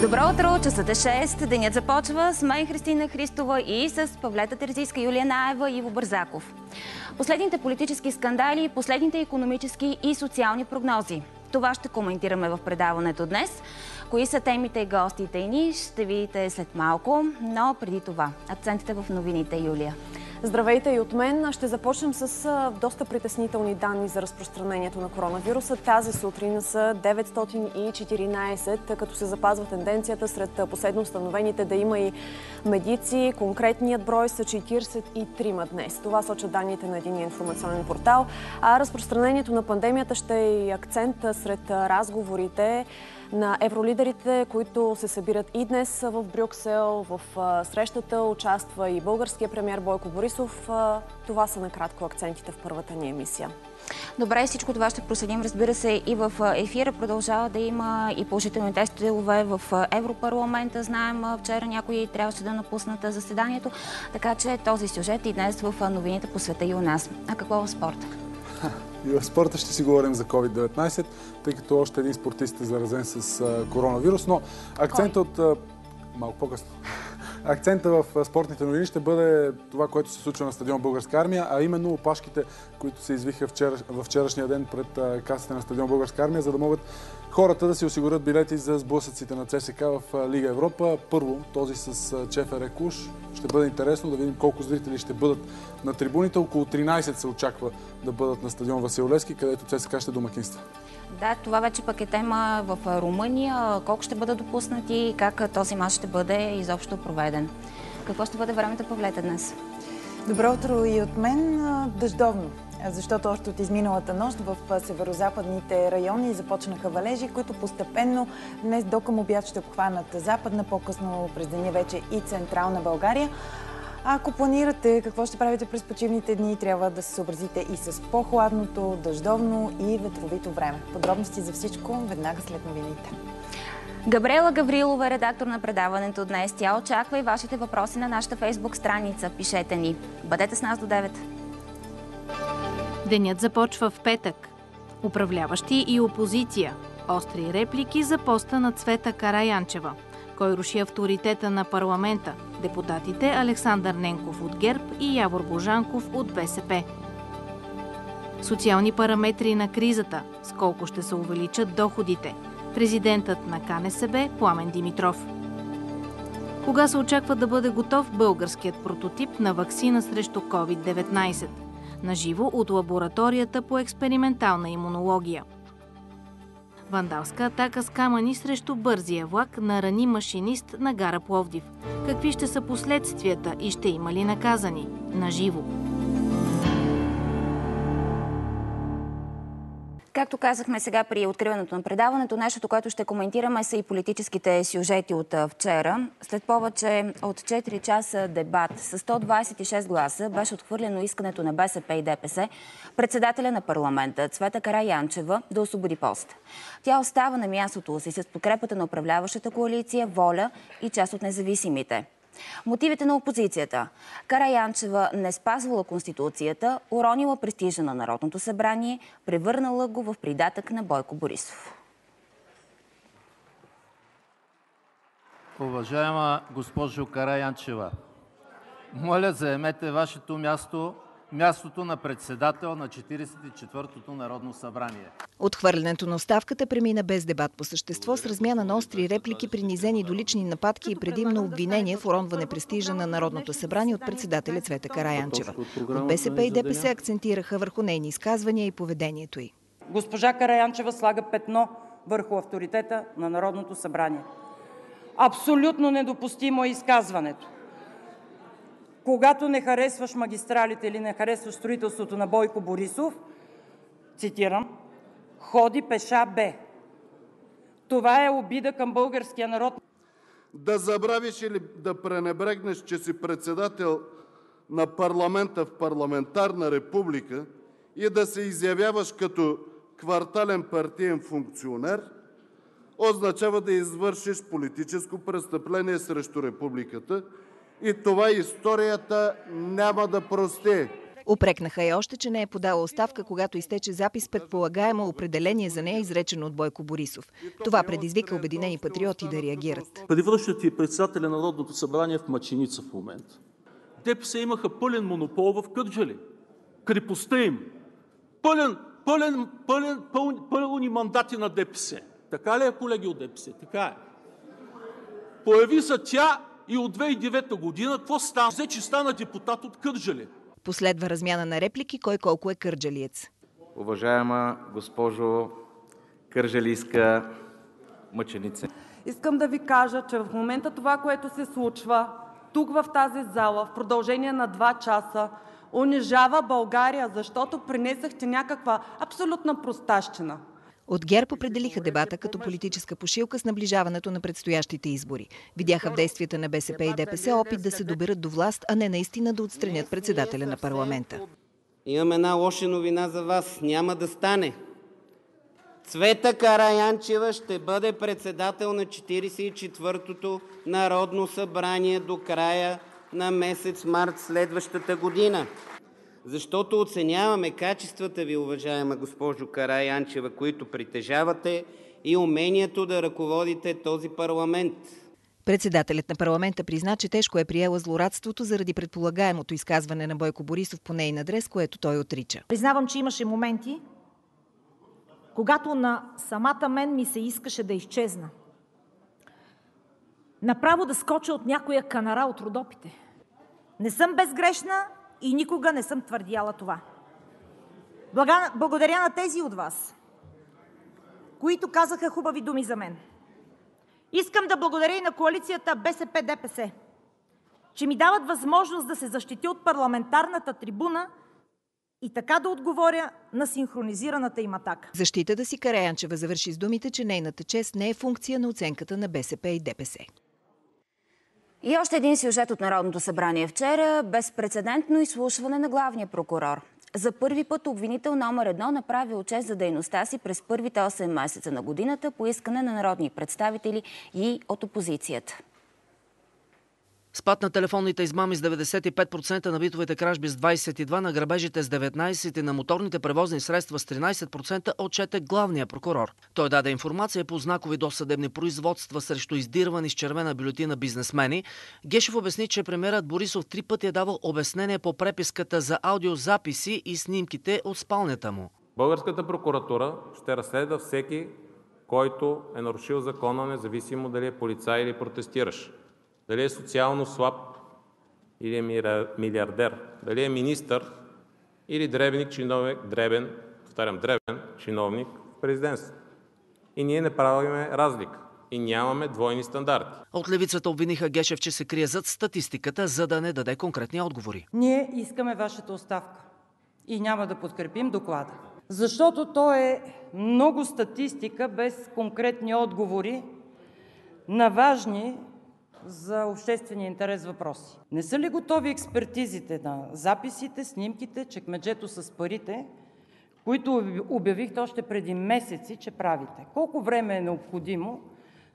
Добро утро, часът е 6, денят започва с мен Христина Христова и с Павлета Терзийска, Юлия Наева и Иво Бързаков. Последните политически скандали, последните економически и социални прогнози. Това ще коментираме в предаването днес. Кои са темите и гостите ни, ще видите след малко, но преди това акцентите в новините, Юлия. Здравейте и от мен. Ще започнем с доста притеснителни данни за разпространението на коронавируса. Тази сутрин са 914, като се запазва тенденцията сред последно установените да има и медици. Конкретният брой са 43 днес. Това сочат данните на един информационен портал. А разпространението на пандемията ще е и акцент сред разговорите на евролидерите, които се събират и днес в Брюксел. В срещата участва и българския премьер Бойко Борисов. Това са накратко акцентите в първата ни емисия. Добре, всичко това ще проследим, разбира се, и в ефира. Продължава да има и положителни тестове в Европарламента. Знаем, вчера някои трябваше да напуснат заседанието, така че този сюжет и днес в новините по света и у нас. А какво в спорта? И в спорта ще си говорим за COVID-19, тъй като още един спортист е заразен с коронавирус, но акцентът от... Малко по-късно. Акцента в спортните новини ще бъде това, което се случва на стадион Българска армия, а именно опашките, които се извиха вчера, във вчерашния ден пред касите на стадион Българска армия, за да могат хората да си осигурят билети за сблъсъците на ЦСК в Лига Европа. Първо, този с Чефер Екуш. Ще бъде интересно да видим колко зрители ще бъдат на трибуните. Около 13 се очаква да бъдат на стадион Васил Лески, където ЦСК ще домакинства. Да, това вече пък е тема в Румъния. Колко ще бъдат допуснати и как този мач ще бъде изобщо проведен. Какво ще бъде времето Павлета днес? Добро утро и от мен. Дъждовно защото още от изминалата нощ в северо-западните райони започнаха валежи, които постепенно днес до към обяд ще обхванат западна, по-късно през деня вече и централна България. А ако планирате какво ще правите през почивните дни, трябва да се съобразите и с по-хладното, дъждовно и ветровито време. Подробности за всичко веднага след новините. Габриела Гаврилова е редактор на предаването днес. Тя очаква и вашите въпроси на нашата фейсбук страница. Пишете ни. Бъдете с нас до 9. Денят започва в петък. Управляващи и опозиция. Остри реплики за поста на Цвета Караянчева. Кой руши авторитета на парламента? Депутатите Александър Ненков от ГЕРБ и Явор Божанков от БСП. Социални параметри на кризата. С колко ще се увеличат доходите? Президентът на КНСБ Пламен Димитров. Кога се очаква да бъде готов българският прототип на вакцина срещу COVID-19? Наживо от лабораторията по експериментална имунология. Вандалска атака с камъни срещу бързия влак на рани машинист на гара Пловдив. Какви ще са последствията и ще има ли наказани? Наживо. Както казахме сега при откриването на предаването, нещото, което ще коментираме са и политическите сюжети от вчера. След повече от 4 часа дебат с 126 гласа беше отхвърлено искането на БСП и ДПС председателя на парламента Цвета Караянчева да освободи пост. Тя остава на мястото си с подкрепата на управляващата коалиция, воля и част от независимите. Мотивите на опозицията. Караянчева не спазвала Конституцията, уронила престижа на Народното събрание, превърнала го в придатък на Бойко Борисов. Уважаема госпожо Караянчева, моля заемете вашето място мястото на председател на 44-то Народно събрание. Отхвърлянето на оставката премина без дебат по същество с размяна на остри реплики, принизени до лични нападки и предимно обвинение в уронване престижа на Народното събрание от председателя Цвета Караянчева. От БСП и ДПС акцентираха върху нейни изказвания и поведението й. Госпожа Караянчева слага петно върху авторитета на Народното събрание. Абсолютно недопустимо е изказването когато не харесваш магистралите или не харесваш строителството на Бойко Борисов, цитирам: „Ходи пеша бе!“ Това е обида към българския народ. Да забравиш или да пренебрегнеш, че си председател на парламента в парламентарна република и да се изявяваш като квартален партиен функционер означава да извършиш политическо престъпление срещу републиката и това историята няма да прости. Опрекнаха и още, че не е подала оставка, когато изтече запис предполагаемо определение за нея, изречено от Бойко Борисов. Това предизвика Обединени патриоти да реагират. Превръщате председателя на Народното събрание в мъченица в момента. ДПС имаха пълен монопол в Кърджали. Крепостта им. Пълен, пълен, пълен, пълни, пълни мандати на ДПС. Така ли е, колеги от ДПС? Така е. Появи се тя и от 2009 година какво стана? Взе, че стана депутат от Кърджали. Последва размяна на реплики, кой колко е кърджалиец. Уважаема госпожо кържалийска мъченица. Искам да ви кажа, че в момента това, което се случва тук в тази зала в продължение на два часа, унижава България, защото принесахте някаква абсолютна простащина. От ГЕРБ определиха дебата като политическа пошилка с наближаването на предстоящите избори. Видяха в действията на БСП и ДПС опит да се доберат до власт, а не наистина да отстранят председателя на парламента. Имам една лоша новина за вас. Няма да стане. Цвета Караянчева ще бъде председател на 44-тото Народно събрание до края на месец март следващата година. Защото оценяваме качествата Ви, уважаема госпожо Караянчева, които притежавате, и умението да ръководите този парламент. Председателят на парламента призна, че тежко е приела злорадството заради предполагаемото изказване на Бойко Борисов по нейн адрес, което той отрича. Признавам, че имаше моменти, когато на самата мен ми се искаше да изчезна. Направо да скоча от някоя канара от Родопите. Не съм безгрешна и никога не съм твърдяла това. Благодаря на тези от вас, които казаха хубави думи за мен. Искам да благодаря и на коалицията БСП-ДПС, че ми дават възможност да се защитя от парламентарната трибуна и така да отговоря на синхронизираната им атака. Защитата си Караянчева завърши с думите, че нейната чест не е функция на оценката на БСП и ДПС. И още един сюжет от Народното събрание вчера. Безпредседентно изслушване на главния прокурор. За първи път обвинител номер едно направи отчет за дейността си през първите 8 месеца на годината по искане на народни представители и от опозицията. Спад на телефонните измами с 95%, на битовите кражби с 22%, на грабежите с 19% и на моторните превозни средства с 13% отчете главния прокурор. Той даде информация по знакови досъдебни производства срещу издирвани с червена бюлетина бизнесмени. Гешев обясни, че премерът Борисов три пъти е давал обяснение по преписката за аудиозаписи и снимките от спалнята му. Българската прокуратура ще разследва всеки, който е нарушил закона, независимо дали е полицай или протестиращ дали е социално слаб или е милиардер, дали е министър или дребник чиновник, дребен, повтарям, дребен чиновник в президентството. И ние не правиме разлика и нямаме двойни стандарти. От левицата обвиниха Гешев, че се крие зад статистиката, за да не даде конкретни отговори. Ние искаме вашата оставка и няма да подкрепим доклада. Защото то е много статистика без конкретни отговори на важни за обществения интерес въпроси. Не са ли готови експертизите на записите, снимките, чекмеджето с парите, които обявихте още преди месеци, че правите? Колко време е необходимо,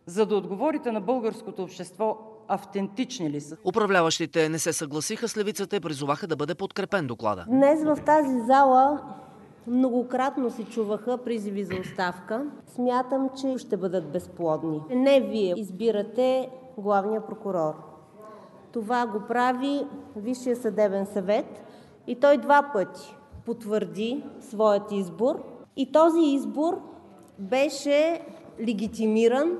за да отговорите на българското общество автентични ли са? Управляващите не се съгласиха с левицата и призоваха да бъде подкрепен доклада. Днес в тази зала многократно се чуваха призиви за оставка. Смятам, че ще бъдат безплодни. Не вие избирате главния прокурор. Това го прави Висшия съдебен съвет и той два пъти потвърди своят избор и този избор беше легитимиран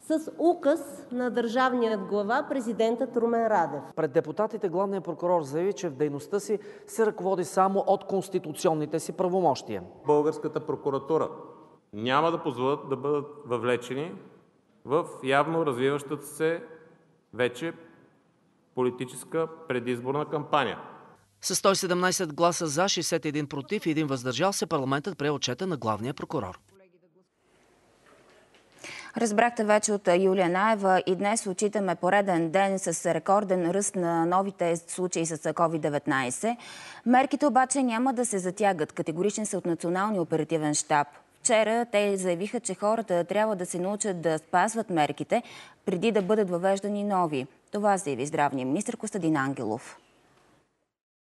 с указ на държавният глава президентът Румен Радев. Пред депутатите главният прокурор заяви, че в дейността си се ръководи само от конституционните си правомощия. Българската прокуратура няма да позволят да бъдат въвлечени в явно развиващата се вече политическа предизборна кампания. С 117 гласа за, 61 против и един въздържал се, парламентът прие отчета на главния прокурор. Разбрахте вече от Юлия Наева и днес отчитаме пореден ден с рекорден ръст на новите случаи с COVID-19. Мерките обаче няма да се затягат. Категорични са от Националния оперативен штаб. Вчера те заявиха, че хората трябва да се научат да спазват мерките, преди да бъдат въвеждани нови. Това заяви здравния министр Костадин Ангелов.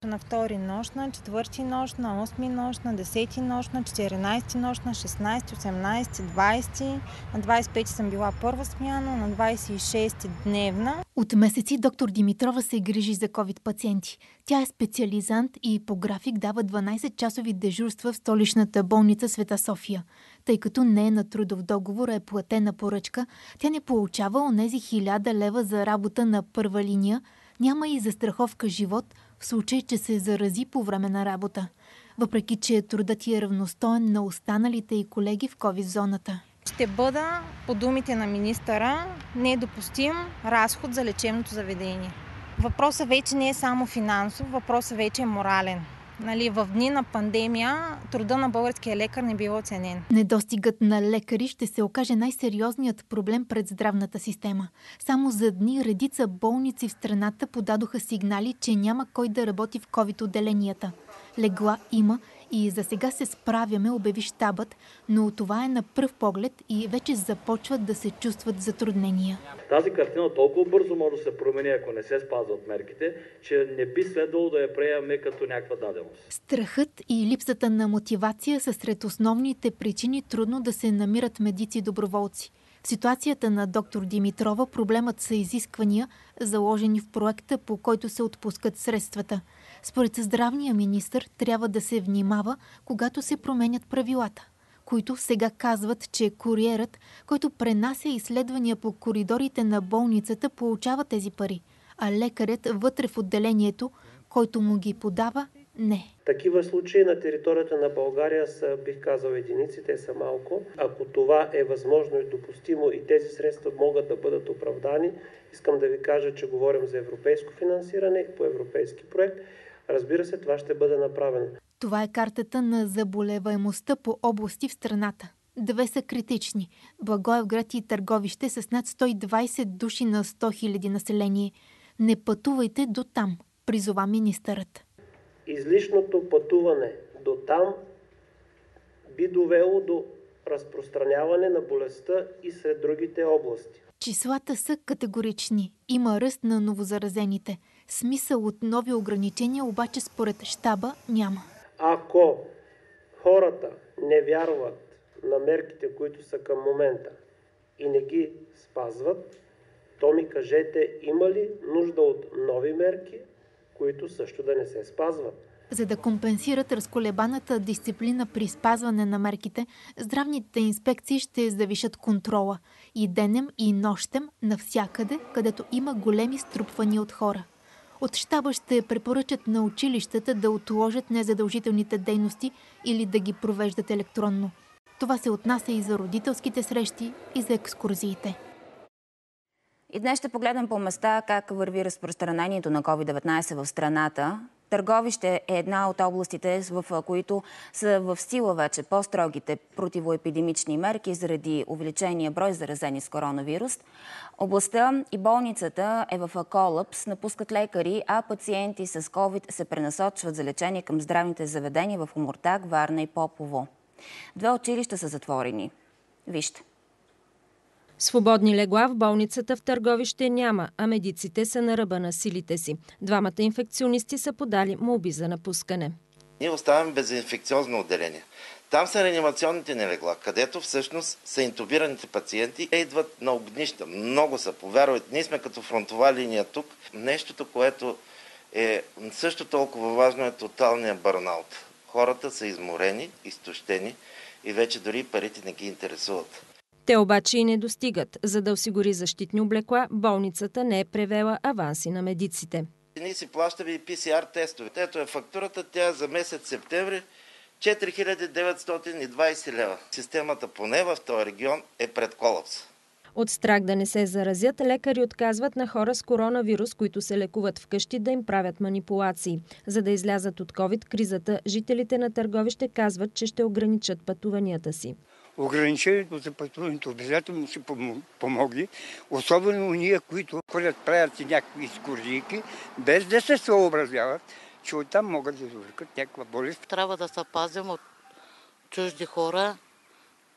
На втори нощ, на четвърти нощ, на осми нощ, на десети нощ, на 14 нощ, на 16, 18, 20. На 25 съм била първа смяна, на 26 дневна. От месеци доктор Димитрова се грижи за COVID пациенти. Тя е специализант и по график дава 12-часови дежурства в столичната болница Света София. Тъй като не е на трудов договор, е платена поръчка, тя не получава онези 1000 лева за работа на първа линия, няма и застраховка живот в случай, че се зарази по време на работа. Въпреки, че трудът ти е равностоен на останалите и колеги в COVID-зоната. Ще бъда, по думите на министъра, недопустим разход за лечебното заведение. Въпросът вече не е само финансов, въпросът вече е морален. Нали, в дни на пандемия труда на българския лекар не бива оценен. Недостигът на лекари ще се окаже най-сериозният проблем пред здравната система. Само за дни редица болници в страната подадоха сигнали, че няма кой да работи в COVID-отделенията. Легла има и за сега се справяме, обяви щабът, но това е на пръв поглед и вече започват да се чувстват затруднения. Тази картина толкова бързо може да се промени, ако не се спазват мерките, че не би следвало да я приемаме като някаква даденост. Страхът и липсата на мотивация са сред основните причини трудно да се намират медици-доброволци. В ситуацията на доктор Димитрова проблемът са изисквания, заложени в проекта, по който се отпускат средствата. Според здравния министр трябва да се внимава, когато се променят правилата които сега казват, че куриерът, който пренася изследвания по коридорите на болницата, получава тези пари, а лекарят вътре в отделението, който му ги подава, не. Такива случаи на територията на България са, бих казал, единици, те са малко. Ако това е възможно и допустимо и тези средства могат да бъдат оправдани, искам да ви кажа, че говорим за европейско финансиране по европейски проект. Разбира се, това ще бъде направено. Това е картата на заболеваемостта по области в страната. Две са критични – Благоевград и Търговище с над 120 души на 100 000 население. Не пътувайте до там, призова министърът. Излишното пътуване до там би довело до разпространяване на болестта и сред другите области. Числата са категорични. Има ръст на новозаразените. Смисъл от нови ограничения обаче според щаба няма. Ако хората не вярват на мерките, които са към момента и не ги спазват, то ми кажете, има ли нужда от нови мерки, които също да не се спазват? За да компенсират разколебаната дисциплина при спазване на мерките, здравните инспекции ще завишат контрола и денем и нощем навсякъде, където има големи струпвания от хора. От щаба ще препоръчат на училищата да отложат незадължителните дейности или да ги провеждат електронно. Това се отнася и за родителските срещи, и за екскурзиите. И днес ще погледнем по места как върви разпространението на COVID-19 в страната. Търговище е една от областите, в които са в сила вече по-строгите противоепидемични мерки заради увеличения брой заразени с коронавирус. Областта и болницата е в колапс, напускат лекари, а пациенти с COVID се пренасочват за лечение към здравните заведения в Омуртак, Варна и Попово. Две училища са затворени. Вижте. Свободни легла в болницата в Търговище няма, а медиците са на ръба на силите си. Двамата инфекционисти са подали молби за напускане. Ние оставяме без инфекциозно отделение. Там са реанимационните ни легла, където всъщност са интубираните пациенти. Те идват на огнища. Много са, повярвайте. Ние сме като фронтова линия тук. Нещото, което е също толкова важно е тоталния бърнаут. Хората са изморени, изтощени и вече дори парите не ги интересуват. Те обаче и не достигат. За да осигури защитни облекла, болницата не е превела аванси на медиците. Ние си плащаме и PCR тестове. Ето е фактурата, тя е за месец септември 4920 лева. Системата поне в този регион е пред колапс. От страх да не се заразят, лекари отказват на хора с коронавирус, които се лекуват вкъщи, да им правят манипулации. За да излязат от COVID-кризата, жителите на Търговище казват, че ще ограничат пътуванията си. Ограничението за пътуването обязателно си помогли, особено ние, които ходят, правят си някакви екскурзийки, без да се съобразяват, че оттам могат да извлекат някаква болест. Трябва да се пазим от чужди хора,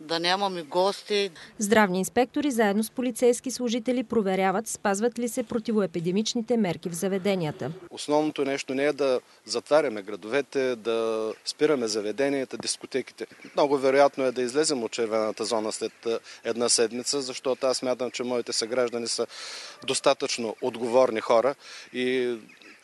да нямаме гости. Здравни инспектори заедно с полицейски служители проверяват спазват ли се противоепидемичните мерки в заведенията. Основното нещо не е да затваряме градовете, да спираме заведенията, дискотеките. Много вероятно е да излезем от червената зона след една седмица, защото аз мятам, че моите съграждани са достатъчно отговорни хора и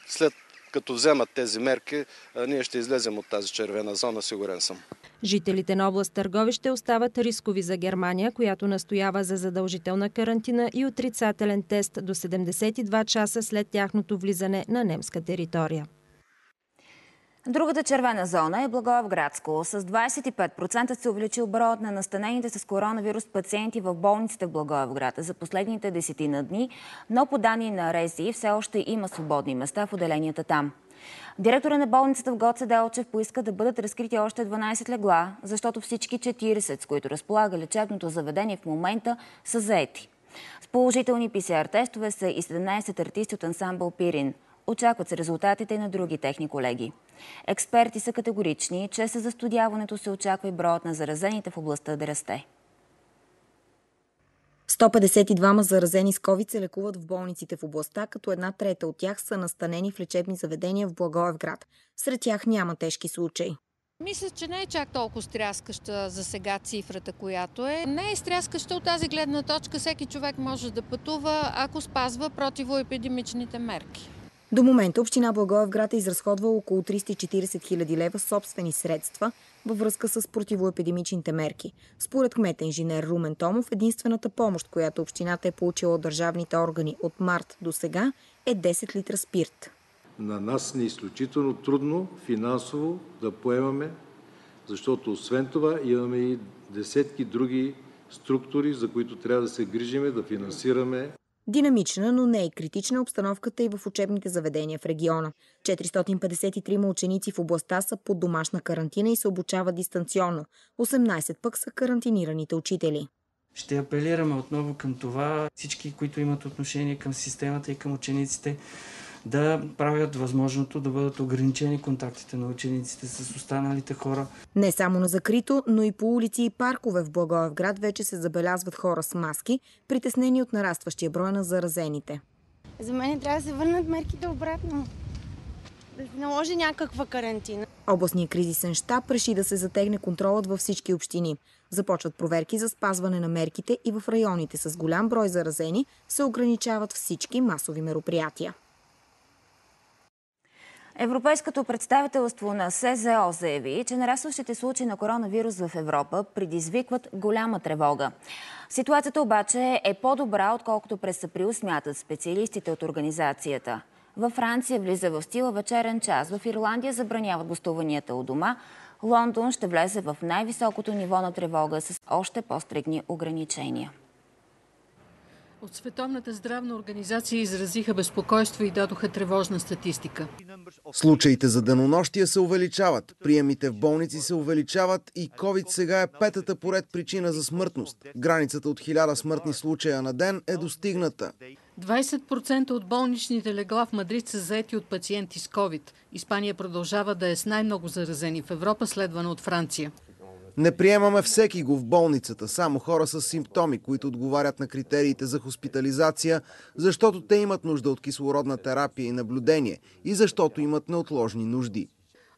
след като вземат тези мерки, ние ще излезем от тази червена зона, сигурен съм. Жителите на област Търговище остават рискови за Германия, която настоява за задължителна карантина и отрицателен тест до 72 часа след тяхното влизане на немска територия. Другата червена зона е Благоевградско. С 25% се увеличил броят на настанените с коронавирус пациенти в болниците в Благоевград за последните десетина дни, но по данни на РЕЗИ все още има свободни места в отделенията там. Директора на болницата в Гоце Делчев поиска да бъдат разкрити още 12 легла, защото всички 40, с които разполага лечебното заведение в момента, са заети. С положителни ПСР тестове са и 17 артисти от ансамбъл Пирин. Очакват се резултатите и на други техни колеги. Експерти са категорични, че с застудяването се очаква и броят на заразените в областта да расте. 152 заразени с COVID се лекуват в болниците в областта, като една трета от тях са настанени в лечебни заведения в Благоевград. Сред тях няма тежки случаи. Мисля, че не е чак толкова стряскаща за сега цифрата, която е. Не е стряскаща от тази гледна точка. Всеки човек може да пътува, ако спазва противоепидемичните мерки. До момента община Благоевград е изразходвала около 340 хиляди лева собствени средства във връзка с противоепидемичните мерки. Според кмета инженер Румен Томов, единствената помощ, която общината е получила от държавните органи от март до сега е 10 литра спирт. На нас не е изключително трудно финансово да поемаме, защото освен това имаме и десетки други структури, за които трябва да се грижиме, да финансираме Динамична, но не и критична обстановката и в учебните заведения в региона. 453 ученици в областта са под домашна карантина и се обучават дистанционно. 18 пък са карантинираните учители. Ще апелираме отново към това всички, които имат отношение към системата и към учениците, да правят възможното да бъдат ограничени контактите на учениците с останалите хора. Не само на закрито, но и по улици и паркове в Благоевград вече се забелязват хора с маски, притеснени от нарастващия брой на заразените. За мен трябва да се върнат мерките обратно. Да се наложи някаква карантина. Областният кризисен щаб реши да се затегне контролът във всички общини. Започват проверки за спазване на мерките и в районите с голям брой заразени се ограничават всички масови мероприятия. Европейското представителство на СЗО заяви, че нарастващите случаи на коронавирус в Европа предизвикват голяма тревога. Ситуацията обаче е по-добра, отколкото през април смятат специалистите от организацията. Във Франция влиза в стила вечерен час, в Ирландия забраняват гостуванията у дома, Лондон ще влезе в най-високото ниво на тревога с още по-стригни ограничения. От Световната здравна организация изразиха безпокойство и дадоха тревожна статистика. Случаите за денонощия се увеличават, приемите в болници се увеличават и COVID сега е петата поред причина за смъртност. Границата от 1000 смъртни случая на ден е достигната. 20% от болничните легла в Мадрид са заети от пациенти с COVID. Испания продължава да е с най-много заразени в Европа, следвана от Франция. Не приемаме всеки го в болницата, само хора с симптоми, които отговарят на критериите за хоспитализация, защото те имат нужда от кислородна терапия и наблюдение и защото имат неотложни нужди.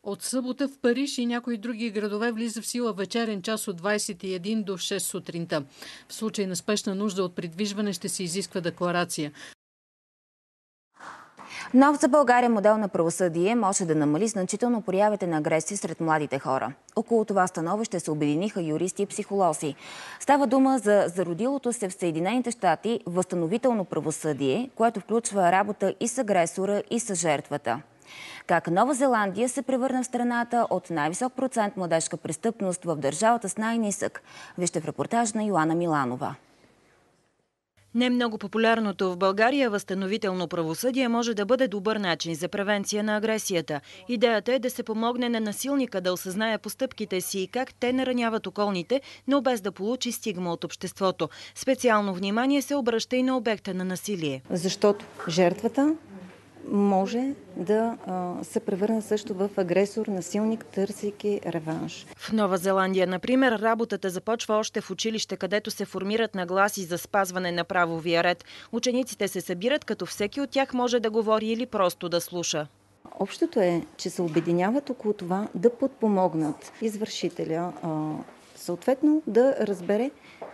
От събота в Париж и някои други градове влиза в сила вечерен час от 21 до 6 сутринта. В случай на спешна нужда от придвижване ще се изисква декларация. Нов за България модел на правосъдие може да намали значително проявите на агресия сред младите хора. Около това становище се обединиха юристи и психолози. Става дума за зародилото се в Съединените щати възстановително правосъдие, което включва работа и с агресора, и с жертвата. Как Нова Зеландия се превърна в страната от най-висок процент младежка престъпност в държавата с най-нисък. Вижте в репортаж на Йоана Миланова. Не много популярното в България възстановително правосъдие може да бъде добър начин за превенция на агресията. Идеята е да се помогне на насилника да осъзнае постъпките си и как те нараняват околните, но без да получи стигма от обществото. Специално внимание се обръща и на обекта на насилие. Защото жертвата може да се превърне също в агресор, насилник, търсейки реванш. В Нова Зеландия, например, работата започва още в училище, където се формират нагласи за спазване на правовия ред. Учениците се събират, като всеки от тях може да говори или просто да слуша. Общото е, че се обединяват около това да подпомогнат извършителя, съответно да разбере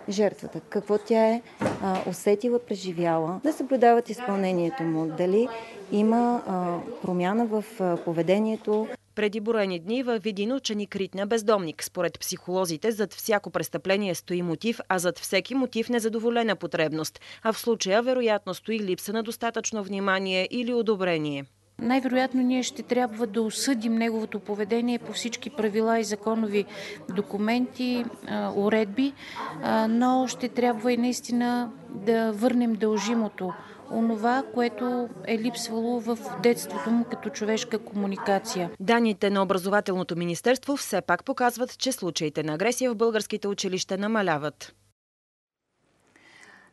жертвата, какво тя е а, усетила, преживяла, да съблюдават изпълнението му, дали има а, промяна в а, поведението. Преди броени дни във Видин ученик ритна бездомник. Според психолозите, зад всяко престъпление стои мотив, а зад всеки мотив незадоволена потребност. А в случая вероятно стои липса на достатъчно внимание или одобрение. Най-вероятно ние ще трябва да осъдим неговото поведение по всички правила и законови документи, уредби, но ще трябва и наистина да върнем дължимото онова, което е липсвало в детството му като човешка комуникация. Даните на Образователното министерство все пак показват, че случаите на агресия в българските училища намаляват.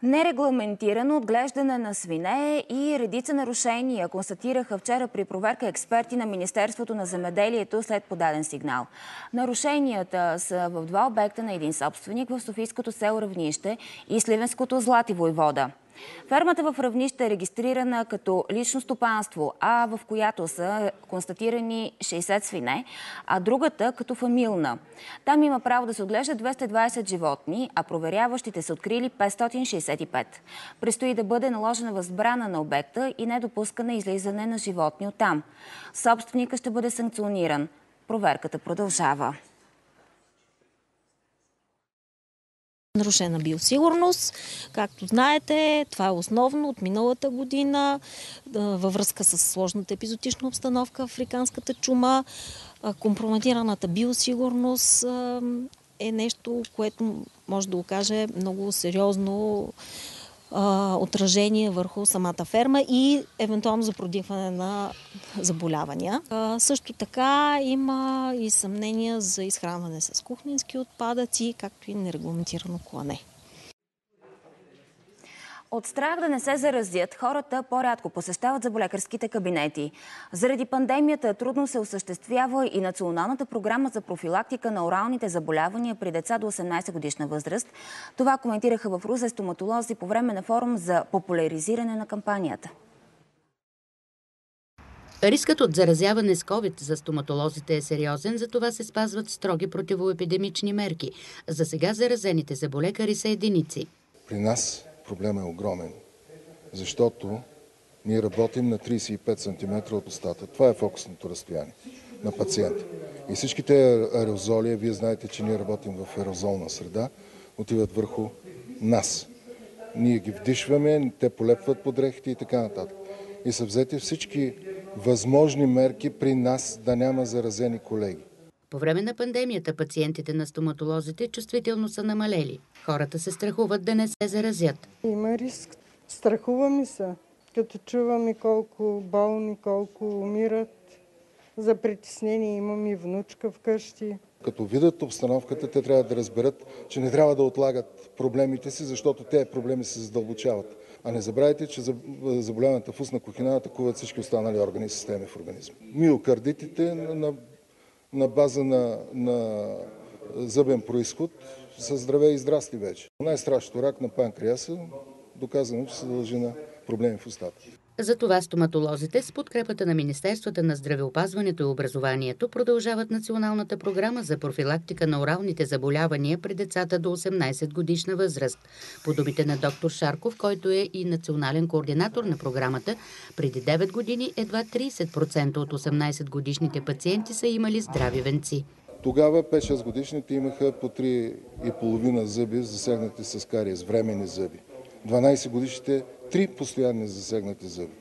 Нерегламентирано отглеждане на свине и редица нарушения констатираха вчера при проверка експерти на Министерството на земеделието след подаден сигнал. Нарушенията са в два обекта на един собственик в Софийското село Равнище и Сливенското Злати Войвода. Фермата в Равнище е регистрирана като лично стопанство, а в която са констатирани 60 свине, а другата като фамилна. Там има право да се отглеждат 220 животни, а проверяващите са открили 565. Престои да бъде наложена възбрана на обекта и недопускане излизане на животни от там. Собственика ще бъде санкциониран. Проверката продължава. Нарушена биосигурност. Както знаете, това е основно от миналата година във връзка с сложната епизотична обстановка африканската чума. Компрометираната биосигурност е нещо, което може да окаже много сериозно а, отражение върху самата ферма и евентуално за продихване на заболявания. А, също така има и съмнения за изхранване с кухненски отпадъци, както и нерегламентирано клане. От страх да не се заразят, хората по-рядко посещават заболекарските кабинети. Заради пандемията трудно се осъществява и националната програма за профилактика на оралните заболявания при деца до 18 годишна възраст. Това коментираха в Рузе стоматолози по време на форум за популяризиране на кампанията. Рискът от заразяване с COVID за стоматолозите е сериозен, затова се спазват строги противоепидемични мерки. За сега заразените заболекари са единици. При нас проблема е огромен, защото ние работим на 35 см от устата. Това е фокусното разстояние на пациента. И всичките аерозоли, вие знаете, че ние работим в аерозолна среда, отиват върху нас. Ние ги вдишваме, те полепват под дрехите и така нататък. И са взети всички възможни мерки при нас да няма заразени колеги. По време на пандемията пациентите на стоматолозите чувствително са намалели. Хората се страхуват да не се заразят. Има риск. Страхуваме се, като чуваме колко болни, колко умират. За притеснение имам и внучка вкъщи. Като видят обстановката, те трябва да разберат, че не трябва да отлагат проблемите си, защото те проблеми се задълбочават. А не забравяйте, че заболяването в устна кухина атакуват всички останали органи и системи в организма. Миокардитите на на база на, на зъбен происход са здраве и здрасти вече. Най-страшното рак на панкреаса, доказано, че се дължи на проблеми в устата. Затова стоматолозите с подкрепата на Министерствата на здравеопазването и образованието продължават националната програма за профилактика на оралните заболявания при децата до 18 годишна възраст. По думите на доктор Шарков, който е и национален координатор на програмата, преди 9 години едва 30% от 18 годишните пациенти са имали здрави венци. Тогава 5-6 годишните имаха по 3,5 зъби засегнати с кариес, времени зъби. 12 годишните три постоянни засегнати зъби.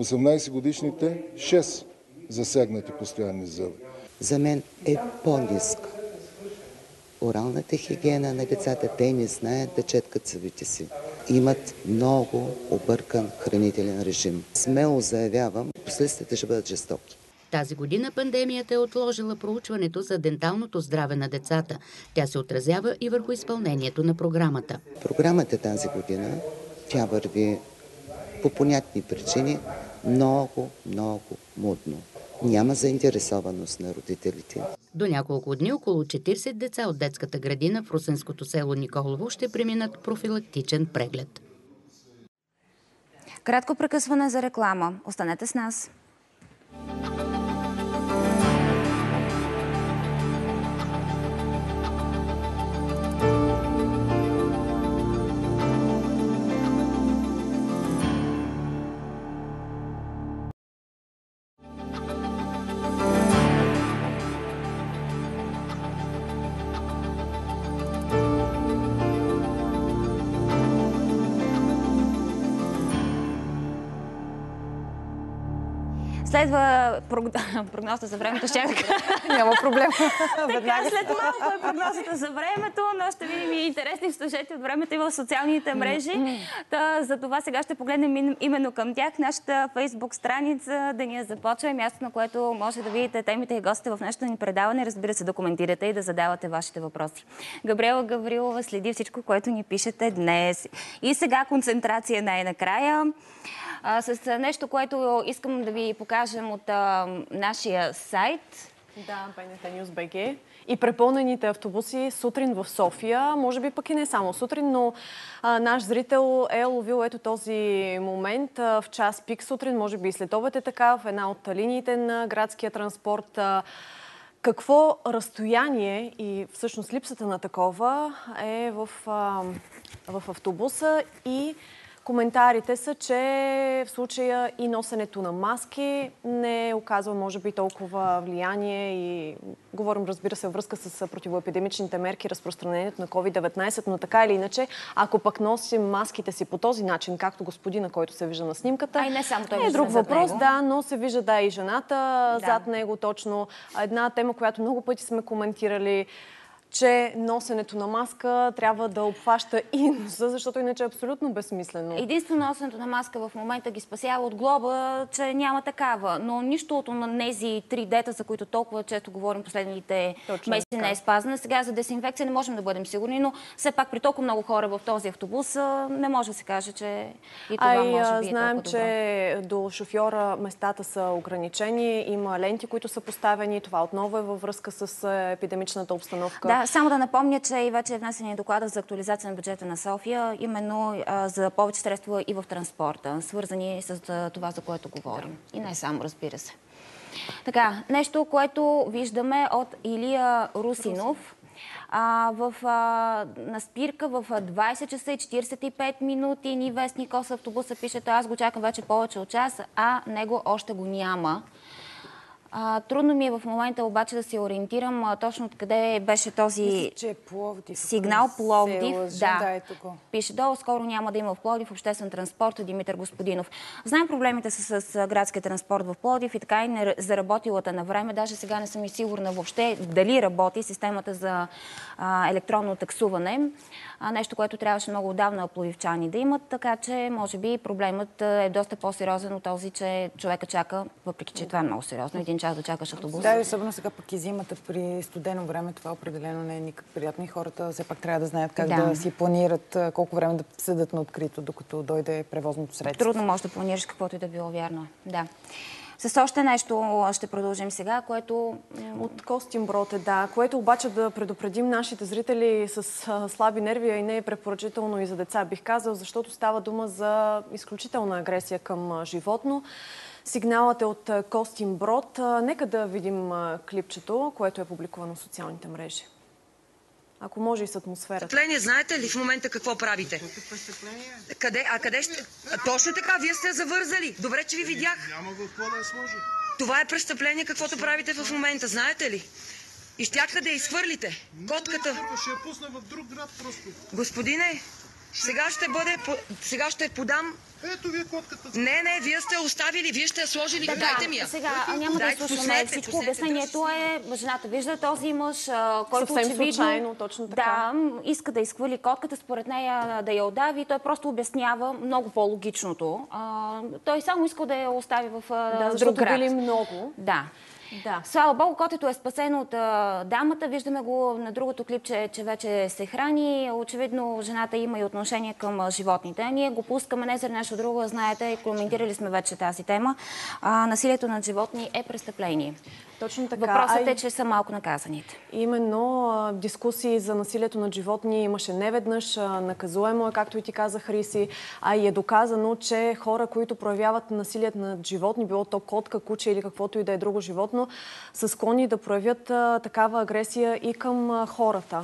18 годишните 6 засегнати постоянни зъби. За мен е по-ниска. Оралната хигиена на децата, те не знаят да четкат съвите си. Имат много объркан хранителен режим. Смело заявявам, последствията ще бъдат жестоки. Тази година пандемията е отложила проучването за денталното здраве на децата. Тя се отразява и върху изпълнението на програмата. Програмата тази година тя върви по понятни причини много, много мудно. Няма заинтересованост на родителите. До няколко дни около 40 деца от детската градина в русенското село Николово ще преминат профилактичен преглед. Кратко прекъсване за реклама. Останете с нас. Следва прогнозата за времето. Ще Няма проблем. Така, след малко е прогнозата за времето, но ще видим и интересни сюжети от времето и в социалните мрежи. Та, за това сега ще погледнем именно към тях. Нашата фейсбук страница да ни я започва е място, на което може да видите темите и гостите в нашето ни предаване. Разбира се, да коментирате и да задавате вашите въпроси. Габриела Гаврилова следи всичко, което ни пишете днес. И сега концентрация най-накрая а, с нещо, което искам да ви покажем от а, нашия сайт. Да, БНТ News BG. И препълнените автобуси сутрин в София, може би пък и не само сутрин, но а, наш зрител е ловил ето този момент а, в час пик сутрин, може би и след обед е така, в една от линиите на градския транспорт. А, какво разстояние и всъщност липсата на такова е в, а, в автобуса и Коментарите са, че в случая и носенето на маски не оказва, може би, толкова влияние и говорим, разбира се, връзка с противоепидемичните мерки, разпространението на COVID-19, но така или иначе, ако пък носим маските си по този начин, както господина, който се вижда на снимката, а не само той е друг въпрос, да, но се вижда да и жената да. зад него точно. Една тема, която много пъти сме коментирали, че носенето на маска трябва да обхваща и носа, защото иначе е абсолютно безсмислено. Единствено носенето на маска в момента ги спасява от глоба, че няма такава. Но нищо от тези три дета, за които толкова често говорим последните Точно месеци, не е спазена. Сега за дезинфекция не можем да бъдем сигурни, но все пак при толкова много хора в този автобус не може да се каже, че и това Ай, може би е знаем, че до шофьора местата са ограничени, има ленти, които са поставени. Това отново е във връзка с епидемичната обстановка. Да, само да напомня, че и вече е внесен доклада за актуализация на бюджета на София, именно а, за повече средства и в транспорта, свързани с а, това, за което говорим. И не само, разбира се. Така, нещо, което виждаме от Илия Русинов. А, в, а, на спирка в 20 часа и 45 минути ни вестник с автобуса пише, аз го чакам вече повече от час, а него още го няма. А, трудно ми е в момента обаче да се ориентирам а, точно откъде беше този Мисля, че е Пловдив, сигнал Пловдив. Лъжа, да, да ето го. Пише долу, скоро няма да има в Пловдив обществен транспорт Димитър Господинов. Знаем проблемите с, с градския транспорт в Пловдив и така и не заработилата на време. Даже сега не съм и сигурна въобще дали работи системата за а, електронно таксуване. А, нещо, което трябваше много отдавна пловивчани да имат, така че може би проблемът е доста по-сериозен от този, че човека чака, въпреки че това е много сериозно, един час да чакаш автобус. Да, и особено сега пък и зимата при студено време, това определено не е никак приятно и хората все пак трябва да знаят как да, да си планират колко време да седат на открито, докато дойде превозното средство. Трудно може да планираш каквото и да било вярно. Да. С още нещо ще продължим сега, което... От Костин Броте, да. Което обаче да предупредим нашите зрители с слаби нерви, и не е препоръчително и за деца, бих казал, защото става дума за изключителна агресия към животно. Сигналът е от Костин Брод. Нека да видим клипчето, което е публикувано в социалните мрежи. Ако може и с атмосферата. Престъпление, знаете ли в момента какво правите? престъпление? Къде? А къде ще? А, точно така, вие сте завързали. Добре, че ви видях. Няма го какво да сложи. Това е престъпление, каквото правите в момента, знаете ли? И щяха да я изхвърлите. Котката. Ще я пусна в друг град просто. Господине, сега ще бъде, сега ще подам ето вие котката. Не, не, вие сте оставили, вие сте я сложили. Да, Дайте ми я. Сега няма да изслушаме всичко. Обяснението е, жената вижда този мъж, който Съвсем очевидно... случайно, точно така. Да, иска да изхвърли котката, според нея да я отдави. Той просто обяснява много по-логичното. той само иска да я остави в да, друг град. били много. Да. Да. Слава Богу, котето е спасено от а, дамата. Виждаме го на другото клипче, че вече се храни. Очевидно, жената има и отношение към а, животните. Ние го пускаме не за нещо друго, знаете, и коментирали сме вече тази тема. А, насилието над животни е престъпление. Точно така. Въпросът е, че са малко наказаните. Именно а, дискусии за насилието над животни имаше неведнъж. а, Наказуемо е, както и ти каза, Хриси. А и е доказано, че хора, които проявяват насилие над животни, било то котка, куче или каквото и да е друго животно, са склонни да проявят а, такава агресия и към хората.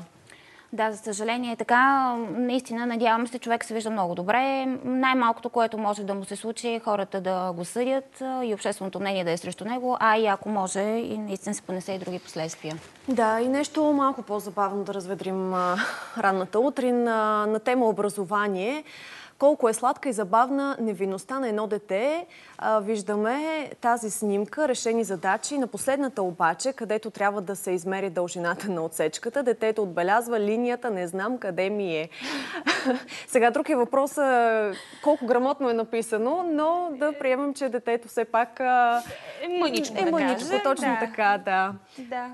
Да, за съжаление е така. Наистина, надявам се, човек се вижда много добре. Най-малкото, което може да му се случи, е хората да го съдят и общественото мнение да е срещу него, а и ако може, и наистина се понесе и други последствия. Да, и нещо малко по-забавно да разведрим ранната утрин на тема образование. Колко е сладка и забавна невинността на едно дете. А, виждаме тази снимка, решени задачи. На последната обаче, където трябва да се измери дължината на отсечката, детето отбелязва линията, не знам къде ми е. Сега друг е въпросът колко грамотно е написано, но да приемам, че детето все пак а, мъничко, е да мъничко, точно да. така, да. Да.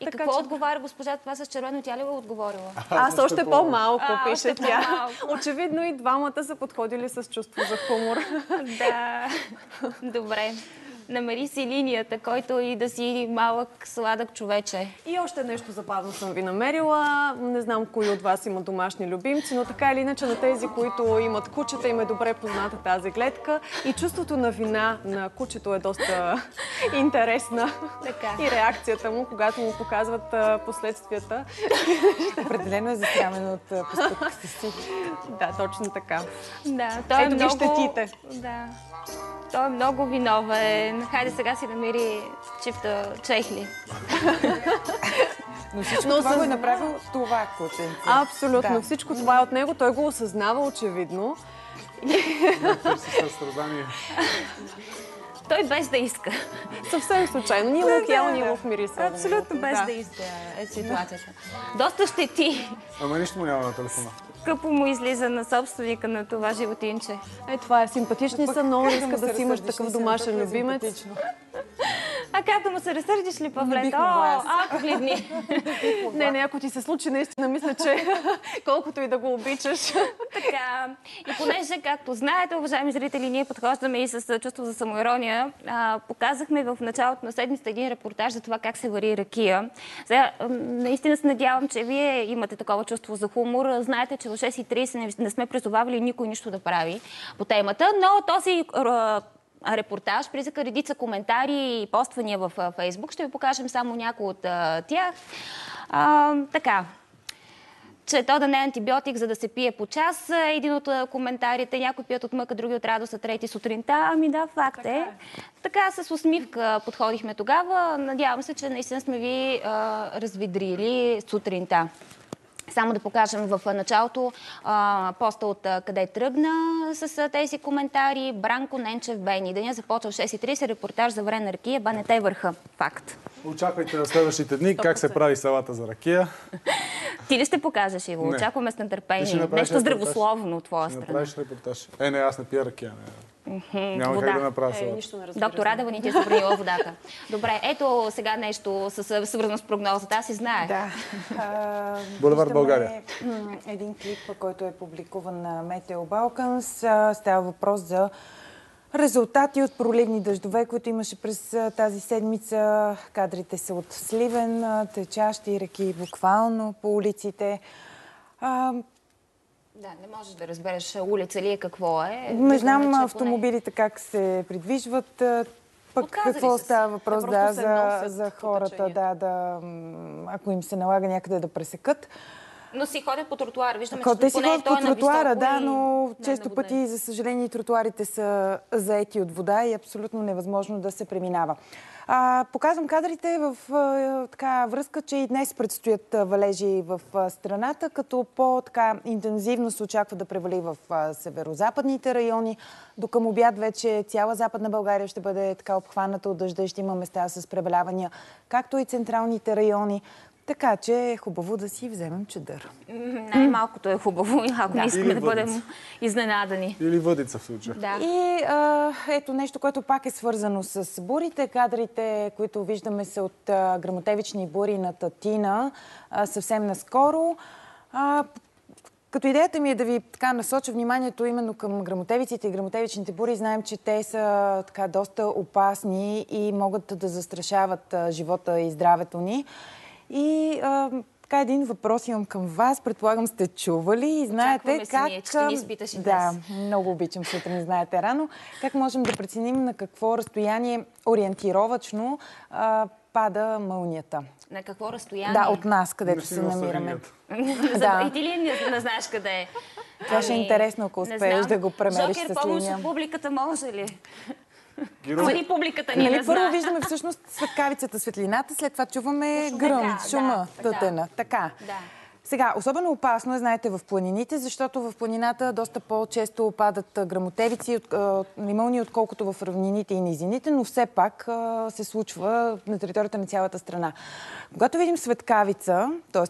И Така какво че- отговаря госпожа това с червено? Тя ли го е отговорила? Аз още по-малко, А, пише още тя. по-малко. Очевидно и двамата са подходили с чувство за хумор. Да, добре. Намери си линията, който и да си малък, сладък човече. И още нещо забавно съм ви намерила. Не знам кои от вас има домашни любимци, но така или иначе на тези, които имат кучета, им е добре позната тази гледка. И чувството на вина на кучето е доста интересна. Така. И реакцията му, когато му показват последствията. Определено е застрямен от постъпката си. Да, точно така. Да, той е Ето ги много... щетите. Да. Той е много виновен. Хайде сега си намери чифта чехли. Но всичко Но това с- го е направил това кученце. Абсолютно. Да. Всичко това е от него. Той го осъзнава очевидно. Той без да иска. Съвсем случайно. Ни лук ял, ни лук мириса. Абсолютно без Да. да иска е ситуацията. Доста щети. Ама нищо му няма на телефона. Къпо му излиза на собственика на това животинче. Е, това е симпатични са, много да иска да си имаш такъв домашен е любимец. А да му се разсърдиш ли, Павле? бих О, могла аз. а, погледни. Не, не, ако ти се случи, наистина мисля, че колкото и да го обичаш. Така. И понеже, както знаете, уважаеми зрители, ние подхождаме и с чувство за самоирония, а, показахме в началото на седмицата един репортаж за това как се вари ракия. Сега, наистина се надявам, че вие имате такова чувство за хумор. Знаете, че в 6.30 не, не сме призовавали никой нищо да прави по темата, но този репортаж, призака редица коментари и поствания в Фейсбук. Ще ви покажем само някои от а, тях. А, така, че то да не е антибиотик, за да се пие по час. е Един от коментарите, някои пият от мъка, други от радост, а трети сутринта. Ами да, факт е. Така с усмивка подходихме тогава. Надявам се, че наистина сме ви а, разведрили сутринта. Само да покажем в началото а, поста от а, къде тръгна с а, тези коментари. Бранко Ненчев Бени. Деня започва в 6.30. Репортаж за врена ракия. Банете върха. Факт. Очаквайте на следващите дни как се прави салата за ракия. Ти ли ще покажеш его? Не. Очакваме с ще нетърпение. Нещо репортаж. здравословно от твоя Ще страна. направиш репортаж. Е, не, аз не пия ракия. Не. Мгм, Няма вода. как да направя салата. Доктор Радева ни ти е забранила водата. Добре, ето сега нещо с- свързано с прогнозата. Аз и знаех. Да. Булевард България. Един клип, който е публикуван на Метео Балканс. Става въпрос за резултати от проливни дъждове, които имаше през тази седмица. Кадрите са от Сливен, течащи реки буквално по улиците. Да, не можеш да разбереш улица ли е какво е. Не знам автомобилите как се придвижват. Пък Отказали какво се. става въпрос да, се за, за хората, да, да, ако им се налага някъде да пресекат. Но си ходят по тротуара. Виждаме, Ако че те си ходят по е на тротуара, да, но не е често наводнен. пъти, за съжаление, тротуарите са заети от вода и е абсолютно невъзможно да се преминава. А, показвам кадрите в а, така, връзка, че и днес предстоят а, валежи в а, страната, като по-така интензивно се очаква да превали в а, северо-западните райони. До към обяд вече цяла Западна България ще бъде така обхваната от дъжда и ще има места с превалявания, както и централните райони. Така че е хубаво да си вземем чадър. М, Най-малкото е хубаво, ако Да. не искаме да бъдем изненадани. Или въдица в случая. Да. И а, ето нещо, което пак е свързано с бурите. Кадрите, които виждаме са от а, грамотевични бури на Татина а, съвсем наскоро. А, като идеята ми е да ви така насоча вниманието именно към грамотевиците и грамотевичните бури, знаем, че те са така доста опасни и могат да застрашават а, живота и здравето ни. И а, така един въпрос имам към вас. Предполагам сте чували и знаете Очакваме как... самия, че ще ни изпиташ и да, днес. много обичам сутрин, знаете рано. Как можем да преценим на какво разстояние ориентировачно а, пада мълнията? На какво разстояние? Да, от нас, където Не се намираме. да. И ти ли не, не знаеш къде е? Това ще е интересно, ако успееш да го премериш Жокер, с помощ линия. от публиката може ли? Геро... Ама и публиката ни Нали, не първо знае. виждаме всъщност светкавицата, светлината, след това чуваме гръм, да, шума, да, тътена. Така. Да. Сега, особено опасно е, знаете, в планините, защото в планината доста по-често падат грамотевици, лимълни, отколкото в равнините и низините, но все пак а, се случва на територията на цялата страна. Когато видим светкавица, т.е.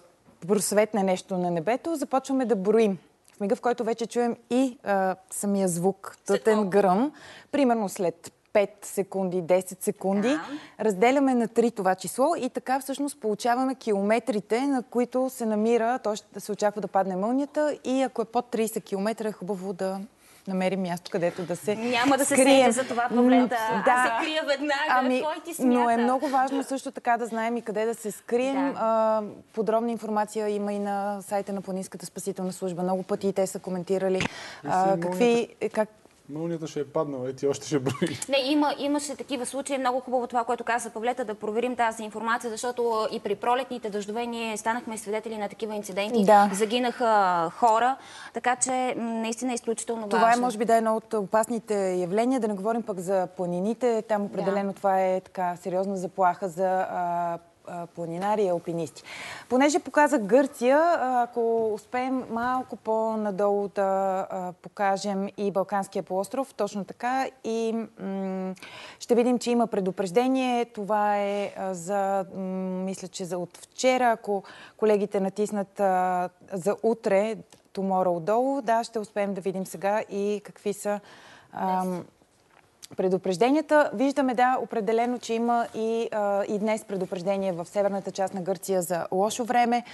просветне нещо на небето, започваме да броим. В мига, в който вече чуем и а, самия звук, тътен гръм, примерно след 5 секунди, 10 секунди, разделяме на 3 това число и така всъщност получаваме километрите, на които се намира, т.е. се очаква да падне мълнията и ако е под 30 км е хубаво да намерим място, където да се Няма да се скрием. за това, Павлета. М, Аз се крия веднага. Ами, Кой ти смята? но е много важно също така да знаем и къде да се скрием. Да. А, подробна информация има и на сайта на Планинската спасителна служба. Много пъти и те са коментирали а, какви, как, Мълнията ще е паднала и ти още ще брои. Не, има, имаше такива случаи. Много хубаво това, което каза Павлета, да проверим тази информация, защото и при пролетните дъждове ние станахме свидетели на такива инциденти. Да. Загинаха хора, така че наистина е изключително Това е, важно. може би, да е едно от опасните явления. Да не говорим пък за планините. Там определено това е така сериозна заплаха за а, планинари и алпинисти. Понеже показа Гърция, ако успеем малко по-надолу да покажем и Балканския полуостров, точно така, и ще видим, че има предупреждение. Това е за, мисля, че за от вчера, ако колегите натиснат за утре, Tomorrow долу. Да, ще успеем да видим сега и какви са ам, предупрежденията. Виждаме, да, определено, че има и, а, и днес предупреждение в северната част на Гърция за лошо време.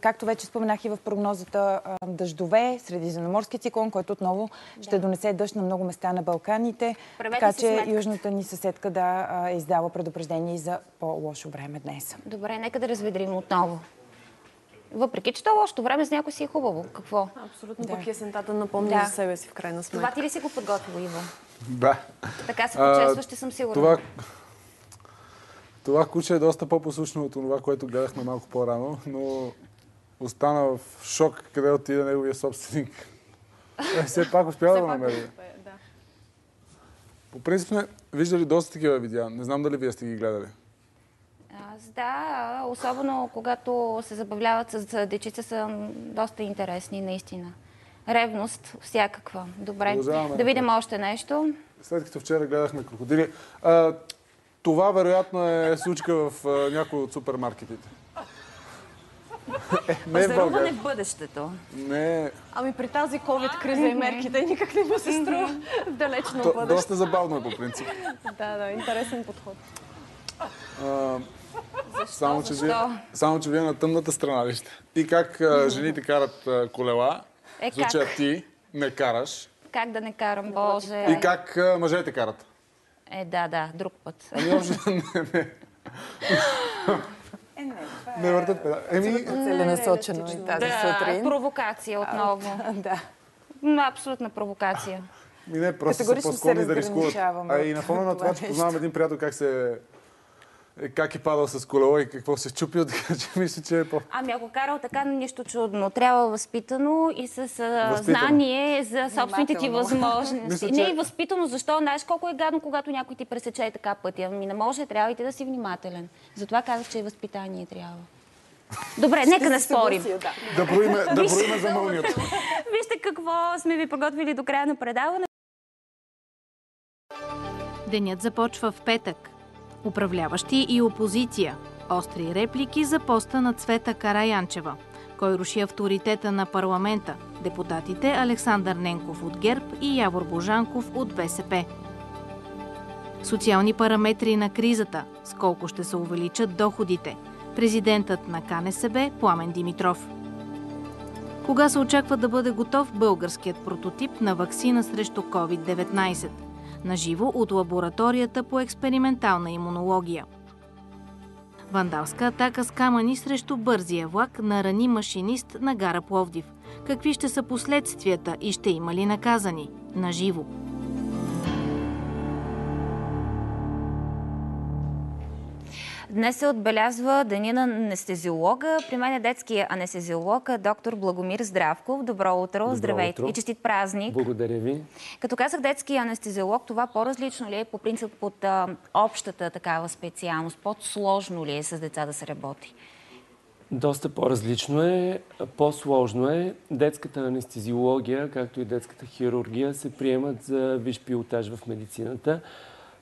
Както вече споменах и в прогнозата, дъждове, средиземноморски циклон, който отново ще донесе дъжд на много места на Балканите. Правете така че сметка. южната ни съседка да е издава предупреждение за по-лошо време днес. Добре, нека да разведрим отново. Въпреки, че то лошото време с някой си е хубаво. Какво? Абсолютно. Пък есентата напомня Да. за себе си в крайна сметка. Това ти ли си го подготвил, Иво? Да. Така се А, почесваш, ще съм сигурна. Това, това куче е доста по-послушно от това, което гледахме малко по-рано, но остана в шок къде отиде неговия собственик. Е, все пак успя да го намери. По принцип сме виждали доста такива видеа. Не знам дали вие сте ги гледали. Аз да, особено когато се забавляват с дечица, са доста интересни, наистина. Ревност, всякаква. Добре. Да видим още нещо. След като вчера гледахме крокодили. А, това вероятно е случка в а, някой от супермаркетите. Е, не в Пазаруване България. в бъдещето. Не, Ами при тази COVID криза и мерките никак не ми се струва в далечно бъдеще. доста забавно е по принцип. Да, да, интересен подход. А, само, че Защо? вие, само, че вие на тъмната страна ли сте? И как а, жените карат а, колела, Е, в случая ти не караш. Как да не карам, Боже? И как а, мъжете карат. Е, да, да, друг път. Ами общо не, не. Не въртат педали. Еми, Целенасочено и тази да, сутрин. провокация отново. да. Но абсолютна провокация. ми не, просто са по-склонни да рискуват. А и на фона на това че познавам един приятел как се е, как е падал с колело и какво се е чупил, така че мисля, че е по... Ами ако карал така, нищо чудно. Трябва възпитано и с а, Възпитано. знание за собствените ти възможности. Мисля, Не че- и възпитано, защо? Знаеш колко е гадно, когато някой ти пресече и така пътя. Ами не може, трябва и ти да си внимателен. Затова казах, че и възпитание трябва. Добре, нека не спорим. Да броиме, да броиме за мълнията. Вижте какво сме ви подготвили до края на предаване. Денят започва в петък. Управляващи и опозиция. Остри реплики за поста на Цвета Караянчева. Кой руши авторитета на парламента? Депутатите Александър Ненков от ГЕРБ и Явор Божанков от БСП. Социални параметри на кризата. С колко ще се увеличат доходите? Президентът на КНСБ Пламен Димитров. Кога се очаква да бъде готов българският прототип на вакцина срещу COVID-19? Наживо от лабораторията по експериментална имунология. Вандалска атака с камъни срещу бързия влак на рани машинист на гара Пловдив. Какви ще са последствията и ще има ли наказани? Наживо. Днес се отбелязва Деня на анестезиолога. При мен е детския анестезиолог, доктор Благомир Здравков. Добро утро, Добро здравейте утро. и честит празник. Благодаря ви. Като казах детски анестезиолог, това по-различно ли е по принцип от а, общата такава специалност? По-сложно ли е с деца да се работи? Доста по-различно е, по-сложно е. Детската анестезиология, както и детската хирургия, се приемат за виш пилотаж в медицината,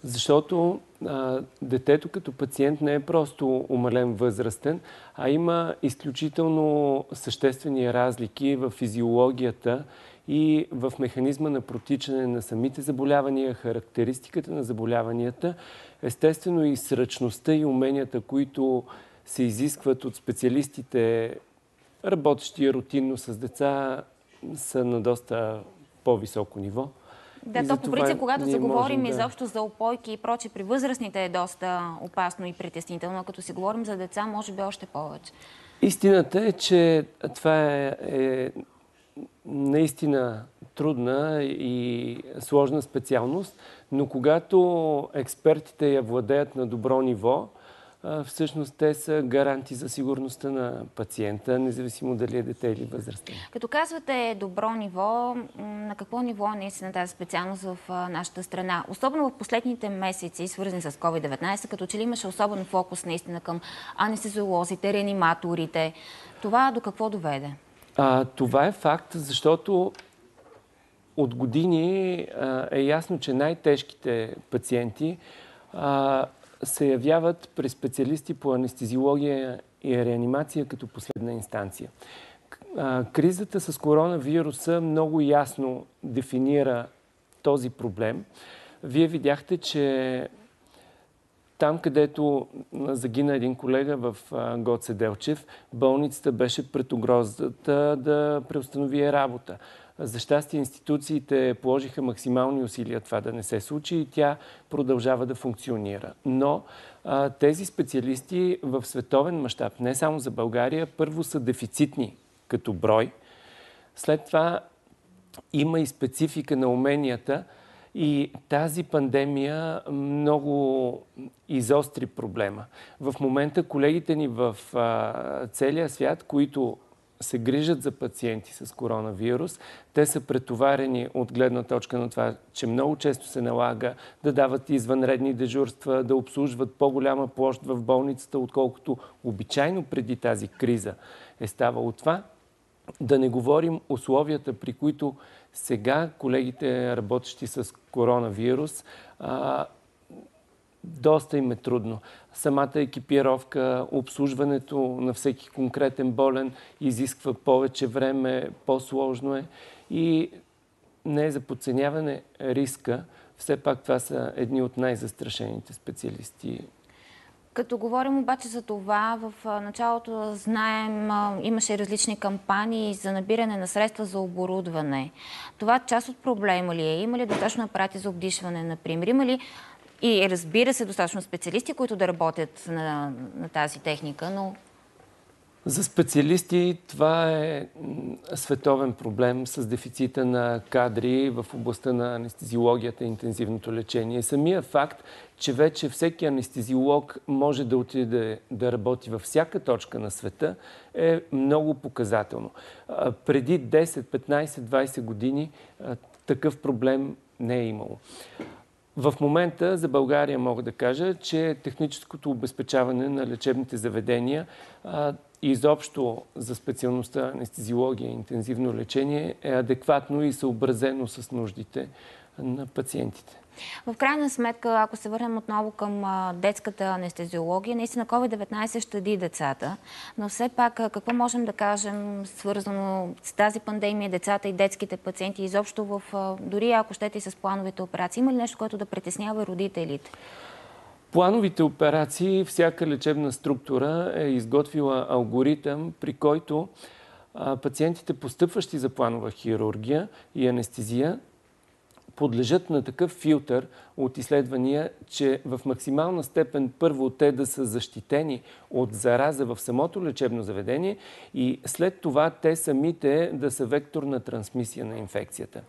защото а, детето като пациент не е просто умален възрастен, а има изключително съществени разлики в физиологията и в механизма на протичане на самите заболявания, характеристиката на заболяванията, естествено и сръчността и уменията, които се изискват от специалистите, работещи рутинно с деца, са на доста по-високо ниво. Да, И то по принцип, когато заговорим да- изобщо за опойки и проче, при възрастните е доста опасно и притеснително, а като си говорим за деца, може би още повече. Истината е, че това е, е наистина трудна и сложна специалност, но когато експертите я владеят на добро ниво, всъщност те са гаранти за сигурността на пациента, независимо дали е дете или възрастен. Като казвате добро ниво, на какво ниво е наистина тази специалност в нашата страна? Особено в последните месеци, свързани с COVID-19, като че ли имаше особен фокус наистина към анестезиолозите, реаниматорите. Това до какво доведе? А, това е факт, защото от години а, е ясно, че най-тежките пациенти а, се явяват при специалисти по анестезиология и реанимация като последна инстанция. Кризата с коронавируса много ясно дефинира този проблем. Вие видяхте, че там, където загина един колега в Гоце Делчев, болницата беше пред угрозата да преустанови работа. За щастие институциите положиха максимални усилия това да не се случи и тя продължава да функционира. Но а, тези специалисти в световен мащаб, не само за България, първо са дефицитни като брой. След това има и специфика на уменията и тази пандемия много изостри проблема. В момента колегите ни в а, целия свят, които се грижат за пациенти с коронавирус, те са претоварени от гледна точка на това, че много често се налага да дават извънредни дежурства, да обслужват по-голяма площ в болницата, отколкото обичайно преди тази криза е ставало това. Да не говорим условията, при които сега колегите, работещи с коронавирус, доста им е трудно. Самата екипировка, обслужването на всеки конкретен болен изисква повече време, по-сложно е и не е за подценяване риска. Все пак това са едни от най-застрашените специалисти Като говорим обаче за това, в началото знаем, имаше различни кампании за набиране на средства за оборудване. Това част от проблема ли е? Има ли достатъчно апарати за обдишване, например? Има ли и разбира се достатъчно специалисти, които да работят на, на тази техника, но За специалисти това е световен проблем с дефицита на кадри в областта на анестезиологията и интензивното лечение. Самия факт, че вече всеки анестезиолог може да отиде да работи във всяка точка на света е много показателно. Преди 10, 15, 20 години такъв проблем не е имало. В момента за България мога да кажа, че техническото обезпечаване на лечебните заведения а, изобщо за специалността анестезиология и интензивно лечение е адекватно и съобразено с нуждите на пациентите. В крайна сметка, ако се върнем отново към детската анестезиология, наистина COVID-19 щади децата, но все пак какво можем да кажем свързано с тази пандемия, децата и детските пациенти, изобщо в, дори ако щете и с плановите операции, има ли нещо, което да притеснява родителите? Плановите операции, всяка лечебна структура е изготвила алгоритъм, при който пациентите, постъпващи за планова хирургия и анестезия, подлежат на такъв филтър от изследвания, че в максимална степен първо те да са защитени от зараза в самото лечебно заведение и след това те самите да са вектор на трансмисия на инфекцията.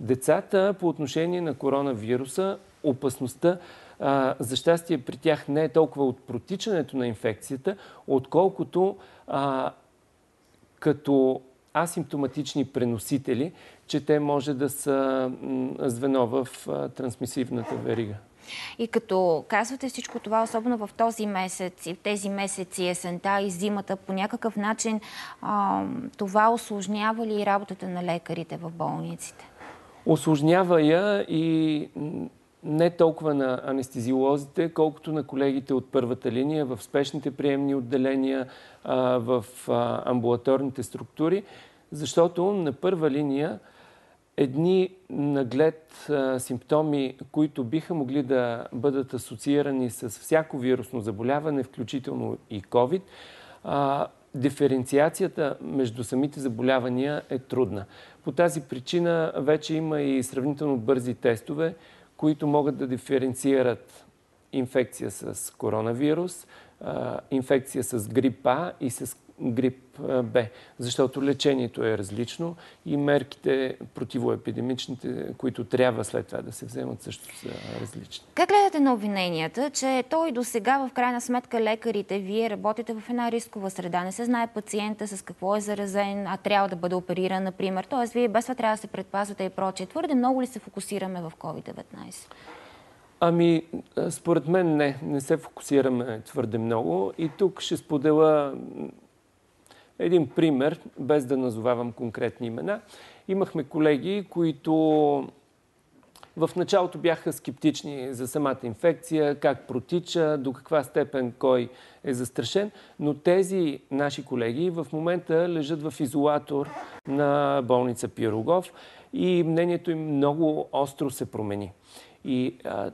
Децата по отношение на коронавируса, опасността а, за щастие при тях не е толкова от протичането на инфекцията, отколкото а, като асимптоматични преносители, че те може да са звено в трансмисивната верига. И като казвате всичко това, особено в този месец и в тези месеци, есента и зимата, по някакъв начин а, това осложнява ли работата на лекарите в болниците? Осложнява я и не толкова на анестезиолозите, колкото на колегите от първата линия в спешните приемни отделения, в амбулаторните структури, защото на първа линия едни наглед симптоми, които биха могли да бъдат асоциирани с всяко вирусно заболяване, включително и COVID, диференциацията между самите заболявания е трудна. По тази причина вече има и сравнително бързи тестове, които могат да диференцират инфекция с коронавирус, инфекция с грип А и с грип Б, защото лечението е различно и мерките противоепидемичните, които трябва след това да се вземат, също са различни. Как гледате на обвиненията, че той до сега в крайна сметка лекарите, вие работите в една рискова среда, не се знае пациента с какво е заразен, а трябва да бъде опериран, например. Тоест, вие без това трябва да се предпазвате и прочее. Твърде много ли се фокусираме в COVID-19? Ами, според мен не. Не се фокусираме твърде много. И тук ще споделя един пример, без да назовавам конкретни имена. Имахме колеги, които в началото бяха скептични за самата инфекция, как протича, до каква степен кой е застрашен, но тези наши колеги в момента лежат в изолатор на болница Пирогов и мнението им много остро се промени. И а,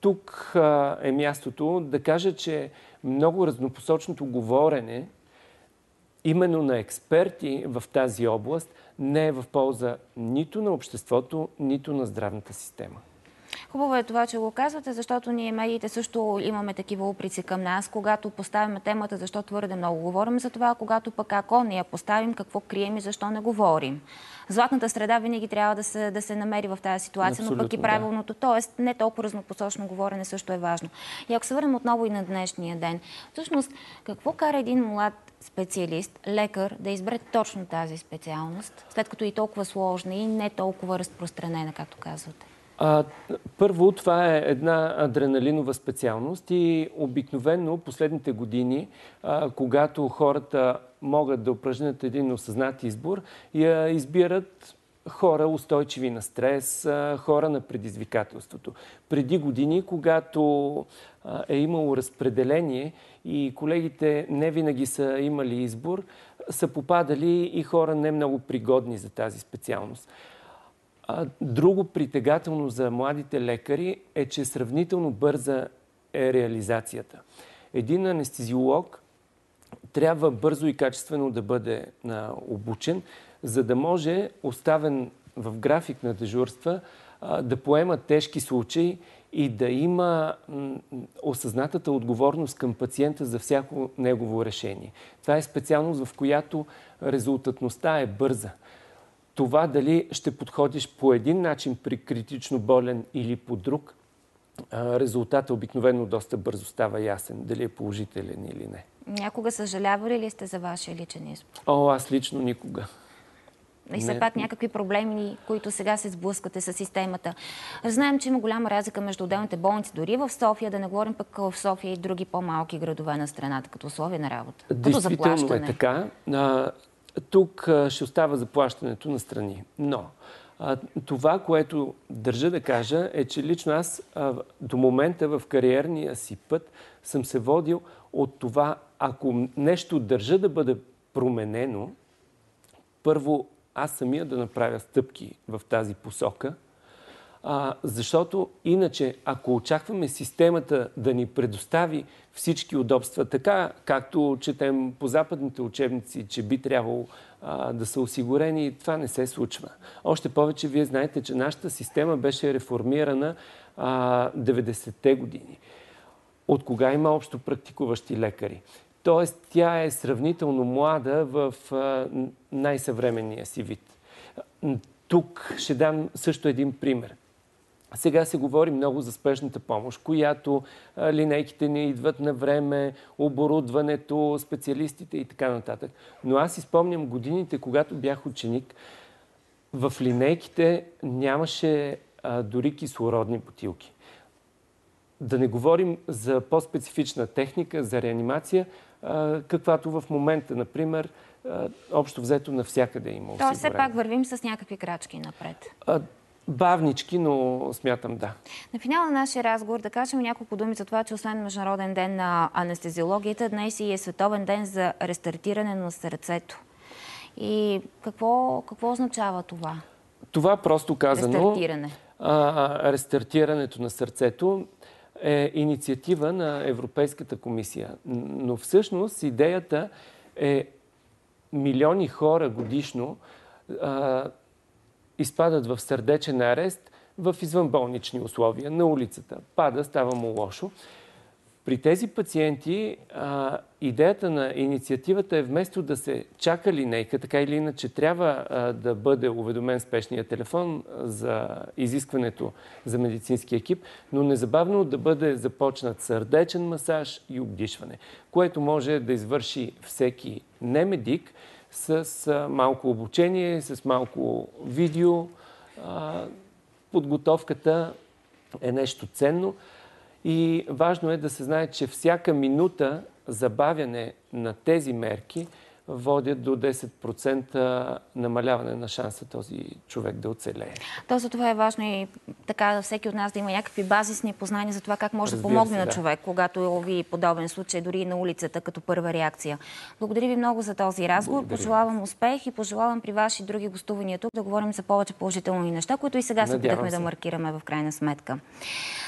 тук а, е мястото да кажа, че много разнопосочното говорене именно на експерти в тази област не е в полза нито на обществото, нито на здравната система. Хубаво е това, че го казвате, защото ние медиите също имаме такива уприци към нас, когато поставяме темата, защо твърде много говорим за това, когато пък ако не я поставим, какво крием и защо не говорим. Златната среда винаги трябва да се, да се намери в тази ситуация, Абсолютно, но пък и правилното, да. т.е. не толкова разнопосочно говорене също е важно. И ако се върнем отново и на днешния ден, всъщност какво кара един млад специалист, лекар, да избере точно тази специалност, след като и толкова сложна и не толкова разпространена, както казвате? А, първо, това е една адреналинова специалност и обикновено последните години, а, когато хората могат да упражнят един осъзнат избор, я избират хора устойчиви на стрес, хора на предизвикателството. Преди години, когато е имало разпределение и колегите не винаги са имали избор, са попадали и хора не много пригодни за тази специалност. Друго притегателно за младите лекари е, че сравнително бърза е реализацията. Един анестезиолог трябва бързо и качествено да бъде обучен, за да може, оставен в график на дежурства, да поема тежки случаи и да има осъзнатата отговорност към пациента за всяко негово решение. Това е специалност, в която резултатността е бърза. Това дали ще подходиш по един начин при критично болен или по друг, резултатът обикновено доста бързо става ясен, дали е положителен или не. Някога съжалявали ли сте за вашия личен избор? О, аз лично никога. И все пак някакви проблеми, които сега се сблъскате с системата. Знаем, че има голяма разлика между отделните болници, дори в София, да не говорим пък в София и други по-малки градове на страната, като условия на работа. Като Действително е заплащане. така. А, тук ще остава заплащането на страни. Но а, това, което държа да кажа, е, че лично аз а, до момента в кариерния си път съм се водил от това, ако нещо държа да бъде променено, първо аз самия да направя стъпки в тази посока, а, защото иначе, ако очакваме системата да ни предостави всички удобства, така както четем по западните учебници, че би трябвало а, да са осигурени, това не се случва. Още повече, вие знаете, че нашата система беше реформирана а, 90-те години. От кога има общо практикуващи лекари? Тоест, тя е сравнително млада в най-съвременния си вид. Тук ще дам също един пример. Сега се говори много за спешната помощ, която линейките не идват на време, оборудването, специалистите и така нататък. Но аз изпомням годините, когато бях ученик, в линейките нямаше а, дори кислородни бутилки. Да не говорим за по-специфична техника, за реанимация, каквато в момента, например, общо взето навсякъде има Тоест, все осигурено. пак вървим с някакви крачки напред. Бавнички, но смятам да. На финала на нашия разговор да кажем няколко думи за това, че освен Международен ден на анестезиологията, днес и е Световен ден за рестартиране на сърцето. И какво, какво означава това? Това просто казано, Рестартиране. а, рестартирането на сърцето е инициатива на Европейската комисия. Но всъщност идеята е милиони хора годишно а, изпадат в сърдечен арест в извънболнични условия, на улицата. Пада, става му лошо. При тези пациенти а, идеята на инициативата е вместо да се чака линейка, така или иначе трябва а, да бъде уведомен спешния телефон за изискването за медицински екип, но незабавно да бъде започнат сърдечен масаж и обдишване, което може да извърши всеки немедик с а, малко обучение, с малко видео. А, подготовката е нещо ценно. И важно е да се знае, че всяка минута забавяне на тези мерки водят до 10% намаляване на шанса този човек да оцелее. То за това е важно и така всеки от нас да има някакви базисни познания за това как може да Разбира помогне се, на да. човек, когато лови подобен случай, дори и на улицата, като първа реакция. Благодаря ви много за този разговор. Благодаря. Пожелавам успех и пожелавам при ваши други гостувания тук да говорим за повече положителни неща, които и сега се опитахме да маркираме в крайна сметка.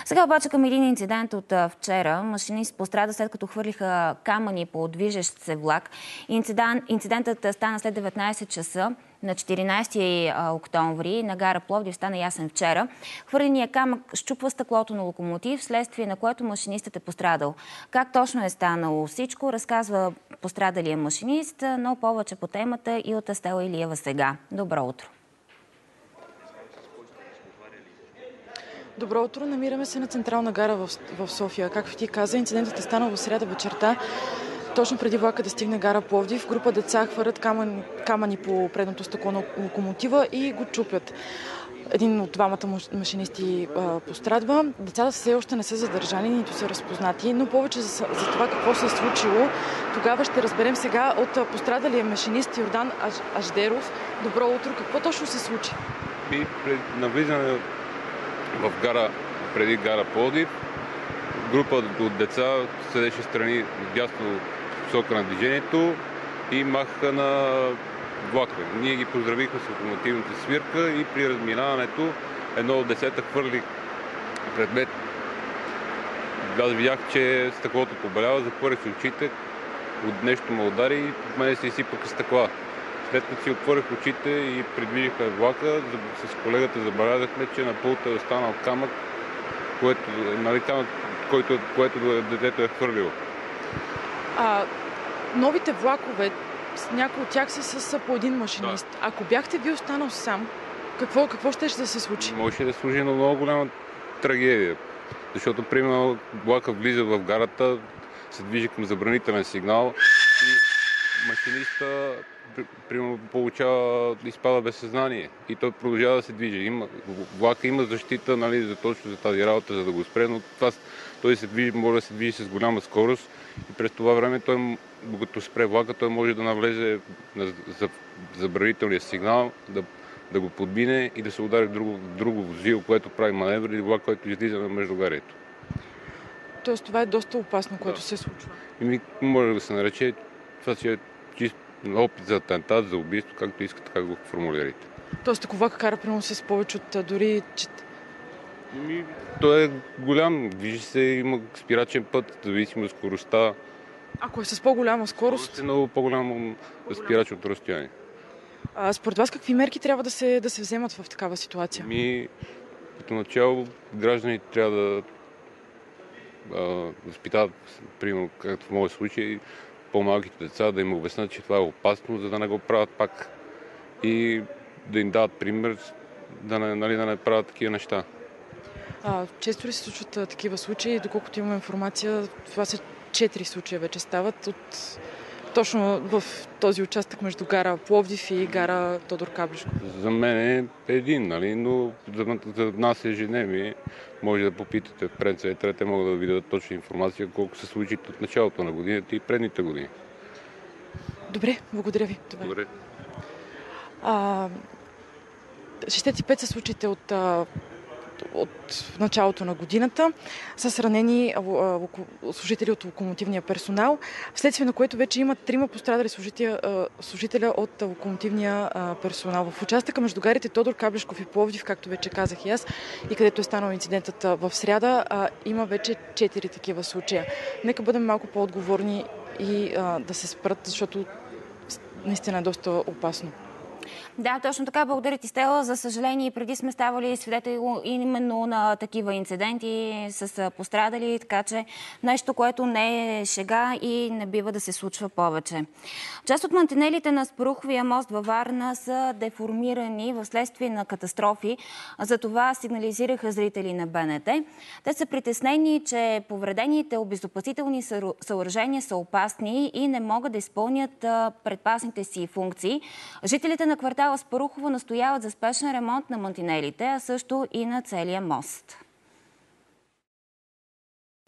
Сега обаче към един инцидент от вчера. Машинист пострада след като хвърлиха камъни по движещ се влак. Инцидент, инцидентът стана след 19 часа на 14 а, октомври на гара Пловдив стана ясен вчера. Хвърления камък щупва стъклото на локомотив, вследствие на което машинистът е пострадал. Как точно е станало всичко, разказва пострадалия машинист, но повече по темата и от Астела Илиева сега. Добро утро! Добро утро, намираме се на Централна гара в, в София. Както ти каза, инцидентът е станал в среда вечерта. Точно преди влака да стигне гара Пловдив, група деца хвърлят камъни, камъни по предното стъкло на локомотива и го чупят. Един от двамата машинисти а, пострадва. Децата все още не са задържани, нито са разпознати, но повече за, за това какво се е случило, тогава ще разберем сега от пострадалия машинист Йордан Аж, Аждеров. Добро утро, какво точно се случи? И пред навлизане в гара, преди гара Плодив, група от деца седеше страни дясно посока на движението и маха на влака. Ние ги поздравихме с локомотивната свирка и при разминаването едно от десета хвърли предмет. Аз видях, че стъклото побелява, затворих си очите, от нещо ме удари и в мене се изсипаха стъкла. Като си отворих очите и придвижиха влака, с колегата забелязахме, че на пулта е останал камък, което, нали, камък, който, което детето е хвърлило. А, новите влакове, някои от тях са с по един машинист. Ако бяхте ви останал сам, какво, какво ще да се случи? Може да служи на много голяма трагедия. Защото, примерно, влака влиза в гарата, се движи към забранителен сигнал и машиниста примерно получава, изпада без съзнание и той продължава да се движи. Има, влака има защита нали, за точно за тази работа, за да го спре, но това, той се движи, може да се движи с голяма скорост и през това време той, докато спре влака, той може да навлезе на за- забранителния сигнал, да, да го подбине и да се удари в друго, друго возило, което прави маневр или влак, който излиза на междугарието. Тоест това е доста опасно, което се случва. И ми- може да се нарече, това си е чист опит за атентат, за убийство, както искате, така го формулирайте. Тоест ако влака кара примерно с повече от дори... Ами, той е голям, движи се, има спирачен път, зависимо от скоростта. Ако е с по-голяма скорост, Е много по-голямо спирачното разстояние. а, според вас какви мерки трябва да се, да се вземат в такава ситуация? Ми, като начало, гражданите трябва да а, възпитават, примерно, както в моят случай, по-малките деца, да им обяснят, че това е опасно, за да не го правят пак. И да им дадат пример, да не, нали, да не правят такива неща. А, често ли се случват такива случаи? Доколкото имаме информация, това са четири случая вече стават от точно в този участък между гара Пловдив и гара Тодор Каблишко. За мен е един, нали? но за, за нас ежедневие може да попитате в предцентъра, те могат да ви дадат точна информация колко се случи от началото на годината и предните години. Добре, благодаря ви. Това е. Добре. А, 65 са случаите от, а, от началото на годината с ранени а, а, локо- служители от локомотивния персонал, вследствие на което вече има трима пострадали служителя от локомотивния персонал. В участъка между гарите Тодор Каблешков и Пловдив, както вече казах и аз, и където е станал инцидентът в сряда, има вече четири такива случая. Нека бъдем малко по-отговорни и да се спрат, защото наистина е доста опасно. Да, точно така. Благодаря ти, Стела. За съжаление, преди сме ставали свидетели именно на такива инциденти с пострадали, така че нещо, което не е шега и не бива да се случва повече. Част от мантинелите на Споруховия мост във Варна са деформирани в следствие на катастрофи. За това сигнализираха зрители на БНТ. Те са притеснени, че повредените обезопасителни съоръжения са опасни и не могат да изпълнят а, предпазните си функции. Жителите на квартала Спарухово настояват за спешен ремонт на мантинелите, а също и на целия мост.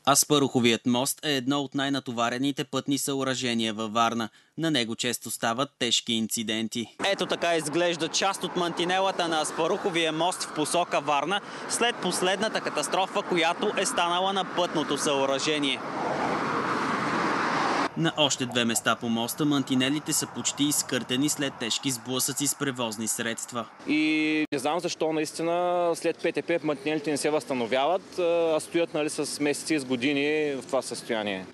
Аспаруховият мост е едно от най-натоварените пътни съоръжения във Варна. На него често стават тежки инциденти. Ето така изглежда част от мантинелата на Аспаруховия мост в посока Варна след последната катастрофа, която е станала на пътното съоръжение. На още две места по моста мантинелите са почти изкъртени след тежки сблъсъци с превозни средства. И не знам защо наистина след ПТП мантинелите не се възстановяват, а стоят нали, с месеци с години в това състояние.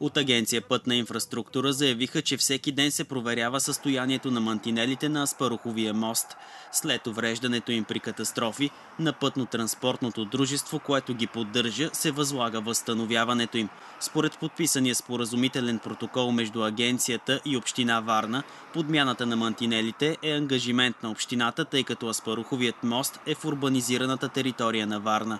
От агенция Пътна инфраструктура заявиха, че всеки ден се проверява състоянието на мантинелите на Аспаруховия мост. След увреждането им при катастрофи, на пътно-транспортното дружество, което ги поддържа, се възлага възстановяването им. Според подписания споразумителен протокол между агенцията и община Варна, подмяната на мантинелите е ангажимент на общината, тъй като Аспаруховият мост е в урбанизираната територия на Варна.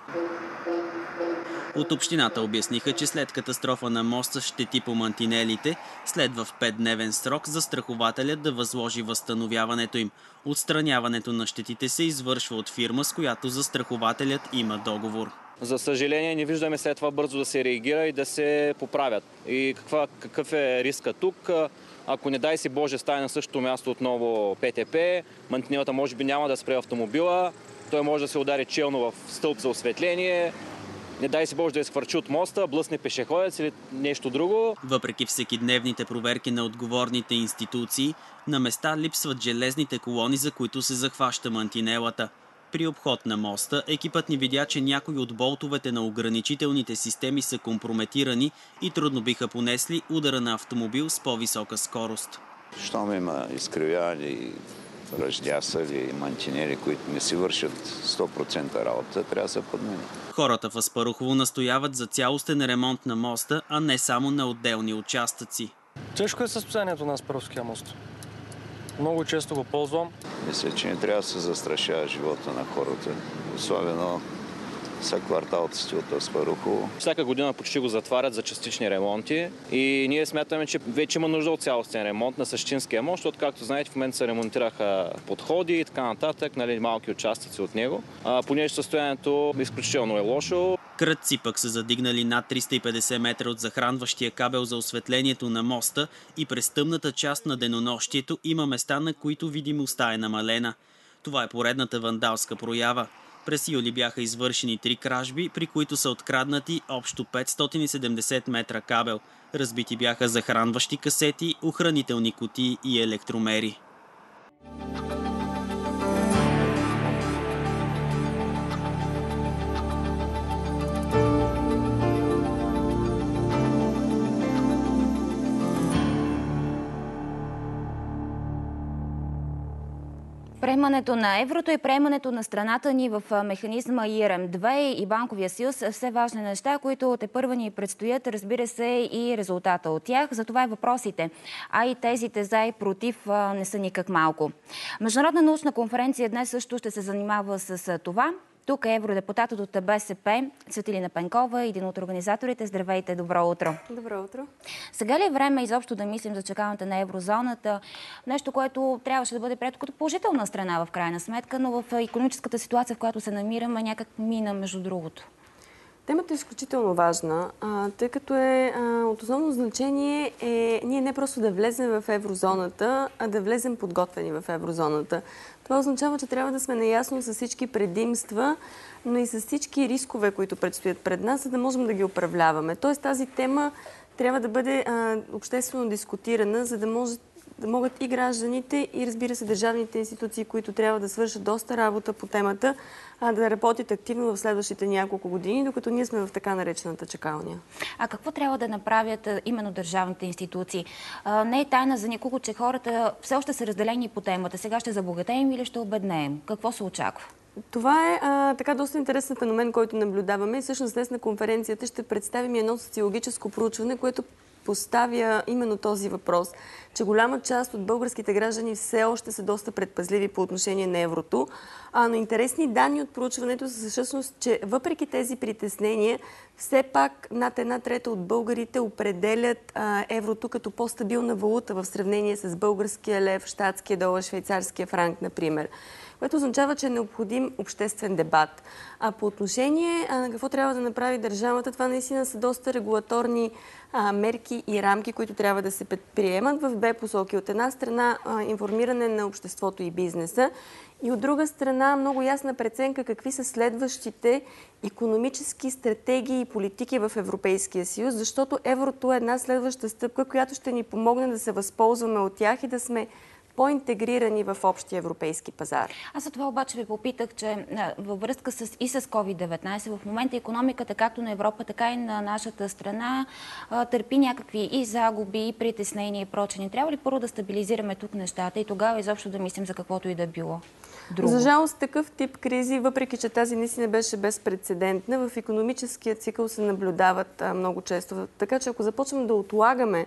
От общината обясниха, че след катастрофа на моста щети по мантинелите, следва в 5-дневен срок застрахователят да възложи възстановяването им. Отстраняването на щетите се извършва от фирма, с която застрахователят има договор. За съжаление не виждаме след това бързо да се реагира и да се поправят. И каква, какъв е риска тук? Ако не дай си Боже стане на същото място отново ПТП, мантинелата може би няма да спре автомобила, той може да се удари челно в стълб за осветление, не дай си Боже да изхвърчи от моста, блъсне пешеходец или нещо друго. Въпреки всекидневните проверки на отговорните институции, на места липсват железните колони, за които се захваща мантинелата. При обход на моста, екипът ни видя, че някои от болтовете на ограничителните системи са компрометирани и трудно биха понесли удара на автомобил с по-висока скорост. Щом има изкривяване и ръждясали и мантинели, които не си вършат 100% работа, трябва да се подменят. Хората в Аспарухово настояват за цялостен ремонт на моста, а не само на отделни участъци. Тежко е състоянието на Аспаровския мост. Много често го ползвам. Мисля, че не трябва да се застрашава живота на хората, особено всяк квартал цветет Аспарухово. Всяка година почти го затварят за частични ремонти и ние смятаме, че вече има нужда от цялостен ремонт на същинския мост, защото, както знаете, в момента се ремонтираха подходи и така нататък, нали, малки участъци от него, а, понеже състоянието изключително е лошо. Кръци пък са задигнали над 350 метра от захранващия кабел за осветлението на моста и през тъмната част на денонощието има места, на които видимостта е намалена. Това е поредната вандалска проява. През юли бяха извършени три кражби, при които са откраднати общо 570 метра кабел. Разбити бяха захранващи касети, охранителни кутии и електромери. Приемането на еврото и приемането на страната ни в механизма ИРМ-2 и Банковия съюз са все важни неща, които те първа ни предстоят, разбира се, и резултата от тях. Затова и въпросите, а и тезите за и против не са никак малко. Международна научна конференция днес също ще се занимава с това. Тук е евродепутатът от БСП Цветелина Пенкова, един от организаторите. Здравейте, добро утро. Добро утро. Сега ли е време изобщо да мислим за чакалната на еврозоната? Нещо, което трябваше да бъде прието като положителна страна в крайна сметка, но в економическата ситуация, в която се намираме, някак мина между другото. Темата е изключително важна, тъй като е от основно значение е ние не просто да влезем в еврозоната, а да влезем подготвени в еврозоната. Това означава, че трябва да сме наясно с всички предимства, но и с всички рискове, които предстоят пред нас, за да можем да ги управляваме. Тоест тази тема трябва да бъде обществено дискутирана, за да, може, да могат и гражданите, и разбира се държавните институции, които трябва да свършат доста работа по темата, а, да работят активно в следващите няколко години, докато ние сме в така наречената чакалния. А какво трябва да направят именно държавните институции? А, не е тайна за никого, че хората все още са разделени по темата. Сега ще забогатеем или ще обеднеем? Какво се очаква? Това е а, така доста интересен феномен, който наблюдаваме. И всъщност днес на конференцията ще представим едно социологическо проучване, което поставя именно този въпрос, че голяма част от българските граждани все още са доста предпазливи по отношение на еврото. А, но интересни данни от проучването са всъщност, че въпреки тези притеснения, все пак над една трета от българите определят а, еврото като по-стабилна валута в сравнение с българския лев, щатския долар, швейцарския франк, например което означава, че е необходим обществен дебат. А по отношение на какво трябва да направи държавата, това наистина са доста регулаторни мерки и рамки, които трябва да се предприемат в две посоки. От една страна информиране на обществото и бизнеса и от друга страна много ясна преценка какви са следващите економически стратегии и политики в Европейския съюз, защото еврото е една следваща стъпка, която ще ни помогне да се възползваме от тях и да сме по-интегрирани в общия европейски пазар. Аз за това обаче ви попитах, че във връзка с, и с COVID-19 в момента економиката както на Европа, така и на нашата страна търпи някакви и загуби, и притеснения и прочее. Не трябва ли първо да стабилизираме тук нещата и тогава изобщо да мислим за каквото и да било? Друго. За жалост, такъв тип кризи, въпреки че тази наистина беше безпредседентна, в економическия цикъл се наблюдават а, много често. Така че ако започнем да отлагаме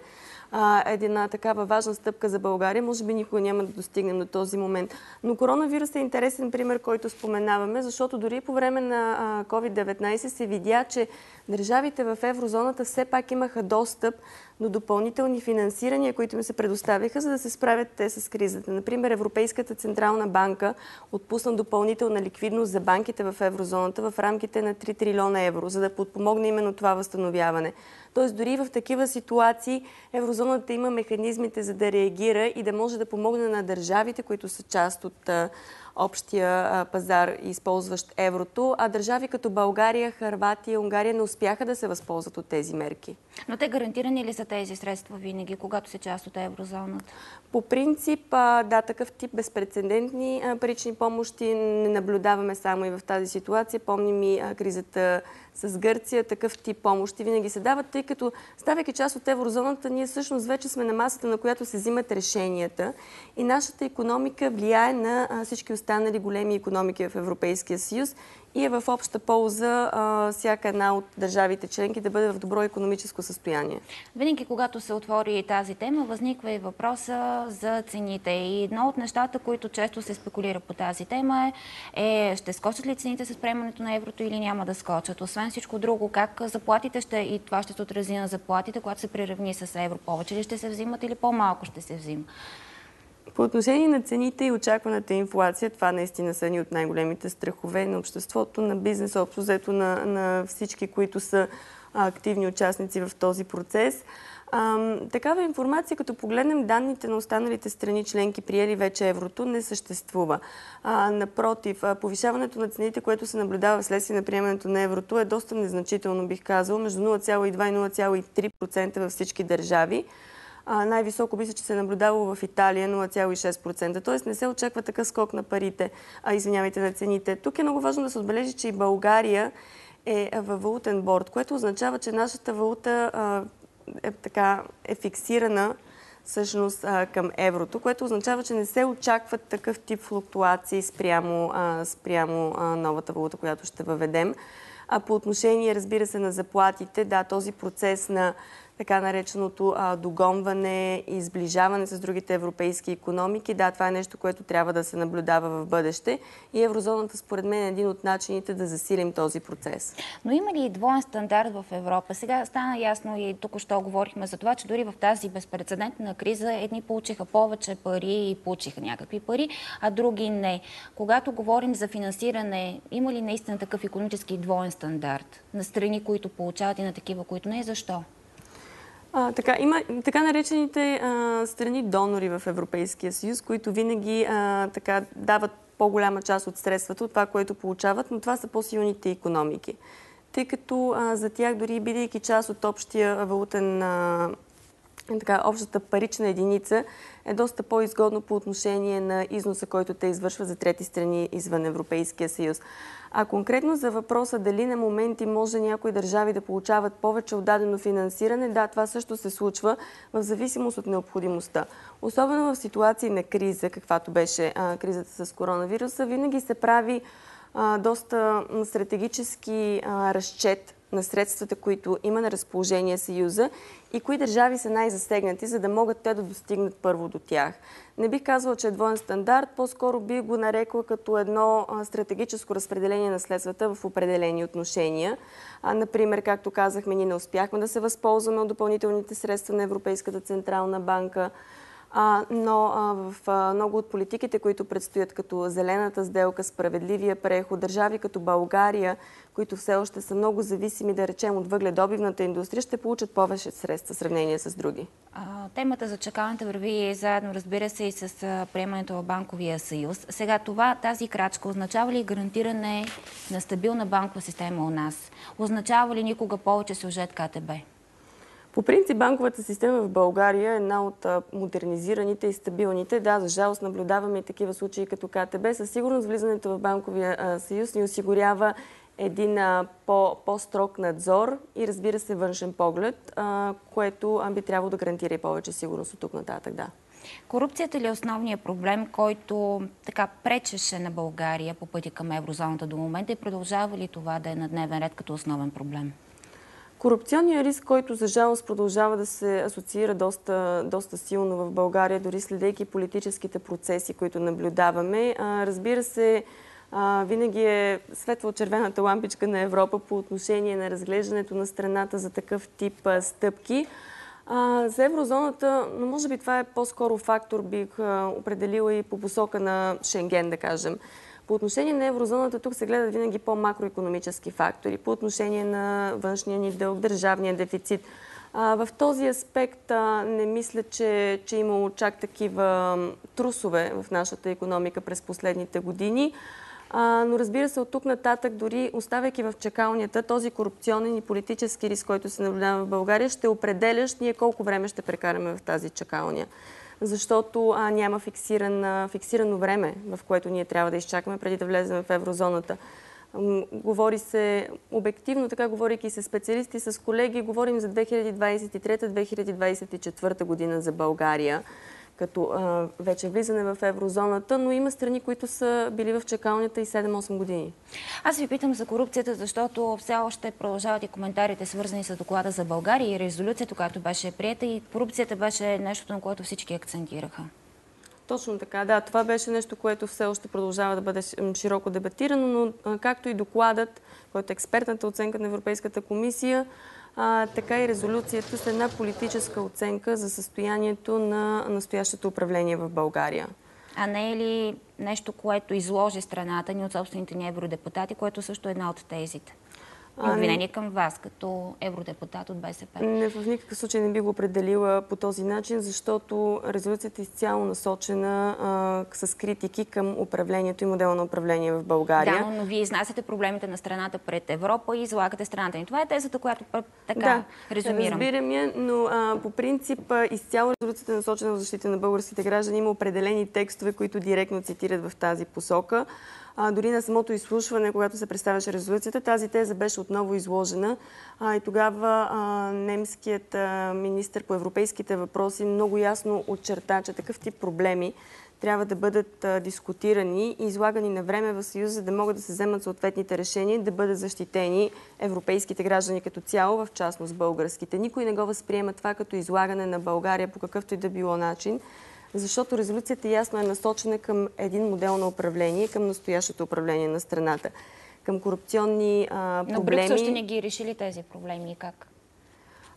една такава важна стъпка за България. Може би никога няма да достигнем до този момент. Но коронавирус е интересен пример, който споменаваме, защото дори по време на COVID-19 се видя, че държавите в еврозоната все пак имаха достъп до допълнителни финансирания, които им се предоставяха, за да се справят те с кризата. Например, Европейската централна банка отпусна допълнителна ликвидност за банките в еврозоната в рамките на 3 трилиона евро, за да подпомогне именно това възстановяване. Тоест, дори в такива ситуации еврозоната има механизмите за да реагира и да може да помогне на държавите, които са част от общия пазар, използващ еврото, а държави като България, Харватия, Унгария не успяха да се възползват от тези мерки. Но те гарантирани ли са тези средства винаги, когато са част от еврозоната? По принцип, да, такъв тип безпредседентни парични помощи не наблюдаваме само и в тази ситуация. Помним и кризата с Гърция, такъв тип помощи винаги се дават, тъй като ставайки част от еврозоната, ние всъщност вече сме на масата, на която се взимат решенията. И нашата економика влияе на всички останали големи економики в Европейския съюз и е в обща полза а, всяка една от държавите членки да бъде в добро економическо състояние. Винаги, когато се отвори тази тема, възниква и въпроса за цените. И едно от нещата, които често се спекулира по тази тема е, е ще скочат ли цените с приемането на еврото или няма да скочат. Освен всичко друго, как заплатите ще и това ще се отрази на заплатите, когато се приравни с евро. Повече ли ще се взимат или по-малко ще се взима? По отношение на цените и очакваната инфлация, това наистина са ни от най-големите страхове на обществото, на бизнес, общо взето на, на всички, които са активни участници в този процес. А, такава информация, като погледнем данните на останалите страни членки, приели вече еврото, не съществува. А, напротив, повишаването на цените, което се наблюдава вследствие на приемането на еврото, е доста незначително, бих казал, между 0,2 и 0,3% във всички държави най-високо мисля, че се е наблюдавало в Италия 0,6%. Тоест не се очаква такъв скок на парите, а, извинявайте, на цените. Тук е много важно да се отбележи, че и България е във валутен борт, което означава, че нашата валута е, така, е фиксирана всъщност към еврото, което означава, че не се очакват такъв тип флуктуации спрямо, спрямо новата валута, която ще въведем. А по отношение, разбира се, на заплатите, да, този процес на така нареченото а, догонване и сближаване с другите европейски економики. Да, това е нещо, което трябва да се наблюдава в бъдеще и еврозоната според мен е един от начините да засилим този процес. Но има ли двоен стандарт в Европа? Сега стана ясно и тук що говорихме за това, че дори в тази безпредседентна криза едни получиха повече пари и получиха някакви пари, а други не. Когато говорим за финансиране, има ли наистина такъв економически двоен стандарт на страни, които получават и на такива, които не? Защо? А, така, има така наречените а, страни донори в Европейския съюз, които винаги а, така, дават по-голяма част от средствата от това, което получават, но това са по-силните економики. Тъй като а, за тях, дори бидейки част от общия валутен а, така, общата парична единица е доста по-изгодно по отношение на износа, който те извършват за трети страни извън Европейския съюз. А конкретно за въпроса дали на моменти може някои държави да получават повече от дадено финансиране, да, това също се случва в зависимост от необходимостта. Особено в ситуации на криза, каквато беше а, кризата с коронавируса, винаги се прави а, доста стратегически а, разчет на средствата, които има на разположение Съюза и кои държави са най-засегнати, за да могат те да достигнат първо до тях. Не бих казала, че е двоен стандарт, по-скоро би го нарекла като едно стратегическо разпределение на следствата в определени отношения. А, например, както казахме, ние не успяхме да се възползваме от допълнителните средства на Европейската Централна банка но в много от политиките, които предстоят като зелената сделка, справедливия преход, държави като България, които все още са много зависими, да речем, от въгледобивната индустрия, ще получат повече средства в сравнение с други. Темата за чакалната върви заедно, разбира се, и с приемането в Банковия съюз. Сега това, тази крачка, означава ли гарантиране на стабилна банкова система у нас? Означава ли никога повече сюжет КТБ? По принцип, банковата система в България е една от модернизираните и стабилните. Да, за жалост наблюдаваме и такива случаи като КТБ. Със сигурност влизането в Банковия съюз ни осигурява един по-строг надзор и разбира се външен поглед, което би трябвало да гарантира и повече сигурност от тук нататък. Да. Корупцията ли е основният проблем, който така пречеше на България по пътя към еврозоната до момента и продължава ли това да е на дневен ред като основен проблем? Корупционният риск, който за жалост продължава да се асоциира доста, доста силно в България, дори следейки политическите процеси, които наблюдаваме, разбира се, винаги е светло-червената лампичка на Европа по отношение на разглеждането на страната за такъв тип стъпки. За еврозоната, но може би това е по-скоро фактор, бих определила и по посока на Шенген, да кажем. По отношение на еврозоната тук се гледат винаги по-макроекономически фактори. По отношение на външния ни дълг, държавния дефицит. В този аспект не мисля, че, че е имало чак такива трусове в нашата економика през последните години. Но разбира се, от тук нататък, дори оставяйки в чакалнята, този корупционен и политически риск, който се наблюдава в България, ще определяш ние колко време ще прекараме в тази чакалня защото а, няма фиксиран, фиксирано време, в което ние трябва да изчакаме преди да влезем в еврозоната. Говори се обективно, така говорейки с специалисти, с колеги, говорим за 2023-2024 година за България. Като а, вече влизане в еврозоната, но има страни, които са били в чакалнята и 7-8 години. Аз ви питам за корупцията, защото все още продължават и коментарите, свързани с доклада за България и резолюцията, която беше прията и корупцията беше нещо, на което всички акцентираха. Точно така, да. Това беше нещо, което все още продължава да бъде широко дебатирано, но както и докладът, който е експертната оценка на Европейската комисия, а, така и резолюцията с една политическа оценка за състоянието на настоящото управление в България. А не е ли нещо, което изложи страната ни от собствените ни евродепутати, което също е една от тезите? Обвинение към вас, като евродепутат от БСП. Не, в никакъв случай не би го определила по този начин, защото резолюцията е изцяло насочена а, с критики към управлението и модела на управление в България. Да, но, но вие изнасяте проблемите на страната пред Европа и излагате страната ни. Това е тезата, която така да, резюмирам. разбирам я, но а, по принцип а, изцяло резолюцията е насочена в защита на българските граждани. Има определени текстове, които директно цитират в тази посока. Дори на самото изслушване, когато се представяше резолюцията, тази теза беше отново изложена. И тогава немският а, министр по европейските въпроси много ясно очерта, че такъв тип проблеми трябва да бъдат дискутирани и излагани на време в Съюза, за да могат да се вземат съответните решения, да бъдат защитени европейските граждани като цяло, в частност българските. Никой не го възприема това като излагане на България по какъвто и да било начин защото резолюцията ясно е насочена към един модел на управление, към настоящото управление на страната, към корупционни а, Но проблеми. Брюксел ще не ги решили тези проблеми и как?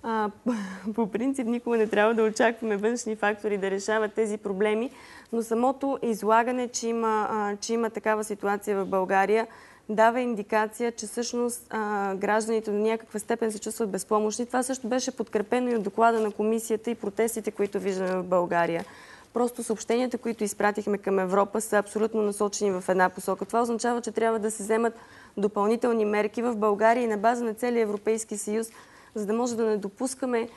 А, по принцип никога не трябва да очакваме външни фактори да решават тези проблеми, но самото излагане, че има, а, че има такава ситуация в България, дава индикация, че всъщност а, гражданите до някаква степен се чувстват безпомощни. Това също беше подкрепено и от доклада на комисията и протестите, които виждаме в България. Просто съобщенията, които изпратихме към Европа, са абсолютно насочени в една посока. Това означава, че трябва да се вземат допълнителни мерки в България и на база на целия Европейски съюз, за да може да не допускаме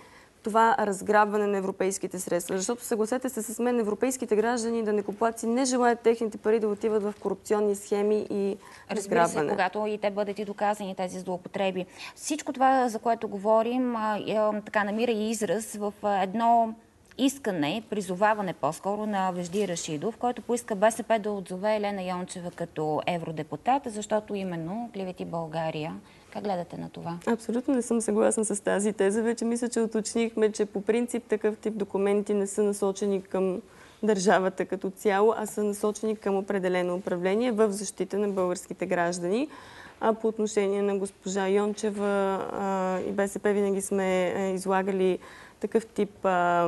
това разграбване на европейските средства. Защото съгласете се с мен, европейските граждани да некоплаци не желаят техните пари да отиват в корупционни схеми и Разбира разграбване. се, когато и те бъдат и доказани тези злоупотреби. Всичко това, за което говорим, е, така намира и израз в едно искане, призоваване по-скоро на Вежди Рашидов, който поиска БСП да отзове Елена Йончева като евродепутат, защото именно клевети България. Как гледате на това? Абсолютно не съм съгласна с тази теза. Вече мисля, че уточнихме, че по принцип такъв тип документи не са насочени към държавата като цяло, а са насочени към определено управление в защита на българските граждани. А по отношение на госпожа Йончева и БСП винаги сме излагали такъв тип а,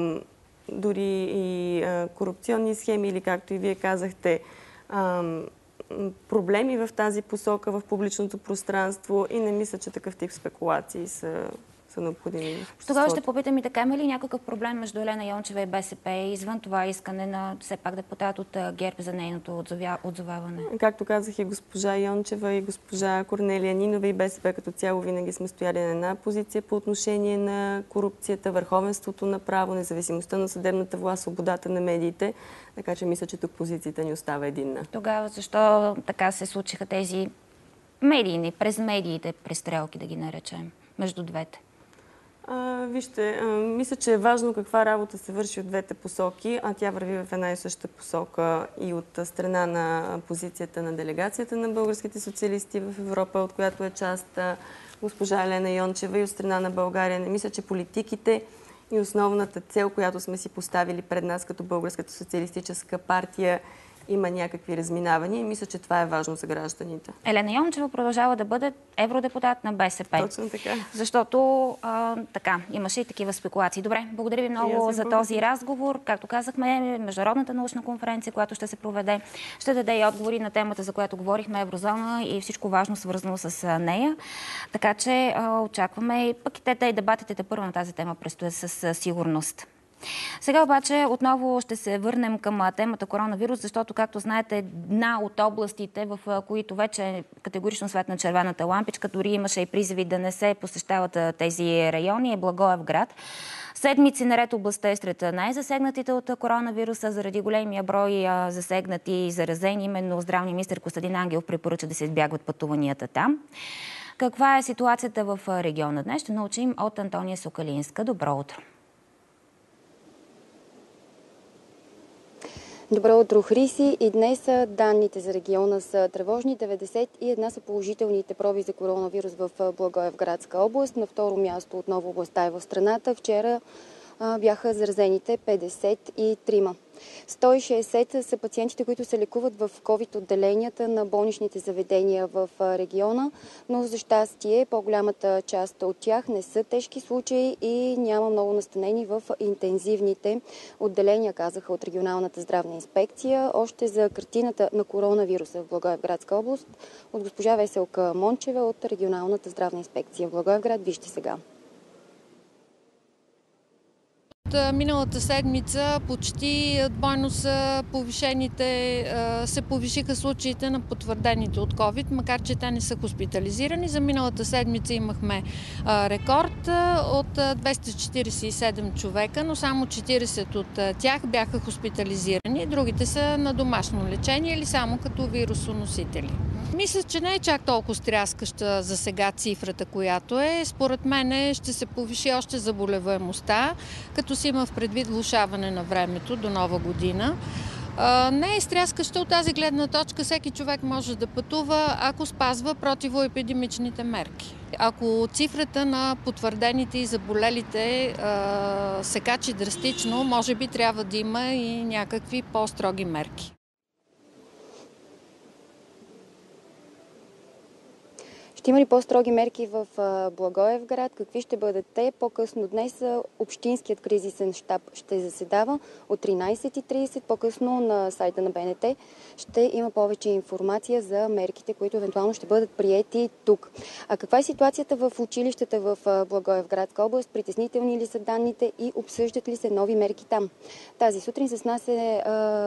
дори и корупционни схеми или както и вие казахте, проблеми в тази посока в публичното пространство и не мисля, че такъв тип спекулации са, са необходими. Тогава ще попитам и така, има ли някакъв проблем между Елена Йончева и БСП извън това искане на все пак депутат от ГЕРБ за нейното отзоваване? Както казах и госпожа Йончева и госпожа Корнелия Нинова и БСП като цяло винаги сме стояли на една позиция по отношение на корупцията, върховенството на право, независимостта на съдебната власт, свободата на медиите. Така че мисля, че тук позицията ни остава единна. Тогава защо така се случиха тези медийни, през медиите престрелки, да ги наречем, между двете? Вижте, мисля, че е важно каква работа се върши от двете посоки, а тя върви в една и съща посока и от страна на позицията на делегацията на българските социалисти в Европа, от която е част госпожа Елена Йончева и от страна на България. Не мисля, че политиките и основната цел, която сме си поставили пред нас като Българската социалистическа партия има някакви разминавания и мисля, че това е важно за гражданите. Елена Йончева продължава да бъде евродепутат на БСП. Точно така. Защото а, така, имаше и такива спекулации. Добре, благодаря ви много за този разговор. Както казахме, Международната научна конференция, която ще се проведе, ще даде и отговори на темата, за която говорихме, еврозона и всичко важно свързано с нея. Така че а, очакваме, пък и те, и дебатите те първо на тази тема предстоят с сигурност. Сега обаче отново ще се върнем към темата коронавирус, защото, както знаете, една от областите, в които вече е категорично свет на червената лампичка, дори имаше и призиви да не се посещават тези райони, е Благоевград. Седмици наред областта е сред най-засегнатите от коронавируса заради големия брой засегнати и заразени. Именно здравния министр Костадин Ангел препоръча да се избягват пътуванията там. Каква е ситуацията в региона днес? Ще научим от Антония Сокалинска. Добро утро! Добро утро, Хриси. И днес данните за региона са тревожни. 91 са положителните проби за коронавирус в Благоевградска област. На второ място отново областта е в страната. Вчера бяха заразените 53. 160 са пациентите, които се лекуват в COVID-отделенията на болничните заведения в региона, но за щастие по-голямата част от тях не са тежки случаи и няма много настанени в интензивните отделения, казаха от регионалната здравна инспекция. Още за картината на коронавируса в Благоевградска област от госпожа Веселка Мончева от регионалната здравна инспекция в Благоевград. Вижте сега. Миналата седмица почти двойно са повишените, се повишиха случаите на потвърдените от COVID, макар че те не са хоспитализирани. За миналата седмица имахме рекорд от 247 човека, но само 40 от тях бяха хоспитализирани. Другите са на домашно лечение или само като вирусоносители. Мисля, че не е чак толкова стряскаща за сега цифрата, която е. Според мен ще се повиши още заболеваемостта, като се има в предвид влушаване на времето до нова година. Не е стряскаща от тази гледна точка. Всеки човек може да пътува, ако спазва противоепидемичните мерки. Ако цифрата на потвърдените и заболелите се качи драстично, може би трябва да има и някакви по-строги мерки. Ще има ли по-строги мерки в Благоевград? Какви ще бъдат те? По-късно днес Общинският кризисен щаб ще заседава от 13.30. По-късно на сайта на БНТ ще има повече информация за мерките, които евентуално ще бъдат приети тук. А каква е ситуацията в училищата в Благоевградска област? Притеснителни ли са данните и обсъждат ли се нови мерки там? Тази сутрин с нас е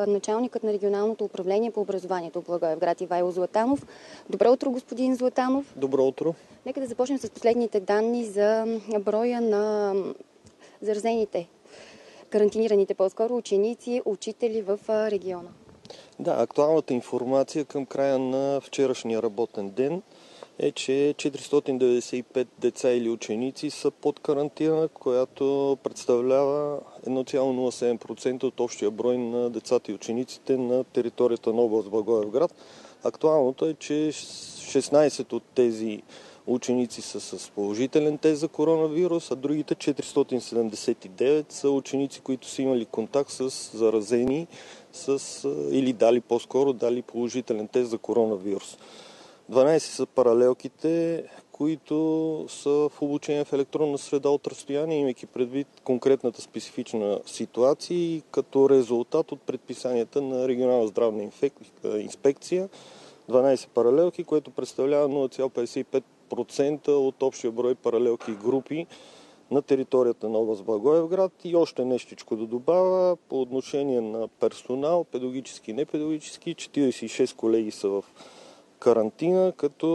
началникът на регионалното управление по образованието в Благоевград Ивайло Златанов. Добро утро, господин Златанов. Добро утро. Нека да започнем с последните данни за броя на заразените, карантинираните по-скоро ученици, учители в региона. Да, актуалната информация към края на вчерашния работен ден е, че 495 деца или ученици са под карантина, която представлява 1,07% от общия брой на децата и учениците на територията на област Благоевград. Актуалното е, че 16 от тези ученици са с положителен тест за коронавирус, а другите 479 са ученици, които са имали контакт с заразени с, или дали по-скоро дали положителен тест за коронавирус. 12 са паралелките, които са в обучение в електронна среда от разстояние, имайки предвид конкретната специфична ситуация и като резултат от предписанията на регионална здравна инспекция 12 паралелки, което представлява 0,55% от общия брой паралелки и групи на територията на област Благоевград. И още нещичко да добавя по отношение на персонал, педагогически и непедагогически. 46 колеги са в карантина, като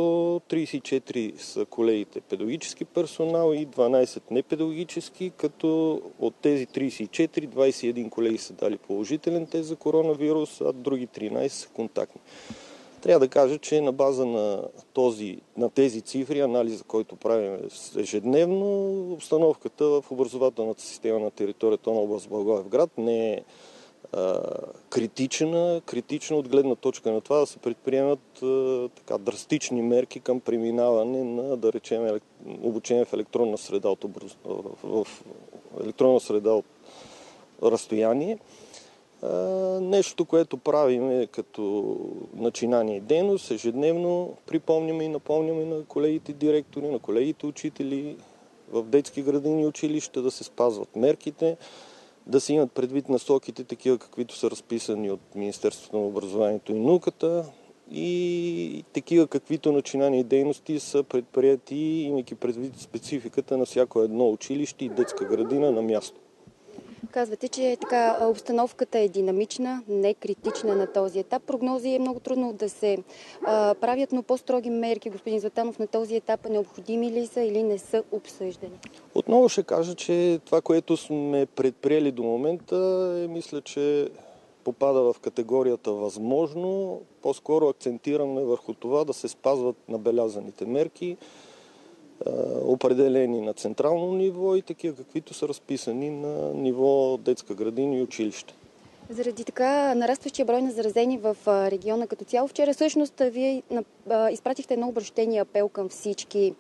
34 са колегите педагогически персонал и 12 непедагогически, като от тези 34, 21 колеги са дали положителен тест за коронавирус, а други 13 са контактни. Трябва да кажа, че на база на, този, на тези цифри, анализа, който правим ежедневно, обстановката в образователната система на територията на област Благоевград не е а, критична, критична от гледна точка на това да се предприемат а, така, драстични мерки към преминаване на, да речем, обучение в електронна среда от, образ... в електронна среда от разстояние. Нещо, което правим е като начинание и дейност, ежедневно припомняме и напомняме на колегите директори, на колегите учители в детски градини и училища да се спазват мерките, да се имат предвид насоките, такива каквито са разписани от Министерството на образованието и науката и такива каквито начинания и дейности са предприяти, имайки предвид спецификата на всяко едно училище и детска градина на място. Казвате, че така обстановката е динамична, не критична на този етап. Прогнози е много трудно да се а, правят, но по-строги мерки, господин Златанов, на този етап необходими ли са или не са обсъждани? Отново ще кажа, че това, което сме предприели до момента, е, мисля, че попада в категорията възможно. По-скоро акцентираме върху това да се спазват набелязаните мерки, определени на централно ниво и такива каквито са разписани на ниво детска градина и училище. Заради така нарастващия брой на заразени в региона като цяло, вчера всъщност вие изпратихте едно обращение апел към всички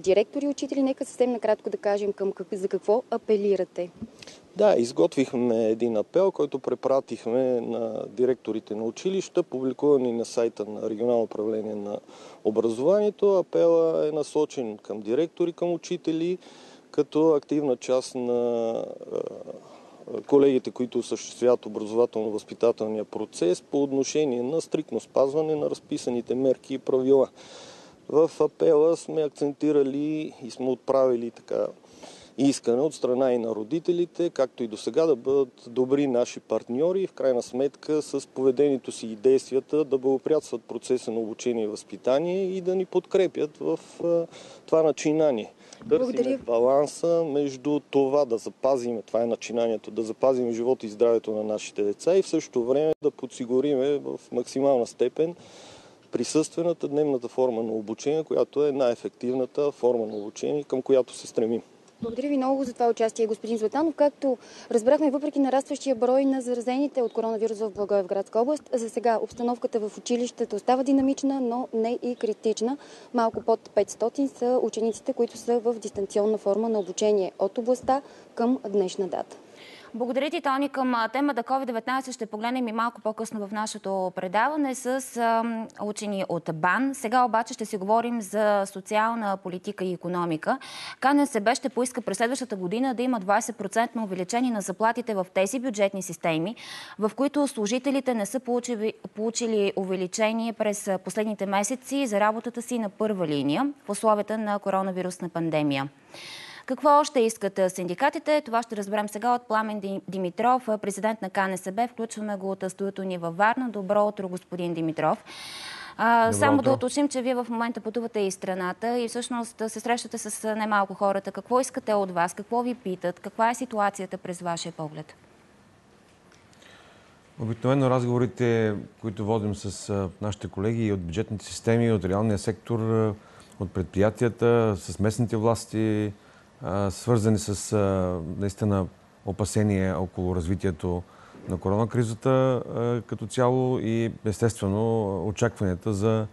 директори и учители. Нека съвсем накратко да кажем към за какво апелирате. Да, изготвихме един апел, който препратихме на директорите на училища, публикувани на сайта на регионално управление на образованието. Апела е насочен към директори, към учители, като активна част на колегите, които осъществяват образователно-възпитателния процес по отношение на стрикно спазване на разписаните мерки и правила. В апела сме акцентирали и сме отправили така искане от страна и на родителите, както и до сега да бъдат добри наши партньори и в крайна сметка с поведението си и действията да благоприятстват процеса на обучение и възпитание и да ни подкрепят в това начинание. Търсим баланса между това да запазим, това е начинанието, да запазим живота и здравето на нашите деца и в същото време да подсигуриме в максимална степен присъствената дневната форма на обучение, която е най-ефективната форма на обучение, към която се стремим. Благодаря ви много за това участие, господин Златанов. Както разбрахме, въпреки нарастващия брой на заразените от коронавирус в Благоевградска област, за сега обстановката в училищата остава динамична, но не и критична. Малко под 500 са учениците, които са в дистанционна форма на обучение от областта към днешна дата. Благодаря ти, Тони. Към темата COVID-19 ще погледнем и малко по-късно в нашето предаване с учени от БАН. Сега обаче ще си говорим за социална политика и економика. КНСБ ще поиска през следващата година да има 20% увеличение на заплатите в тези бюджетни системи, в които служителите не са получили, получили увеличение през последните месеци за работата си на първа линия в условията на коронавирусна пандемия. Какво още искат синдикатите? Това ще разберем сега от Пламен Димитров, президент на КНСБ. Включваме го от студиото ни във Варна. Добро утро, господин Димитров. А, само да уточним, че вие в момента пътувате и страната и всъщност се срещате с немалко хората. Какво искате от вас? Какво ви питат? Каква е ситуацията през вашия поглед? Обикновено разговорите, които водим с нашите колеги от бюджетните системи, от реалния сектор, от предприятията, с местните власти, свързани с наистина опасения около развитието на коронакризата като цяло и естествено очакванията за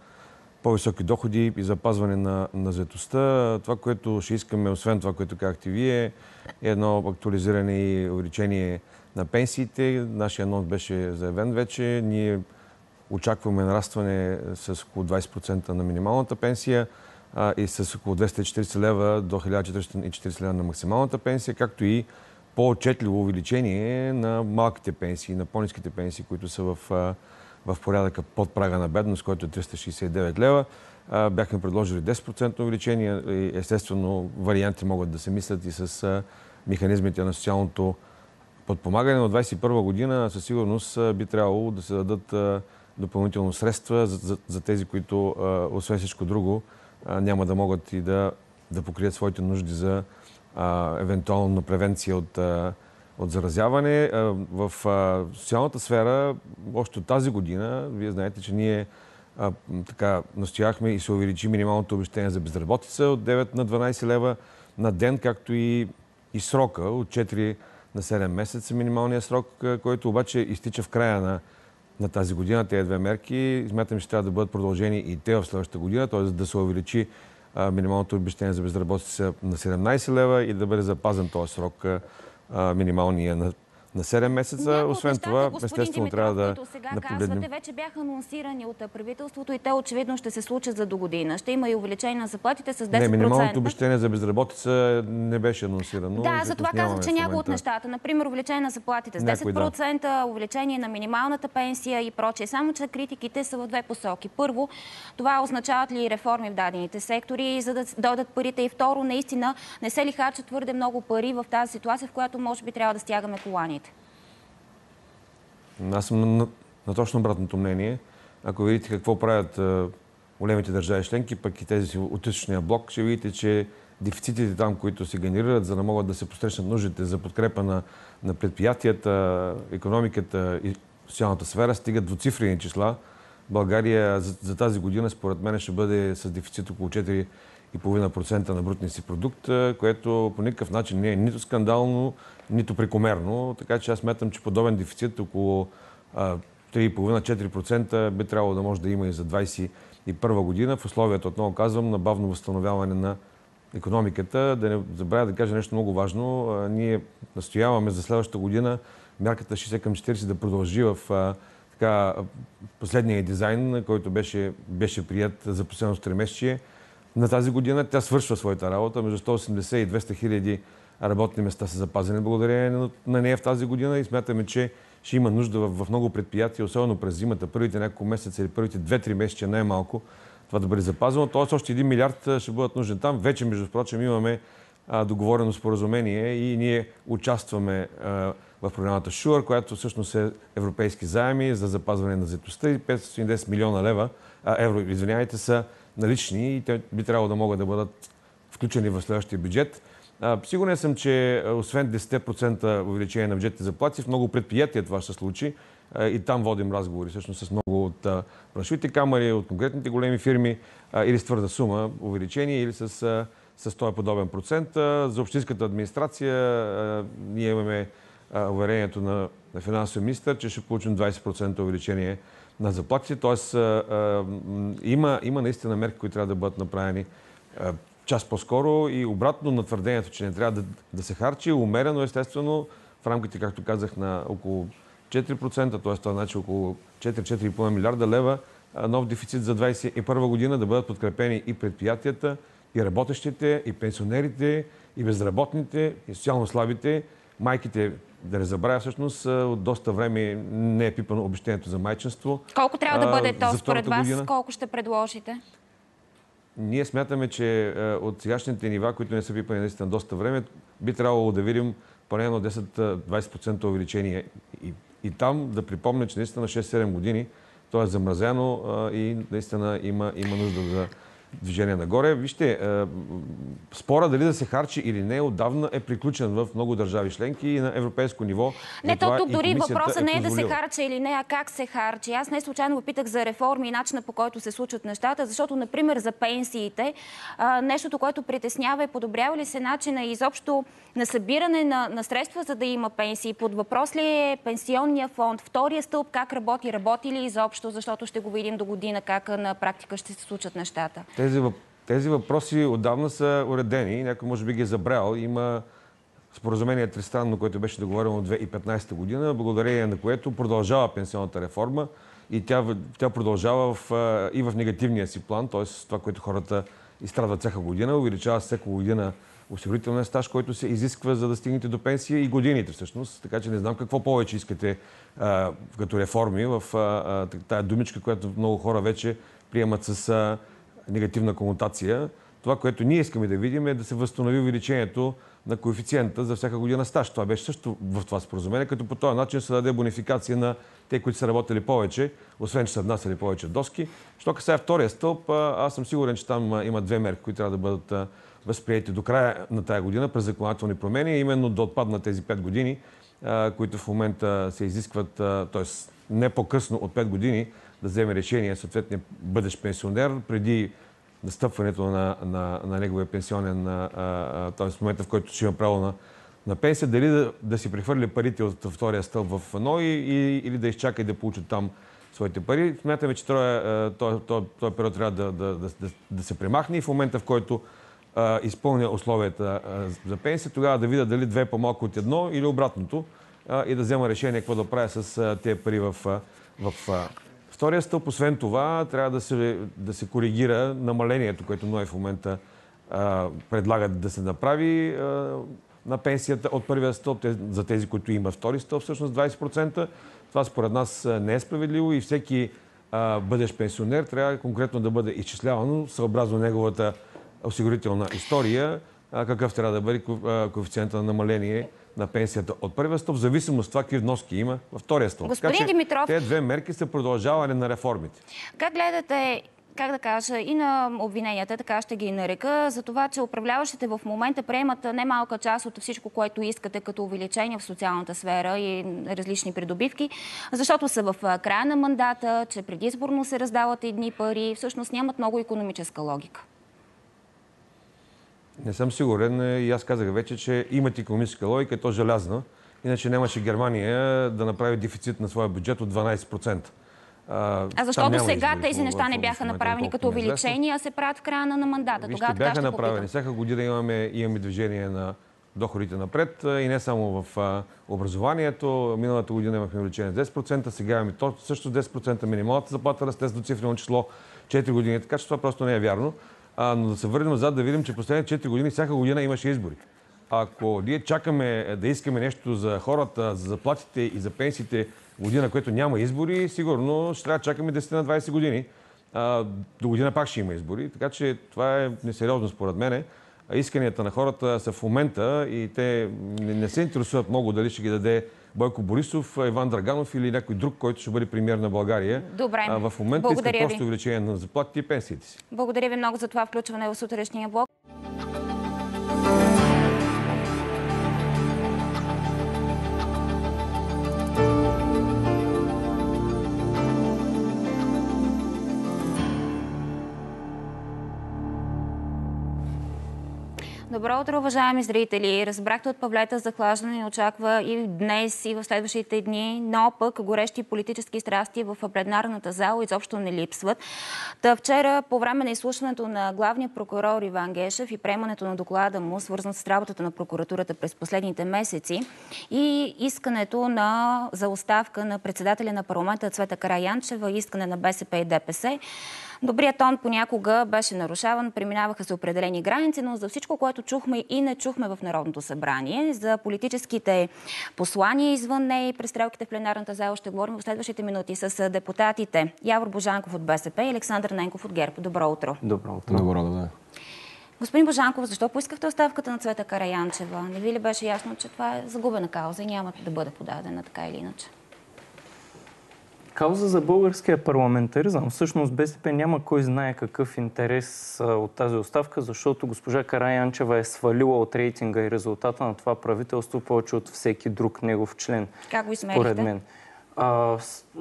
по-високи доходи и запазване на, на заетостта. Това, което ще искаме, освен това, което казахте вие, е едно актуализиране и увеличение на пенсиите. Нашия анонс беше заявен вече. Ние очакваме нарастване с около 20% на минималната пенсия и с около 240 лева до 1440 лева на максималната пенсия, както и по-отчетливо увеличение на малките пенсии, на по-низките пенсии, които са в, в порядъка под прага на бедност, който е 369 лева. Бяхме предложили 10% увеличение. Естествено, варианти могат да се мислят и с механизмите на социалното подпомагане. Но 2021 година със сигурност би трябвало да се дадат допълнително средства за, за, за тези, които, освен всичко друго, няма да могат и да, да покрият своите нужди за а, евентуална превенция от, а, от заразяване. А, в а, социалната сфера, още от тази година, вие знаете, че ние а, така настояхме и се увеличи минималното обещание за безработица от 9 на 12 лева на ден, както и, и срока от 4 на 7 месеца, минималния срок, който обаче изтича в края на на тази година тези две мерки. Смятам, че трябва да бъдат продължени и те в следващата година, т.е. да се увеличи минималното обещание за безработица на 17 лева и да бъде запазен този срок минималния на на 7 месеца. Някои Освен това, естествено, Димитров, трябва да, които сега да погледнем. казвате, вече бяха анонсирани от правителството и те очевидно ще се случат за до година. Ще има и увеличение на заплатите с 10%. Не, минималното обещание за безработица не беше анонсирано. Да, за това казах, че някои от нещата, например, увеличение на заплатите с 10%, да. увеличение на минималната пенсия и прочее. Само, че критиките са в две посоки. Първо, това означават ли реформи в дадените сектори, за да дойдат парите. И второ, наистина, не се ли харчат твърде много пари в тази ситуация, в която може би трябва да стягаме коланите? Аз съм на, на точно обратното мнение. Ако видите какво правят а, големите държави членки, пък и тези от източния блок, ще видите, че дефицитите там, които се генерират, за да могат да се посрещнат нуждите за подкрепа на, на предприятията, економиката и социалната сфера, стигат двуцифрени числа. България за, за тази година, според мен, ще бъде с дефицит около 4,5% на брутния си продукт, което по никакъв начин не е нито скандално, нито прекомерно. Така че аз смятам, че подобен дефицит около 3,5-4% би трябвало да може да има и за 2021 година в условията, отново казвам, на бавно възстановяване на економиката. Да не забравя да кажа нещо много важно. Ние настояваме за следващата година мярката 60 към 40 да продължи в така, последния дизайн, който беше, беше прият за последното тримесечие на тази година. Тя свършва своята работа. Между 180 и 200 хиляди работни места са запазени благодарение на нея в тази година и смятаме, че ще има нужда в, много предприятия, особено през зимата, първите няколко месеца или първите 2-3 месеца най-малко, това да бъде запазено. Тоест още 1 милиард ще бъдат нужни там. Вече, между прочим, имаме договорено споразумение и ние участваме в програмата ШУР, която всъщност е европейски заеми за запазване на заетостта и 510 милиона лева, евро, извинявайте, са налични и те би трябвало да могат да бъдат включени в следващия бюджет. Сигурен съм, че освен 10% увеличение на бюджетните заплати, в много предприятия това ще случи. И там водим разговори всъщност с много от браншовите камери, от конкретните големи фирми или с твърда сума увеличение, или с, с този подобен процент. За общинската администрация ние имаме уверението на, на финансовия министр, че ще получим 20% увеличение на заплатите. Тоест има, има наистина мерки, които трябва да бъдат направени час по-скоро и обратно на твърдението, че не трябва да, да се харчи, умерено естествено в рамките, както казах, на около 4%, т.е. това значи около 4-4,5 милиарда лева нов дефицит за 2021 година да бъдат подкрепени и предприятията, и работещите, и пенсионерите, и безработните, и социално слабите, майките, да не забравя всъщност, от доста време не е пипано обещението за майчинство. Колко трябва да бъде то според вас? Година. Колко ще предложите? Ние смятаме, че от сегашните нива, които не са пипани наистина доста време, би трябвало да видим поне едно 10-20% увеличение. И, и там да припомня, че наистина 6-7 години то е замразено и наистина има, има нужда за движение нагоре. Вижте, е, спора дали да се харчи или не отдавна е приключен в много държави членки и на европейско ниво. Не, то тук дори въпросът не е да се харчи или не, а как се харчи. Аз не случайно го питах за реформи и начина по който се случват нещата, защото, например, за пенсиите, нещото, което притеснява е подобрява ли се начина изобщо на събиране на, на средства, за да има пенсии. Под въпрос ли е пенсионния фонд? Втория стълб как работи? Работи ли изобщо? Защото ще го видим до година как на практика ще се случат нещата. Тези, тези въпроси отдавна са уредени. Някой може би ги е забрал. Има споразумение тристранно, което беше договорено от 2015 година, благодарение на което продължава пенсионната реформа и тя, тя продължава в, и в негативния си план, т.е. това, което хората изстрадват всяка година, увеличава всяка година осигурителния стаж, който се изисква за да стигнете до пенсия и годините всъщност. Така че не знам какво повече искате а, като реформи в а, тая думичка, която много хора вече приемат с а, негативна комутация. Това, което ние искаме да видим е да се възстанови увеличението на коефициента за всяка година стаж. Това беше също в това споразумение, като по този начин се даде бонификация на те, които са работили повече, освен че са внасяли повече доски. Що касае втория стълб, аз съм сигурен, че там има две мерки, които трябва да бъдат възприяти до края на тая година през законодателни промени, именно да отпаднат тези 5 години, които в момента се изискват, т.е. не по-късно от 5 години, да вземе решение съответния бъдещ пенсионер преди настъпването на, на, на неговия пенсионен, т.е. в момента, в който ще има право на, на пенсия, дали да, да си прехвърли парите от втория стълб в НОИ или да изчака и да получат там своите пари. Смятаме, че този период трябва да, да, да, да, се премахне и в момента, в който а, изпълня условията а, за пенсия, тогава да видя дали две по-малко от едно или обратното а, и да взема решение какво да правя с тези пари в, в втория стълб. Освен това, трябва да се, да се коригира намалението, което НОЕ в момента а, предлагат да се направи а, на пенсията от първия стълб за тези, които има втори стълб, всъщност 20%. Това според нас не е справедливо и всеки а, бъдещ пенсионер трябва конкретно да бъде изчислявано съобразно неговата осигурителна история, какъв трябва да бъде коефициента на намаление на пенсията от първия стълб, в зависимост от това какви вноски има във втория стълб. Господин така, Димитров... Тези две мерки са продължаване на реформите. Как гледате как да кажа, и на обвиненията, така ще ги нарека, за това, че управляващите в момента приемат немалка част от всичко, което искате като увеличение в социалната сфера и различни придобивки, защото са в края на мандата, че предизборно се раздават едни пари, всъщност нямат много економическа логика. Не съм сигурен. И аз казах вече, че имат економическа логика, и то желязна. Иначе нямаше Германия да направи дефицит на своя бюджет от 12%. А, а защото сега избори, тези неща не бяха направени като увеличение, а се правят в края на мандата. Вижте, Тогава бяха направени. попитам. Всяка година имаме, имаме движение на доходите напред и не само в а, образованието. Миналата година имахме увеличение с 10%, сега имаме то, също 10% минималната заплата расте с двуцифрено число 4 години, така че това просто не е вярно. А, но да се върнем назад да видим, че последните 4 години всяка година имаше избори. Ако ние чакаме да искаме нещо за хората, за заплатите и за пенсиите година, което няма избори, сигурно ще трябва да чакаме 10 на 20 години. А, до година пак ще има избори, така че това е несериозно според мене. Исканията на хората са в момента и те не се интересуват много дали ще ги даде Бойко Борисов, Иван Драганов или някой друг, който ще бъде премьер на България. Добре. А, в момента Благодаря искат ви. просто увеличение на заплатите и пенсиите си. Благодаря ви много за това включване в сутрешния блок. Добро утро, уважаеми зрители! Разбрахте от Павлета захлаждане ни очаква и днес, и в следващите дни, но пък горещи политически страсти в пленарната зала изобщо не липсват. Та вчера, по време на изслушването на главния прокурор Иван Гешев и приемането на доклада му, свързан с работата на прокуратурата през последните месеци и искането на, за оставка на председателя на парламента Цвета Караянчева, искане на БСП и ДПС, Добрият тон понякога беше нарушаван, преминаваха се определени граници, но за всичко, което чухме и не чухме в Народното събрание, за политическите послания извън нея и престрелките в пленарната зала ще говорим в следващите минути с депутатите Явор Божанков от БСП и Александър Ненков от ГЕРБ. Добро утро! Добро утро. Добро, да. Господин Божанков, защо поискахте оставката на Цвета Караянчева? Не ви ли беше ясно, че това е загубена кауза и няма да бъде подадена така или иначе? Кауза за българския парламентаризъм. Всъщност БСП няма кой знае какъв интерес от тази оставка, защото госпожа Караянчева е свалила от рейтинга и резултата на това правителство повече от всеки друг негов член. Как го измерихте? Мен. А,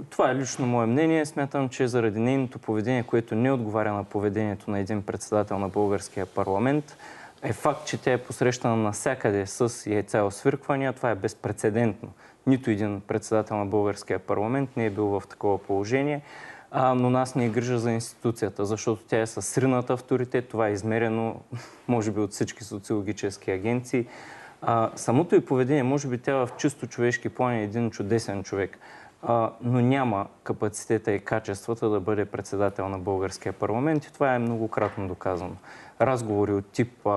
това е лично мое мнение. Смятам, че заради нейното поведение, което не отговаря на поведението на един председател на българския парламент, е факт, че тя е посрещана навсякъде с яйца и освирквания. Това е безпредседентно. Нито един председател на българския парламент не е бил в такова положение. А, но нас не е грижа за институцията, защото тя е със сринат авторитет. Това е измерено, може би, от всички социологически агенции. А, самото и поведение, може би тя в чисто човешки план е един чудесен човек, а, но няма капацитета и качествата да бъде председател на българския парламент и това е многократно доказано. Разговори от тип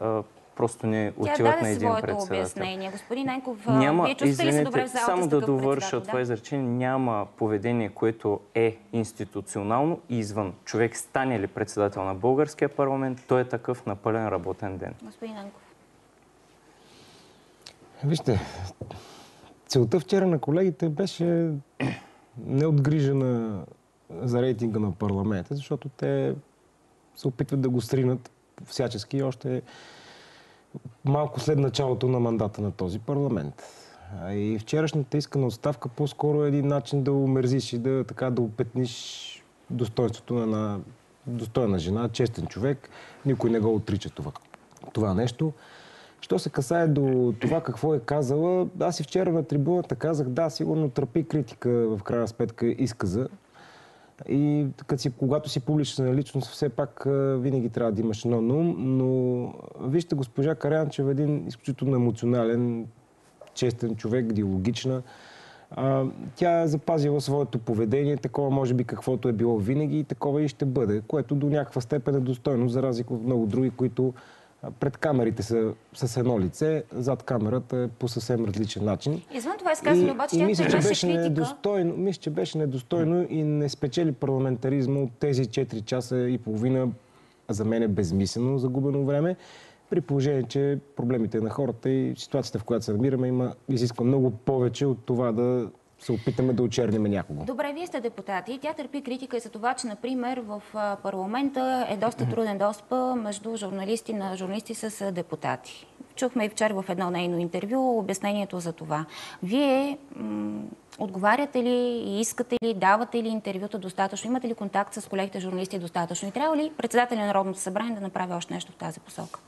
а, просто не Тя отиват на даде един своето председател. обяснение. Господин Ненков, Няма, вие чувствате ли се добре в залата само да довърша председател? това Да. изречение. Няма поведение, което е институционално и извън. Човек стане ли председател на българския парламент, той е такъв на пълен работен ден. Господин Ненков. Вижте, целта вчера на колегите беше не отгрижена за рейтинга на парламента, защото те се опитват да го сринат всячески още малко след началото на мандата на този парламент. И вчерашната искана отставка по-скоро е един начин да омерзиш и да, така, да опетниш достоинството на една достойна жена, честен човек. Никой не го отрича това, това нещо. Що се касае до това какво е казала, аз и вчера на трибуната казах, да, сигурно търпи критика в крайна сметка изказа. И си, когато си публична личност, все пак винаги трябва да имаш едно ум, но вижте, госпожа Карянчева е един изключително емоционален, честен човек, диалогична. Тя е запазила своето поведение, такова може би каквото е било винаги и такова и ще бъде, което до някаква степен е достойно, за разлика от много други, които пред камерите са с едно лице, зад камерата е по съвсем различен начин. Извън това изказване, обаче, тя мисля, че беше критика. недостойно, мисля, че беше недостойно и не спечели парламентаризма от тези 4 часа и половина, за мен е безмислено загубено време, при положение, че проблемите на хората и ситуацията, в която се намираме, има, изисква много повече от това да се опитаме да очерним някого. Добре, вие сте депутати. Тя търпи критика и за това, че, например, в парламента е доста труден достъп между журналисти на журналисти с депутати. Чухме и вчера в едно нейно интервю обяснението за това. Вие отговаряте ли и искате ли, давате ли интервюта достатъчно, имате ли контакт с колегите журналисти достатъчно и трябва ли председателя на Народното събрание да направи още нещо в тази посока?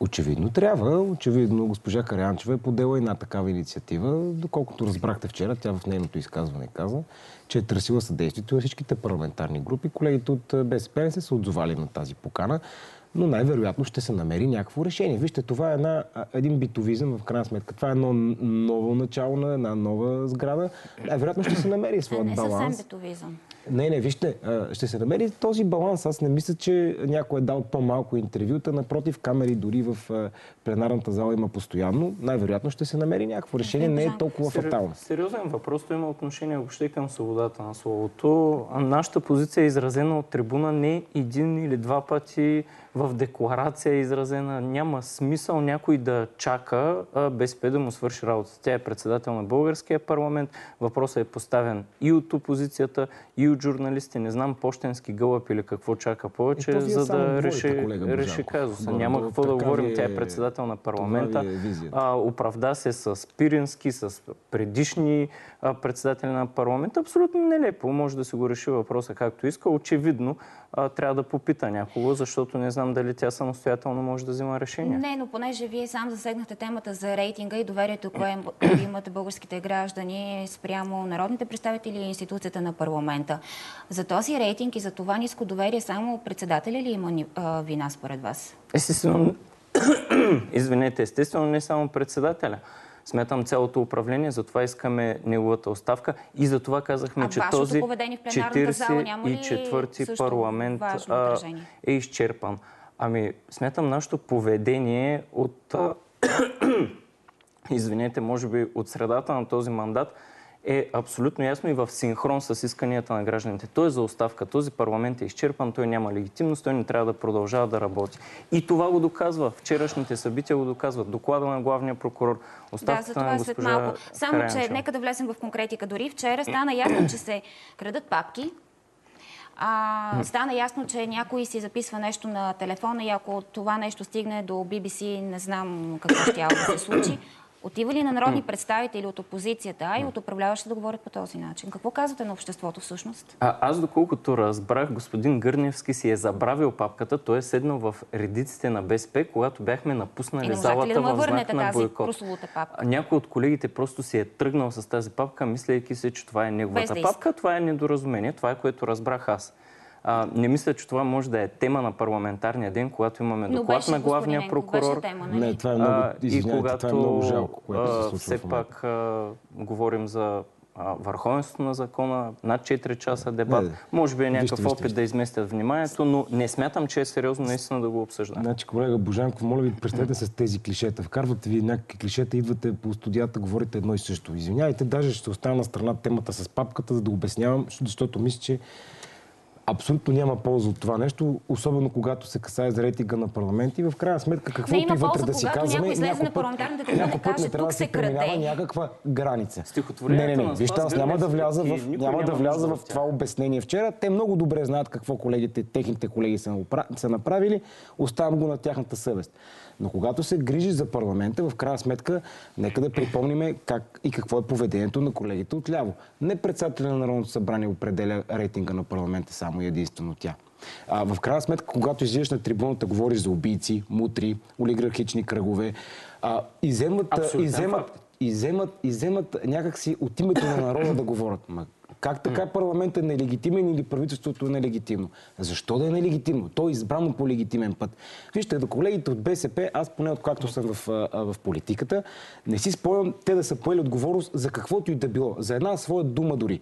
Очевидно трябва. Очевидно госпожа Карянчева е подела една такава инициатива. Доколкото разбрахте вчера, тя в нейното изказване каза, че е търсила съдействието на всичките парламентарни групи. Колегите от БСП не са се отзовали на тази покана, но най-вероятно ще се намери някакво решение. Вижте, това е една, един битовизъм, в крайна сметка. Това е едно ново начало на една нова сграда. Най-вероятно ще се намери А своят не съвсем баланс. битовизъм. Не, не, вижте, ще се намери този баланс. Аз не мисля, че някой е дал по-малко интервюта. Напротив, камери дори в пленарната зала има постоянно. Най-вероятно ще се намери някакво решение. Не е толкова Сери- фатално. Сериозен въпрос, то има отношение въобще към свободата на словото. Нашата позиция е изразена от трибуна не един или два пъти в декларация е изразена. Няма смисъл някой да чака БСП да му свърши работа. Тя е председател на българския парламент. Въпросът е поставен и от опозицията, и от журналисти. Не знам, почтенски гълъб или какво чака повече, Е, за да реши, реши казуса. Няма какво да говорим. ви Тя е е- председател на това парламента. е. А, оправда се с Пирински, с предишни а, председатели на парламента. Абсолютно нелепо. Може да си го реши въпроса както иска. Очевидно трябва да попита някого, защото не знам дали тя самостоятелно може да взима решение. Не, но понеже вие сам засегнахте темата за рейтинга и доверието, което имат българските граждани спрямо народните представители и институцията на парламента. За този рейтинг и за това ниско доверие само председателя ли има вина според вас? Естествено, извинете, естествено не само председателя. Смятам цялото управление, затова искаме неговата оставка и затова казахме, А че този поведение в пленарната зала няма ли 44-ти също парламент а, е изчерпан. Ами, смятам нашето поведение от... а, извинете, може би от средата на този мандат е абсолютно ясно и в синхрон с исканията на гражданите. Той е за оставка. Този парламент е изчерпан, той няма легитимност, той не трябва да продължава да работи. И това го доказва. Вчерашните събития го доказват. Доклада на главния прокурор, Да, за оставката това на е след госпожа малко. Само, че Караянчева. нека да влезем в конкретика. Дори вчера стана ясно, че се крадат папки. А, стана ясно, че някой си записва нещо на телефона и ако това нещо стигне до BBC, не знам какво ще да се случи. Отива ли на народни представители от опозицията, а и от управляващите да говорят по този начин? Какво казвате на обществото всъщност? А, аз доколкото разбрах, господин Гърневски си е забравил папката. Той е седнал в редиците на БСП, когато бяхме напуснали ли залата да в знак на бойкот. Някой от колегите просто си е тръгнал с тази папка, мислейки се, че това е неговата да папка. Това е недоразумение. Това е което разбрах аз. А, не мисля, че това може да е тема на парламентарния ден, когато имаме Но доклад беше, на главния Ненков, прокурор. беше тема, нали? Не, това е много, А, и когато това е много жалко, което се случва все пак а, говорим за върховенството на закона, над 4 часа дебат. Не, не. Може би е някакъв Вижте, опит вижте. да изместят вниманието, но не смятам, че е сериозно наистина да го обсъждаме. Значи, колега Божанков, моля ви, престанете с тези клишета. Вкарвате ви някакви клишета, идвате по студията, говорите едно и също. Извинявайте, даже ще оставя на страна темата с папката, за да обяснявам, защото мисля, че абсолютно няма полза от това нещо, особено когато се касае за рейтинга на парламент и в крайна сметка каквото Не, има и вътре полза, да си казваме, някой излезе някой на парламентарната трибуна някой път не трябва да се преминава някаква граница. Не, не, не, на вижте, аз няма да вляза в, няма да вляза в това обяснение вчера. Те много добре знаят какво колегите, техните колеги са направили. Оставам го на тяхната съвест. Но когато се грижи за парламента, в крайна сметка, нека да припомниме как и какво е поведението на колегите отляво. Не председателя на Народното събрание определя рейтинга на парламента само и единствено тя. А, в крайна сметка, когато излизаш на трибуната, говориш за убийци, мутри, олигархични кръгове, а, иземат, иземат, иземат, иземат някакси от името на народа да говорят. Ма, как така парламентът е нелегитимен или правителството е нелегитимно? Защо да е нелегитимно? То е избрано по легитимен път. Вижте, до колегите от БСП, аз поне откакто съм в, в политиката, не си спомням те да са поели отговорност за каквото и да било, за една своя дума дори.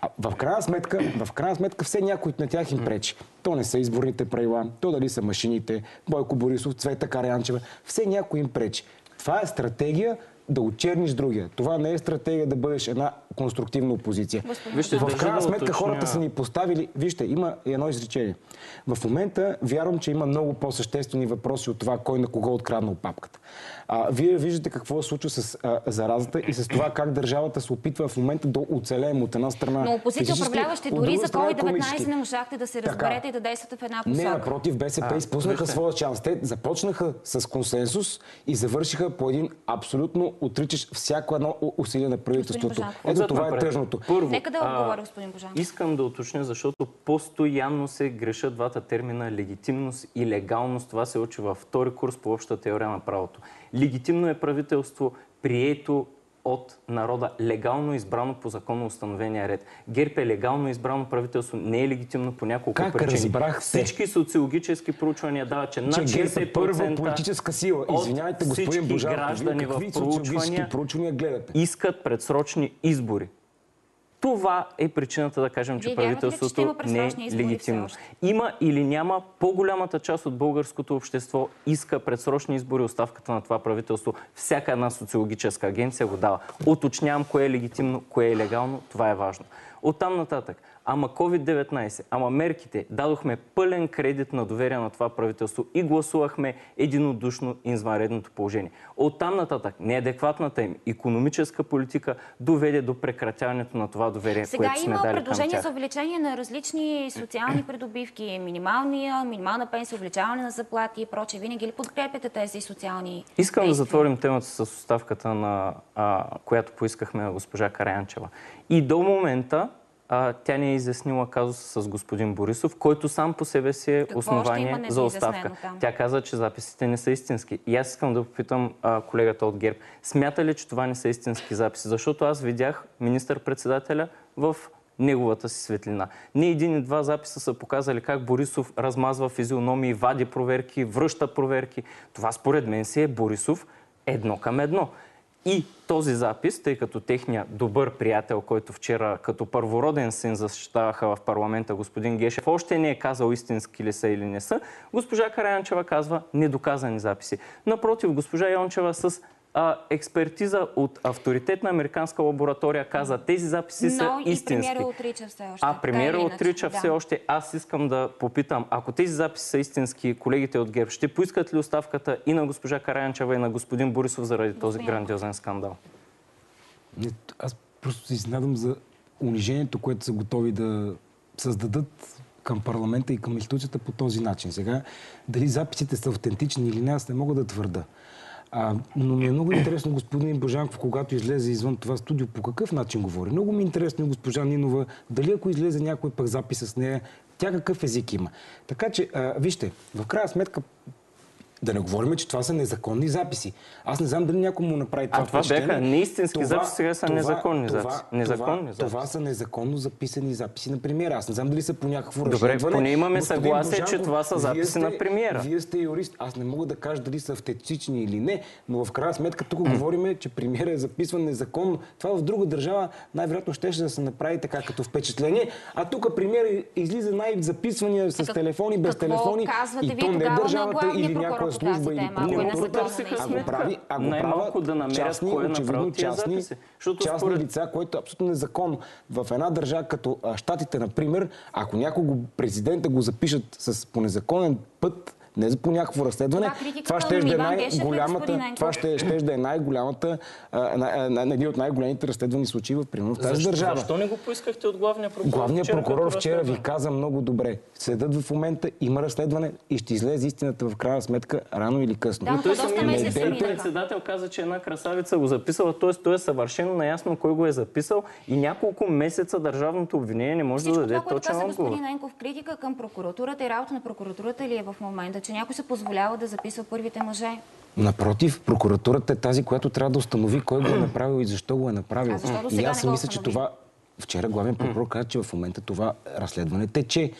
А в крайна сметка, в крайна сметка все някой на тях им пречи. То не са изборните правила, то дали са машините, Бойко Борисов, Цвета Караянчева, все някой им пречи. Това е стратегия да очерниш другия. Това не е стратегия да бъдеш една конструктивна опозиция. Вижте, в крайна сметка хората са ни поставили... Вижте, има едно изречение. В момента вярвам, че има много по-съществени въпроси от това кой на кого е откраднал папката. А, вие виждате какво се случва с а, заразата и с това как държавата се опитва в момента да оцелеем от една страна. Но опозиция управляващи дори за страна COVID-19 икономически. не можахте да се Така. разберете и да действате в една посока. Не, напротив, БСП А, изпуснаха вижте. своя шанс. Те започнаха с консенсус и завършиха по един абсолютно отричащ всяко едно усилие на правителството. Ето това е тъжното. Първо, Нека да отговоря, господин Божанков. Искам да уточня, защото постоянно се грешат двата термина легитимност и легалност. Това се учи във втори курс по обща теория на правото. Легитимно е правителство, прието от народа, легално избрано по законно установения ред. ГЕРБ е легално избрано правителство, не е легитимно по няколко Как причини. разбрахте? Всички социологически проучвания дават, че над Че ГЕРБ е 60% първа политическа сила. Извинявайте, господин Божанков, граждани вие в какви проучвания проучвания гледате? искат предсрочни избори. Това е причината да кажем, че Вие вярвате ли, че ще правителството не е легитимно. Има или няма, по-голямата част от българското общество иска предсрочни избори, оставката на това правителство. Всяка една социологическа агенция го дава. Уточнявам кое е легитимно, кое е легално, това е важно. Оттам нататък, ама COVID-19, ама мерките, дадохме пълен кредит на доверие на това правителство и гласувахме единодушно извънредното положение. Оттам нататък, неадекватната им економическа политика доведе до прекратяването на това доверие, Сега което сме има дали към предложения тях. за увеличение на различни социални придобивки, минималния, минимална пенсия, увеличаване на заплати и прочее. Винаги ли подкрепяте тези социални Искам да действия? затворим темата с оставката, на, а, която поискахме на госпожа Караянчева. И до момента а, тя не е изяснила казуса с господин Борисов, който сам по себе си е Какво основание за оставка. Тя каза, че записите не са истински. И аз искам да попитам а, колегата от ГЕРБ. Смята ли, че това не са истински записи? Защото аз видях министър-председателя в неговата си светлина. Не един и два записа са показали как Борисов размазва физиономии, вади проверки, връща проверки. Това според мен си е Борисов едно към едно. И този запис, тъй като техния добър приятел, който вчера като първороден син защитаваха в парламента господин Гешев, още не е казал истински ли са или не са, госпожа Караянчева казва недоказани записи. Напротив, госпожа Йончева с а, експертиза от авторитетна американска лаборатория каза, тези записи са Но и истински. премиера отрича все още. А премиера отрича все Да. още. Аз искам да попитам, ако тези записи са истински, колегите от ГЕРБ ще поискат ли оставката и на госпожа Караянчева и на господин Борисов заради този грандиозен скандал? Не, Аз просто се изненадам за унижението, което са готови да създадат към парламента и към институцията по този начин. Сега, дали записите са автентични или не, аз не мога да твърда. А, но ми е много интересно господин Божанков, когато излезе извън това студио, по какъв начин говори. Много ми е интересно госпожа Нинова, дали ако излезе някой пък запис с нея, тя какъв език има. Така че, а, вижте, в крайна сметка, да не говорим, че това са незаконни записи. Аз не знам дали някой му направи това А това бяха неистински записи, сега са незаконни записи. Незаконни това, записи. това са незаконно записани записи на премиера. Аз не знам дали са по някакво Добре, разследване. поне имаме Господин съгласие, че това са записи сте- на премиера. Вие сте юрист. Аз не мога да кажа дали са автентични или не, но в крайна сметка тук говорим, че премиера е записван незаконно. Това в друга държава най-вероятно ще да се направи така като впечатление. А тук премиера излиза най-записвания с телефони, без телефони. казвате И то не на държавата или прокурор по служба или е прокуратурата. А го прави, а го Най-малко правят да частни, е очевидно частни, лица, което е абсолютно незаконно. В една държава като а, Щатите, например, ако някого президента го запишат с по незаконен път, не за по някакво разследване, Това критиката това ще да е най-голямата, това ще, ще да е най-голямата, един от най-големите разследвани случаи в примерно в тази Защо, държава. защо не го поискахте от главния прокурор? Главният прокурор вчера ви каза много добре. Следят в момента, има разследване и ще излезе истината в крайна сметка рано или късно. Но той самият председател каза, че една красавица го записала, т.е. той е съвършено наясно кой го е записал и няколко месеца държавното обвинение не може Всичко да даде това, което точен каза отговор. господин Ненков, критика към прокуратурата и работа на прокуратурата ли е в момента, че някой се позволява да записва първите мъже? Напротив, прокуратурата е тази, която трябва да установи кой го е направил и защо го е направил. А защо до и сега аз не си го мисля, че това Вчера главен прокурор каза, че в момента това разследване тече.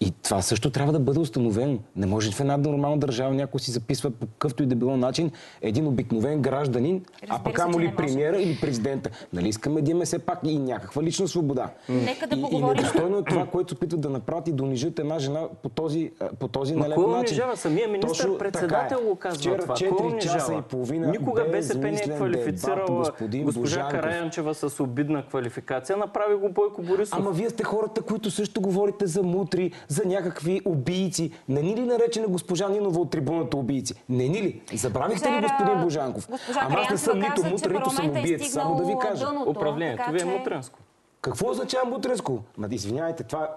И това също трябва да бъде установено. Не може в една нормална държава някой си записва по какъвто и да било начин един обикновен гражданин, а Разбира пък се, амо ли може. премиера или президента. Нали искаме да имаме все пак и някаква лична свобода. Нека да и, и поговорим. недостойно е това, което се опитват да направят и да унижат една жена по този, а, по този Ма начин. унижава? Самия министър-председател е. го казва Вчера това. 4 Кой часа унижава? и половина Никога БСП не е квалифицирала дебат, господин госпожа Божанков. Караянчева с обидна квалификация. Направи го Бойко Борисов. Ама вие сте хората, които също говорите за мутри, за някакви убийци. Не ни ли наречена госпожа Нинова от трибуната убийци? Не ни ли? Забравихте ли Вчера господин Божанков? госпожа Ама аз не съм нито мутър, нито съм е убиец. Само да ви кажа. дъното, Управлението така ви е че- мутренско. Какво означава мутренско? Ма извинявайте, това...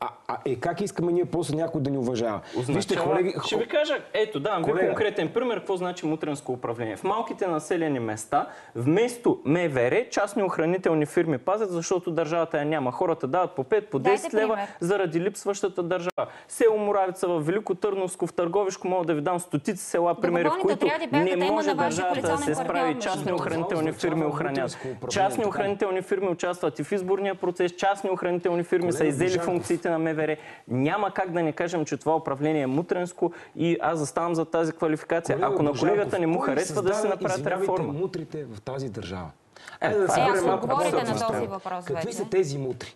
А, а, е, как искаме ние после някой да ни уважава? Вижте, Означава- колеги... Ще ви кажа, ето, давам ви Колега. конкретен пример, какво значи мутренско управление. В малките населени места, вместо МВР, частни охранителни фирми пазят, защото държавата я няма. Хората дават по 5, по 10 Дайте лева пример. заради липсващата държава. Село Моравица в Велико Търновско, в Търговишко, мога да ви дам стотици села, примери, в които бяха не може държавата да се справи. Частни охранителни фирми охраняват. Частни охранителни фирми участват и в изборния процес, частни охранителни фирми са иззели Божанков. Функциите на МВР. Няма как да не кажем, че това управление е мутренско и аз заставам за тази квалификация. Колега Ако на колегата не му харесва да се направят реформа. мутрите в тази държава. Е, Айде да е ясно. малко Отговорите на този въпрос Какви вече. са тези мутри?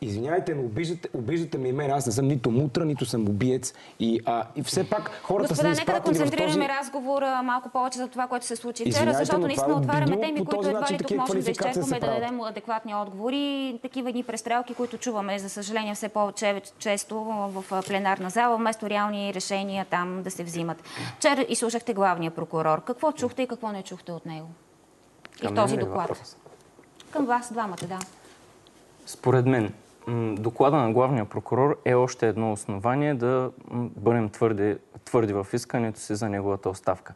Извинявайте, но обиждате, обиждате ми и мен. Аз не съм нито мутра, нито съм убиец. И, а, и все пак хората Господа, са нека да концентрираме този... разговора малко повече за това, което се случи вчера, защото но наистина е отваряме теми, които едва ли тук можем да изчерпваме, да дадем адекватни отговори. И такива едни престрелки, които чуваме, за съжаление, все по-често в пленарна зала, вместо реални решения там да се взимат. Вчера изслушахте главния прокурор. Какво чухте и какво не чухте от него? И в този е доклад. въпрос? Към вас двамата, да. Според мен, доклада на главния прокурор е още едно основание да бъдем твърди, твърди в искането си за неговата оставка.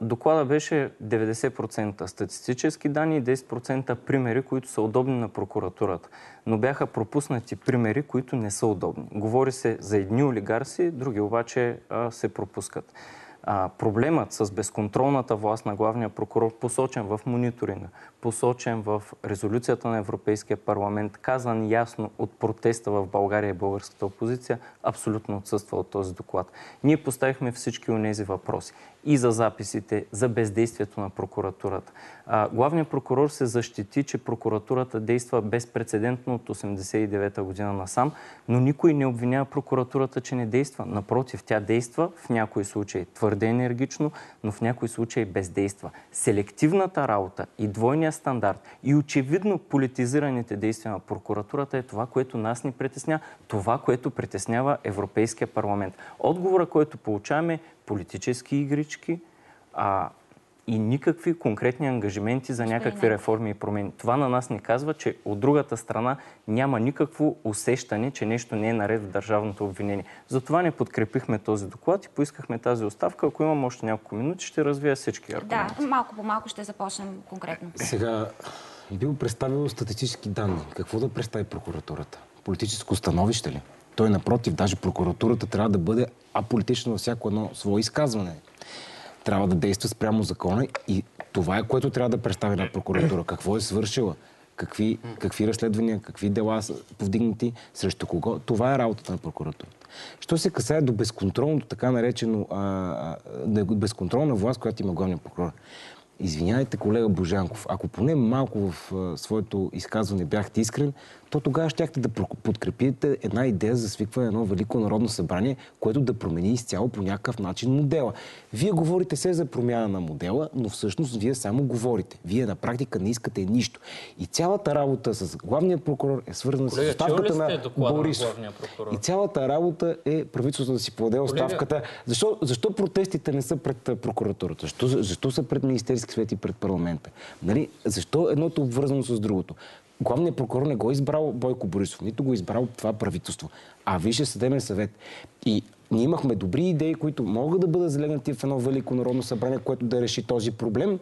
Доклада беше 90% статистически данни и 10% примери, които са удобни на прокуратурата. Но бяха пропуснати примери, които не са удобни. Говори се за едни олигарси, други обаче се пропускат. А, проблемът с безконтролната власт на главния прокурор, посочен в мониторинга, посочен в резолюцията на Европейския парламент, казан ясно от протеста в България и българската опозиция, абсолютно отсъства от този доклад. Ние поставихме всички онези въпроси и за записите, за бездействието на прокуратурата. А, главният прокурор се защити, че прокуратурата действа безпредседентно от 89-та година насам, но никой не обвинява прокуратурата, че не действа. Напротив, тя действа в някои случаи твърде енергично, но в някои случаи бездейства. Селективната работа и двойния стандарт и очевидно политизираните действия на прокуратурата е това, което нас ни притесня, това, което притеснява Европейския парламент. Отговора, който получаваме, политически игрички, а, и никакви конкретни ангажименти за някакви реформи и промени. Това на нас ни казва, че от другата страна няма никакво усещане, че нещо не е наред в държавното обвинение. Затова не подкрепихме този доклад и поискахме тази оставка. Ако имам още няколко минути, ще развия всички аргументи. Да, малко по малко ще започнем конкретно. Сега, бил представил статистически данни. Какво да представи прокуратурата? Политическо становище ли? Той напротив, даже прокуратурата трябва да бъде аполитична във всяко едно свое изказване. Трябва да действа спрямо закона и това е което трябва да представи на прокуратура. Какво е свършила? Какви, какви разследвания, какви дела са повдигнати, срещу кого. Това е работата на прокуратурата. Що се касае до безконтролното, така наречено, а, а, безконтролна власт, която има главния прокурор. Извинявайте, колега Божанков, ако поне малко в а, своето изказване бяхте искрен, то тогава щяхте да подкрепите една идея за свикване на едно велико народно събрание, което да промени изцяло по някакъв начин модела. Вие говорите се за промяна на модела, но всъщност вие само говорите. Вие на практика не искате нищо. И цялата работа с главния прокурор е свързана Колега, с оставката на на Борисов. прокурор? И цялата работа е правителството да си подаде оставката. Защо, защо протестите не са пред прокуратурата? Защо, защо са пред Министерски съвет и пред парламента? Нали? Защо едното е обвързано с другото? Главният прокурор не го е избрал Бойко Борисов, нито го е избрал това правителство, а Висше съдебен съвет. И ние имахме добри идеи, които могат да бъдат залегнати в едно велико народно събрание, което да реши този проблем.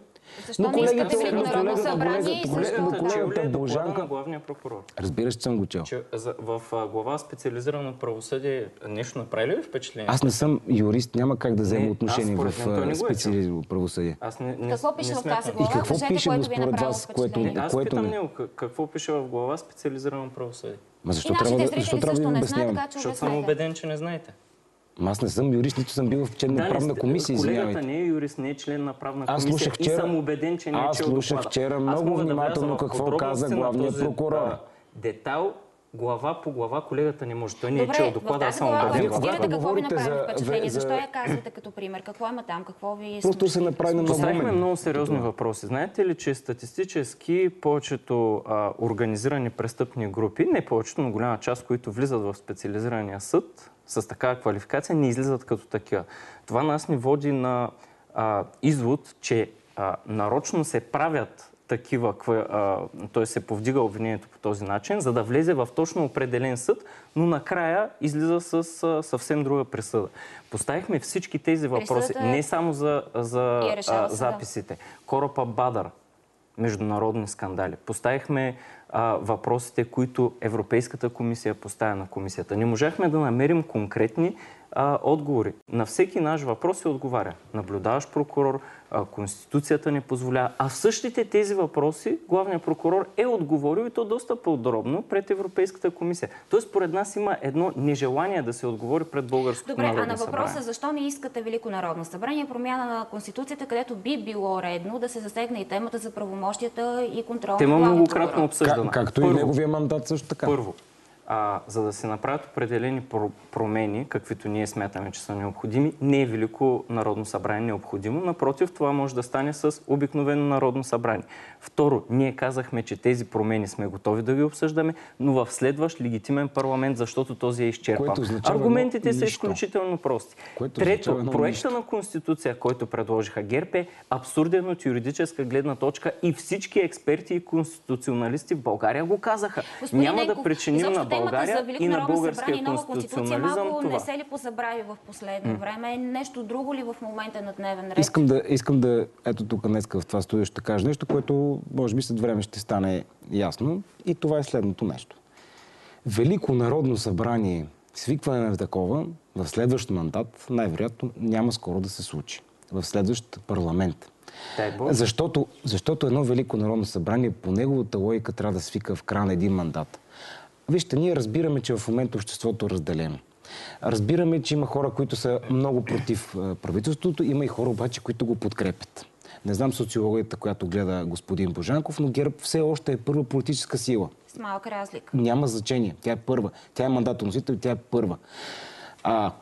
Защо не искате Велико народно колегата- събрание и колегата- но Чел ли колегата е на главния прокурор? Разбира се, съм го чел. Че за- в а, глава специализирано правосъдие нещо направи ли ви впечатление? Аз не съм юрист, няма как да взема Не, отношение в не го е специализирано правосъдие. Аз не, не, Какво пише не в тази глава? И какво Кажете, пише което ви е според вас, което- впечатление. Аз което питам не- как- какво пише в глава специализирано правосъдие? Ма защо трябва да, защо трябва да не обяснявам? Защото съм убеден, че не знаете. Аз не съм юрист, нито съм бил в член на правна комисия, Колегата извинявайте. не е юрист, не е член на правна Аз комисия и вчера- съм убеден, че не е аз чел слушах доклада. вчера Аз много да внимателно какво каза главният прокурор. а, Детайл, глава по глава, колегата не може. Той не е Добре, чел в доклада, аз съм убеден. вие в това. цитирате какво ви направи за- впечатление? за- Защо я казвате като пример? Какво има там? Какво ви Просто се направи на много Поставихме много сериозни въпроси. Знаете ли, че статистически повечето а, организирани престъпни групи, не повечето, но голяма част, които влизат в специализирания съд с такава квалификация, не излизат като такива. Това нас ни води на а, извод, че а, нарочно се правят такива, т.е. се повдига обвинението по този начин, за да влезе в точно определен съд, но накрая излиза с а, съвсем друга присъда. Поставихме всички тези въпроси, Присъдата е- не само за, за решава а, записите. Короба Бадър, международни скандали. Поставихме а, въпросите, които Европейската комисия поставя на комисията. Не можахме да намерим конкретни а, отговори. На всеки наш въпрос се отговаря. Наблюдаващ прокурор, а, Конституцията не позволява. А в същите тези въпроси главният прокурор е отговорил и то доста подробно пред Европейската комисия. Тоест, според нас има едно нежелание да се отговори пред българското Добре, а народно на въпроса събрание. защо не искате Велико народно събрание, промяна на Конституцията, където би било редно да се засегне и темата за правомощията и контрол Тема многократно обсъждана. Как, както и Първо, неговия мандат също така. Първо, а, за да се направят определени про- промени, каквито ние смятаме, че са необходими, не е Велико Народно събрание необходимо. Напротив, това може да стане с обикновено Народно събрание. Второ, ние казахме, че тези промени сме готови да ги обсъждаме, но в следващ легитимен парламент, защото този е изчерпан. Аргументите са изключително прости. Което Трето, проекта на Конституция, който предложиха ГЕРБ е абсурден от юридическа гледна точка и всички експерти и конституционалисти в България го казаха. Господин Няма да Ненков, причиним на България за Велико и на народно събрание българския и нова конституция конституционализъм малко не се ли позабрави в последно М. време? Нещо друго ли в момента на дневен ред? Искам да, искам да, ето тук днес в това студио ще кажа нещо, което може би след време ще стане ясно. И това е следното нещо. Велико народно събрание, свикване на такова, в следващ мандат, най-вероятно няма скоро да се случи. В следващ парламент. Защото, защото едно Велико народно събрание по неговата логика трябва да свика в края на един мандат. Вижте, ние разбираме, че в момента обществото е разделено. Разбираме, че има хора, които са много против правителството, има и хора обаче, които го подкрепят. Не знам социологията, която гледа господин Божанков, но ГЕРБ все още е първа политическа сила. С малка разлика. Няма значение. Тя е първа. Тя е мандатоносител и тя е първа. А,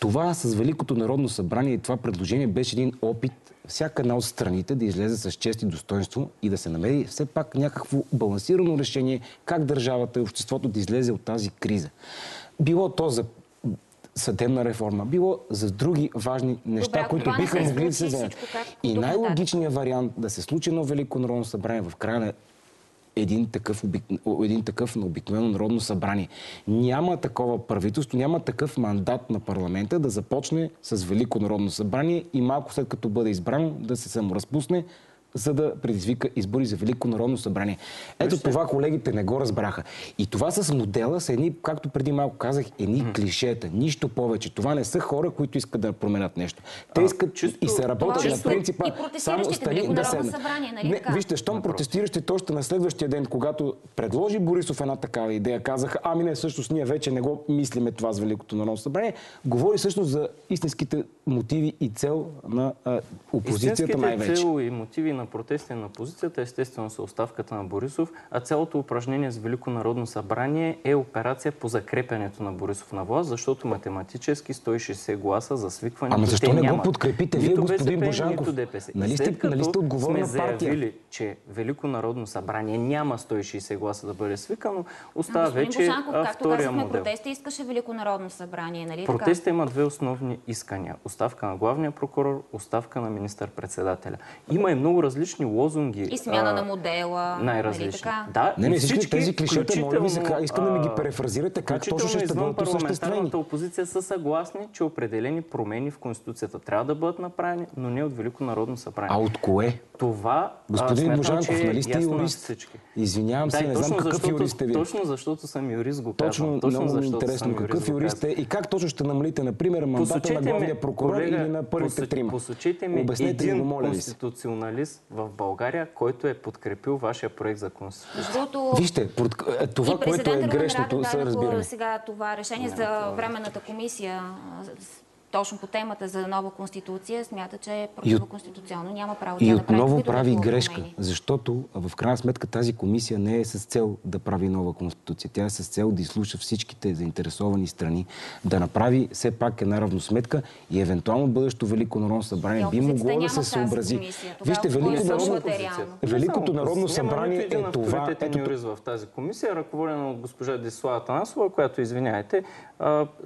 това с Великото народно събрание и това предложение беше един опит всяка една от страните да излезе с чест и достоинство и да се намери все пак някакво балансирано решение как държавата и обществото да излезе от тази криза. Било то за съдебна реформа, било за други важни неща, ако които биха могли да се вземат. И най-логичният вариант да се случи едно Велико народно събрание в края на един такъв, обик... един такъв на обикновено народно събрание. Няма такова правителство, няма такъв мандат на парламента да започне с Велико народно събрание и малко след като бъде избрано да се саморазпусне, за да предизвика избори за Велико народно събрание. Ето това колегите не го разбраха. И това с модела са едни, както преди малко казах, едни клишета. Нищо повече. Това не са хора, които искат да променят нещо. Те искат и се работят на чисто принципа и само стани да седне. събрание, нали Не, вижте, щом протестиращите още на следващия ден, когато предложи Борисов една такава идея, казаха, ами не, всъщност ние вече не го мислиме това с Великото народно събрание, говори всъщност за истинските мотиви и цел на а, опозицията Истинските най-вече. цел и мотиви на протести на опозицията естествено са оставката на Борисов, а цялото упражнение с Велико народно събрание е операция по закрепянето на Борисов на власт, защото математически 160 гласа за свикването Ама защо не го нямат. подкрепите вие, господин БСП, Божанков? Нали сте- нали сте отговорна партия? заявили, че Велико народно събрание няма 160 гласа да бъде свикано, остава Господин вече Божанков, а, както втория казахме, модел. протеста искаше Велико народно събрание, нали така? Протеста има две основни искания. Оставка на главния прокурор, оставка на министър-председателя. Има и много различни лозунги. И смяна а, на модела. най-различни. Нали, така? Да, Не, не, всички тези клишета, моля ви искам да ми ги а, префразирате, как точно ще извън бъдат парламентарната опозиция са съгласни, че определени промени в Конституцията трябва да бъдат направени, но не от Велико народно събрание. А от кое? Това Господин а, смятам, Божанков, е нали сте юрист? всички. Извинявам Да, се, не знам какъв защото- юрист сте ви. Точно защото съм юрист го Точно, казвам. Точно много е интересно какъв юрист сте и как точно ще намалите, например, мандата на главния прокурор колега, или на първите трима. Посочете ми Обяснете един моля конституционалист в България, който е подкрепил вашия проект за конституция. Вижте, е, това, което е президентът Румен грешното, Радев се даде разбираме. по сега това решение за временната комисия точно по темата за нова конституция, смята, че е противоконституционно. Няма право тя И да прави отново и да прави грешка, промени. защото в крайна сметка тази комисия не е с цел да прави нова конституция. Тя е с цел да изслуша всичките заинтересовани страни, да направи все пак една равносметка и евентуално бъдещо Велико народно събрание би могло да се съобрази. Вижте, Велико народно, реално? Великото народно събрание е това. Ето, юрист в тази комисия, ръководена от госпожа Дислава Танасова, която, извиняйте,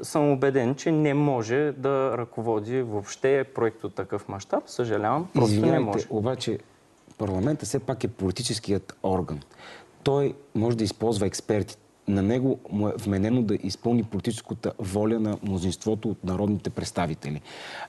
съм убеден, че не може да ръководи въобще проект от такъв мащаб. Съжалявам, просто не Извинявайте, може. обаче парламентът все пак е политическият орган. Той може да използва експерти. На него му е вменено да изпълни политическата воля на мнозинството от народните представители.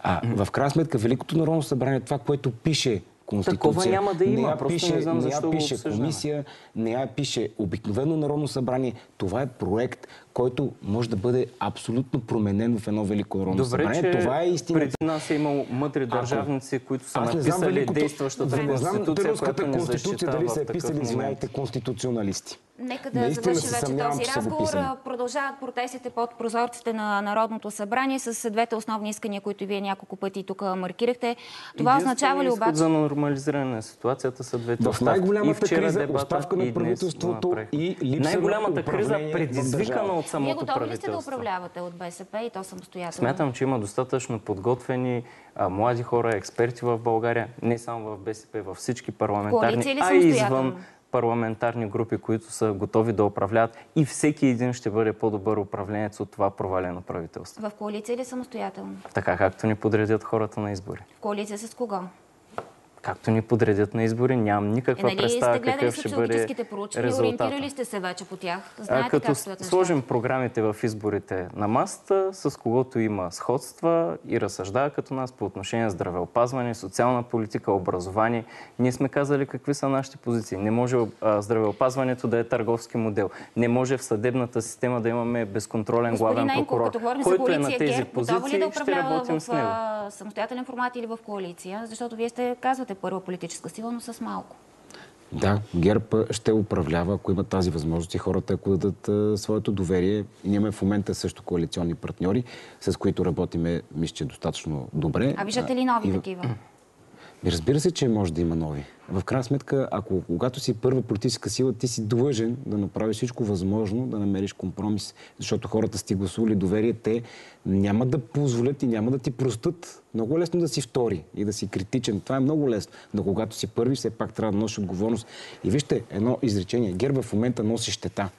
А в крайна сметка Великото народно събрание, това, което пише Конституция. Такова няма да има, Не я просто пише, не знам не защо го пише комисия, не я пише обикновено Народно събрание. Това е проект, който може да бъде абсолютно променен в едно Велико народно Добре, събрание. че Това е истина. преди нас е имало мъдри държавници, които са Аз не знам написали Великото- действащата не знам конституция, която ни конституция дали са е писали, извинявайте, конституционалисти. Нека да Наистина завърши вече съмнявам, този разговор. Продължават протестите под прозорците на Народното събрание с двете основни искания, които вие няколко пъти тук маркирахте. Това означава ли обаче... за нормализиране на ситуацията са двете В най-голямата и вчера криза дебата, оставка на и правителството и липса на Най-голямата криза, предизвикана от Вие самото готови ли сте да управлявате от БСП и то самостоятелно? Смятам, че има достатъчно подготвени а, млади хора, експерти в България, не само в БСП, във всички парламентарни, а и извън парламентарни групи, които са готови да управляват и всеки един ще бъде по-добър управленец от това провалено правителство. В коалиция или самостоятелно? Така както ни подредят хората на избори. В коалиция с кого? Както ни подредят на избори, нямам Е, никаква нали представа какъв ще бъде резултата. ориентирали сте се вече по тях? А, Знаете като как стоят сложим програмите в изборите на масата, с когото има сходства и разсъждава като нас по отношение на здравеопазване, социална политика, образование, ние сме казали какви са нашите позиции. Не може а, здравеопазването да е търговски модел. Не може в съдебната система да имаме безконтролен главен Господин Ненков, прокурор. като говорим за Който е на тези ГЕРБ, готова ли позиции, да ще работим в с него. а, самостоятелен формат или в коалиция? Защото вие сте, казвате, първа политическа сила, но с малко. Да, ГЕРБ ще управлява, ако има тази възможност и хората, ако дадат а, своето доверие. И ние имаме в момента също коалиционни партньори, с които работиме, мисля, достатъчно добре. А виждате ли нови и в- такива? Разбира се, че може да има нови. В крайна сметка, ако когато си първа политическа сила, ти си длъжен да направиш всичко възможно, да намериш компромис. Защото хората сте гласували доверие, те няма да позволят и няма да ти простат. Много е лесно да си втори и да си критичен. Това е много лесно. Но когато си първи, все пак трябва да носиш отговорност. И вижте, едно изречение. Герба в момента носи щета.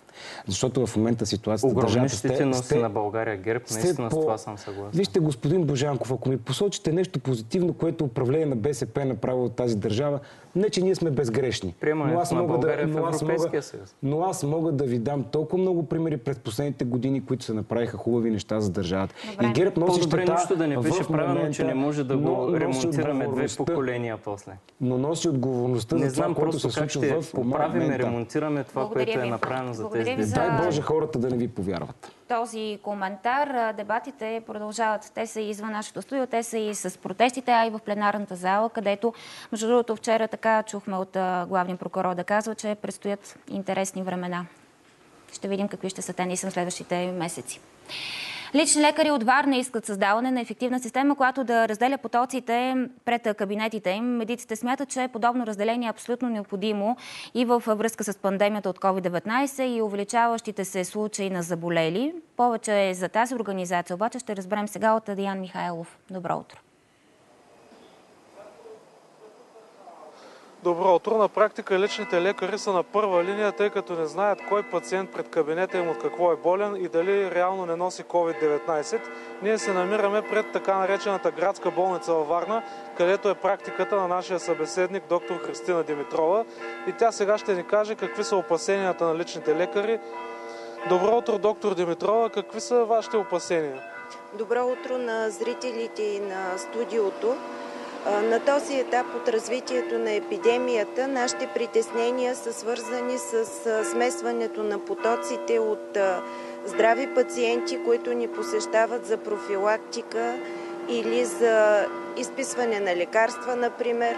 Защото в момента ситуацията Огромни държавата щети носи на България ГЕРБ, сте наистина по- с това съм съгласен. Вижте, господин Божанков, ако ми посочите нещо позитивно, което управление на БСП е направило от тази държава, не, че ние сме безгрешни. Приемането на България в но аз Европейския мога, съюз. но аз мога да ви дам толкова много примери през последните години, които се направиха хубави неща за държавата. Добре. И ГЕРБ носи По-добре нищо да не в пише правилно, момента, че не може да но го ремонтираме две поколения после. Но носи отговорността Не за това, знам което просто се как случва ще в поправим и момента. ремонтираме това, Благодаря което е направено за тези ви за-. Дай Боже хората да не ви повярват. този коментар. Дебатите продължават. Те са и извън нашето студио, те са и с протестите, а и в пленарната зала, където, между другото, вчера така чухме от главния прокурор да казва, че предстоят интересни времена. Ще видим какви ще са те наистина следващите месеци. Лични лекари от Варна искат създаване на ефективна система, която да разделя потоците пред кабинетите им. Медиците смятат, че подобно разделение е абсолютно необходимо и във връзка с пандемията от COVID-19 и увеличаващите се случаи на заболели. Повече за тази организация обаче ще разберем сега от Диан Михайлов. Добро утро. Добро утро. На практика личните лекари са на първа линия, тъй като не знаят кой пациент пред кабинета им от какво е болен и дали реално не носи COVID-19. Ние се намираме пред така наречената градска болница във Варна, където е практиката на нашия събеседник доктор Христина Димитрова. И тя сега ще ни каже какви са опасенията на личните лекари. Добро утро, доктор Димитрова. Какви са вашите опасения? Добро утро на зрителите и на студиото. На този етап от развитието на епидемията нашите притеснения са свързани с смесването на потоците от здрави пациенти, които ни посещават за профилактика или за изписване на лекарства, например,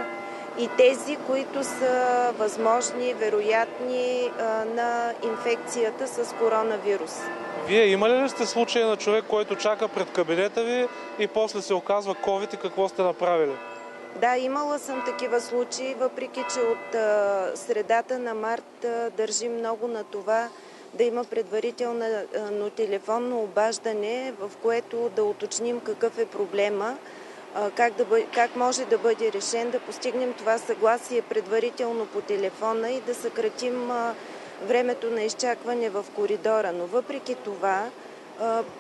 и тези, които са възможни, вероятни на инфекцията с коронавирус. Вие имали ли сте случай на човек, който чака пред кабинета ви и после се оказва COVID и какво сте направили? Да, имала съм такива случаи, въпреки че от средата на март държим много на това да има предварително телефонно обаждане, в което да уточним какъв е проблема, как, да как може да бъде решен, да постигнем това съгласие предварително по телефона и да съкратим времето на изчакване в коридора. Но въпреки това,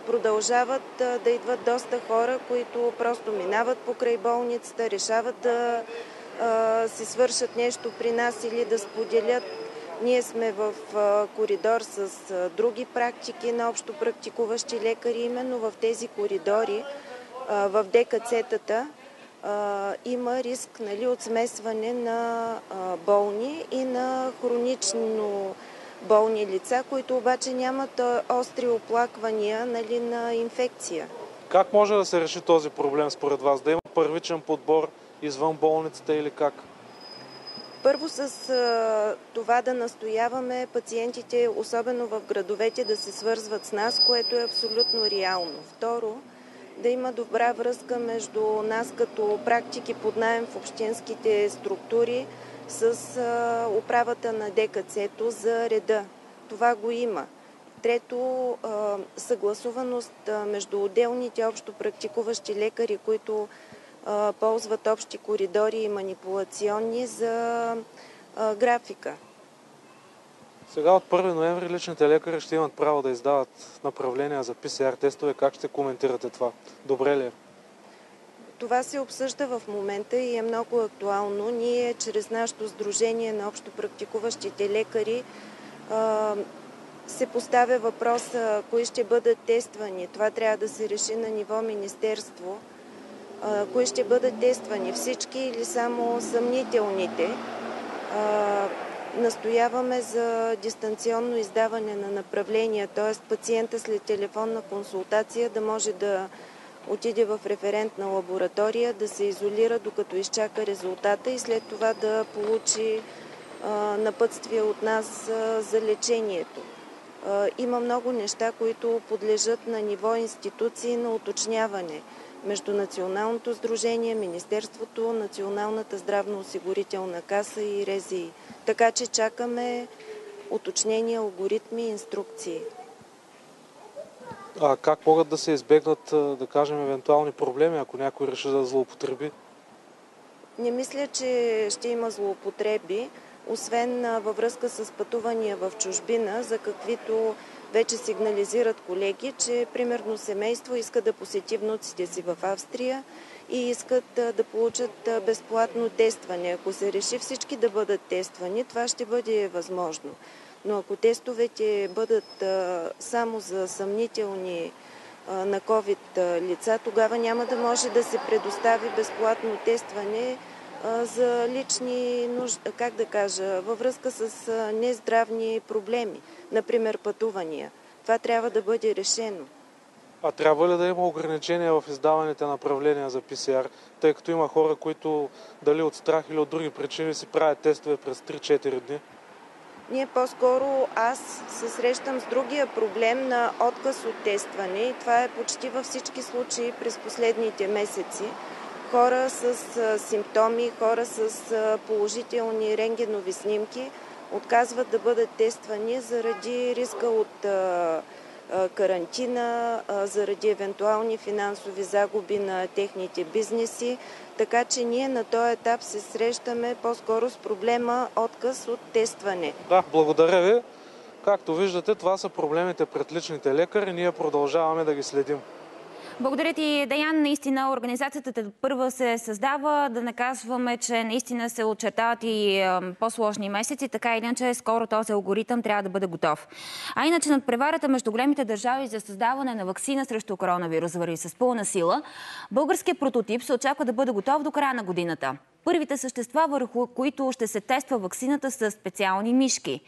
продължават да идват доста хора, които просто минават покрай болницата, решават да си свършат нещо при нас или да споделят. Ние сме в коридор с други практики на общо практикуващи лекари. Именно в тези коридори, в ДКЦ-тата, има риск нали, от смесване на болни и на хронично болни лица, които обаче нямат остри оплаквания нали, на инфекция. Как може да се реши този проблем според вас? Да има първичен подбор извън болницата или как? Първо с а, това да настояваме пациентите, особено в градовете, да се свързват с нас, което е абсолютно реално. Второ, да има добра връзка между нас като практики под найем в общинските структури, с управата на ДКЦ-то за реда. Това го има. Трето, съгласуваност между отделните общо практикуващи лекари, които ползват общи коридори и манипулационни за графика. Сега от 1 ноември личните лекари ще имат право да издават направления за ПСР тестове. Как ще коментирате това? Добре ли е? Това се обсъжда в момента и е много актуално. Ние чрез нашето сдружение на общо практикуващите лекари се поставя въпроса кои ще бъдат тествани. Това трябва да се реши на ниво министерство. Кои ще бъдат тествани? Всички или само съмнителните? Настояваме за дистанционно издаване на направления, т.е. пациента след телефонна консултация да може да отиде в референтна лаборатория, да се изолира докато изчака резултата и след това да получи напътствие от нас за лечението. Има много неща, които подлежат на ниво институции на уточняване между Националното сдружение, Министерството, Националната здравноосигурителна каса и РЕЗИ. Така че чакаме уточнения, алгоритми и инструкции. А как могат да се избегнат, да кажем, евентуални проблеми, ако някой реши да злоупотреби? Не мисля, че ще има злоупотреби, освен във връзка с пътувания в чужбина, за каквито вече сигнализират колеги, че примерно семейство иска да посети внуците си в Австрия и искат да получат безплатно тестване. Ако се реши всички да бъдат тествани, това ще бъде възможно. Но ако тестовете бъдат само за съмнителни на COVID лица, тогава няма да може да се предостави безплатно тестване за лични нужди, как да кажа, във връзка с нездравни проблеми, например пътувания. Това трябва да бъде решено. А трябва ли да има ограничения в издаваните направления за ПСР, тъй като има хора, които дали от страх или от други причини си правят тестове през 3-4 дни? Ние по-скоро аз се срещам с другия проблем на отказ от тестване и това е почти във всички случаи през последните месеци. Хора с симптоми, хора с положителни рентгенови снимки отказват да бъдат тествани заради риска от карантина, заради евентуални финансови загуби на техните бизнеси. Така че ние на този етап се срещаме по-скоро с проблема отказ от тестване. Да, благодаря ви. Както виждате, това са проблемите пред личните лекари. Ние продължаваме да ги следим. Благодаря ти, Даян. Наистина организацията първа се създава. Да наказваме, че наистина се очертават и по-сложни месеци. Така или иначе, скоро този алгоритъм трябва да бъде готов. А иначе над преварата между големите държави за създаване на вакцина срещу коронавирус върви с пълна сила. Българският прототип се очаква да бъде готов до края на годината. Първите същества, върху които ще се тества вакцината, са специални мишки.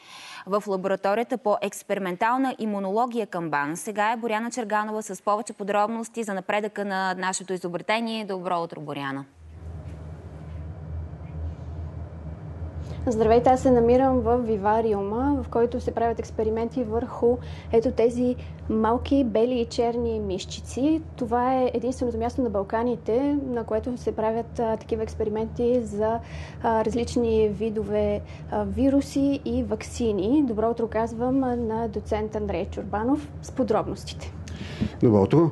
В лабораторията по експериментална имунология към БАН сега е Боряна Черганова с повече подробности за напредъка на нашето изобретение. Добро утро, Боряна! Здравейте, аз се намирам в вивариума, в който се правят експерименти върху ето тези малки бели и черни мишчици. Това е единственото място на Балканите, на което се правят а, такива експерименти за а, различни видове а, вируси и вакцини. Добро утро казвам на доцент Андрей Чурбанов с подробностите. Добро утро!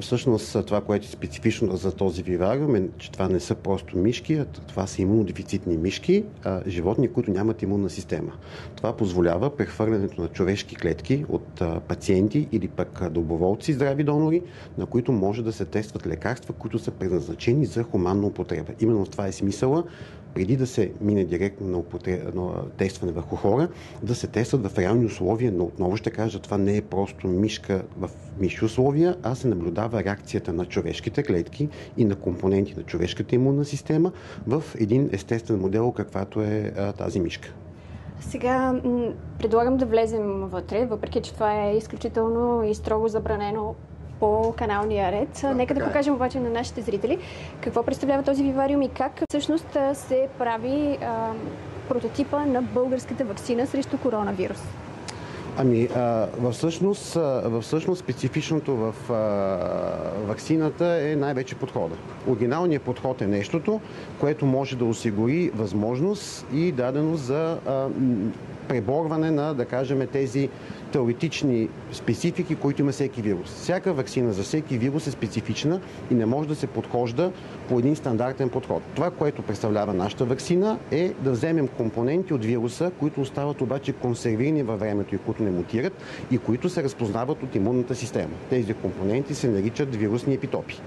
Всъщност това, което е специфично за този вивариум е, че това не са просто мишки, а това са имунодефицитни мишки, а, животни, които нямат имунна система. Това позволява прехвърлянето на човешки клетки от а, пациенти или пък доброволци, здрави донори, на които може да се тестват лекарства, които са предназначени за хуманна употреба. Именно това е смисъла преди да се мине директно на, употреб... на тестване върху хора, да се тестват в реални условия, но отново ще кажа, това не е просто мишка в миши условия, а се наблюдава реакцията на човешките клетки и на компоненти на човешката имунна система в един естествен модел, каквато е а, тази мишка. Сега предлагам да влезем вътре, въпреки че това е изключително и строго забранено по каналния ред. Да, Нека да е. покажем обаче на нашите зрители какво представлява този вивариум и как всъщност се прави а, прототипа на българската вакцина срещу коронавирус. Ами, а, всъщност, а, всъщност специфичното в а, вакцината е най-вече подхода. Оригиналният подход е нещото, което може да осигури възможност и даденост за а, преборване на, да кажем, тези теоретични специфики, които има всеки вирус. Всяка вакцина за всеки вирус е специфична и не може да се подхожда по един стандартен подход. Това, което представлява нашата вакцина е да вземем компоненти от вируса, които остават обаче консервирани във времето и които не мутират и които се разпознават от имунната система. Тези компоненти се наричат вирусни епитопи.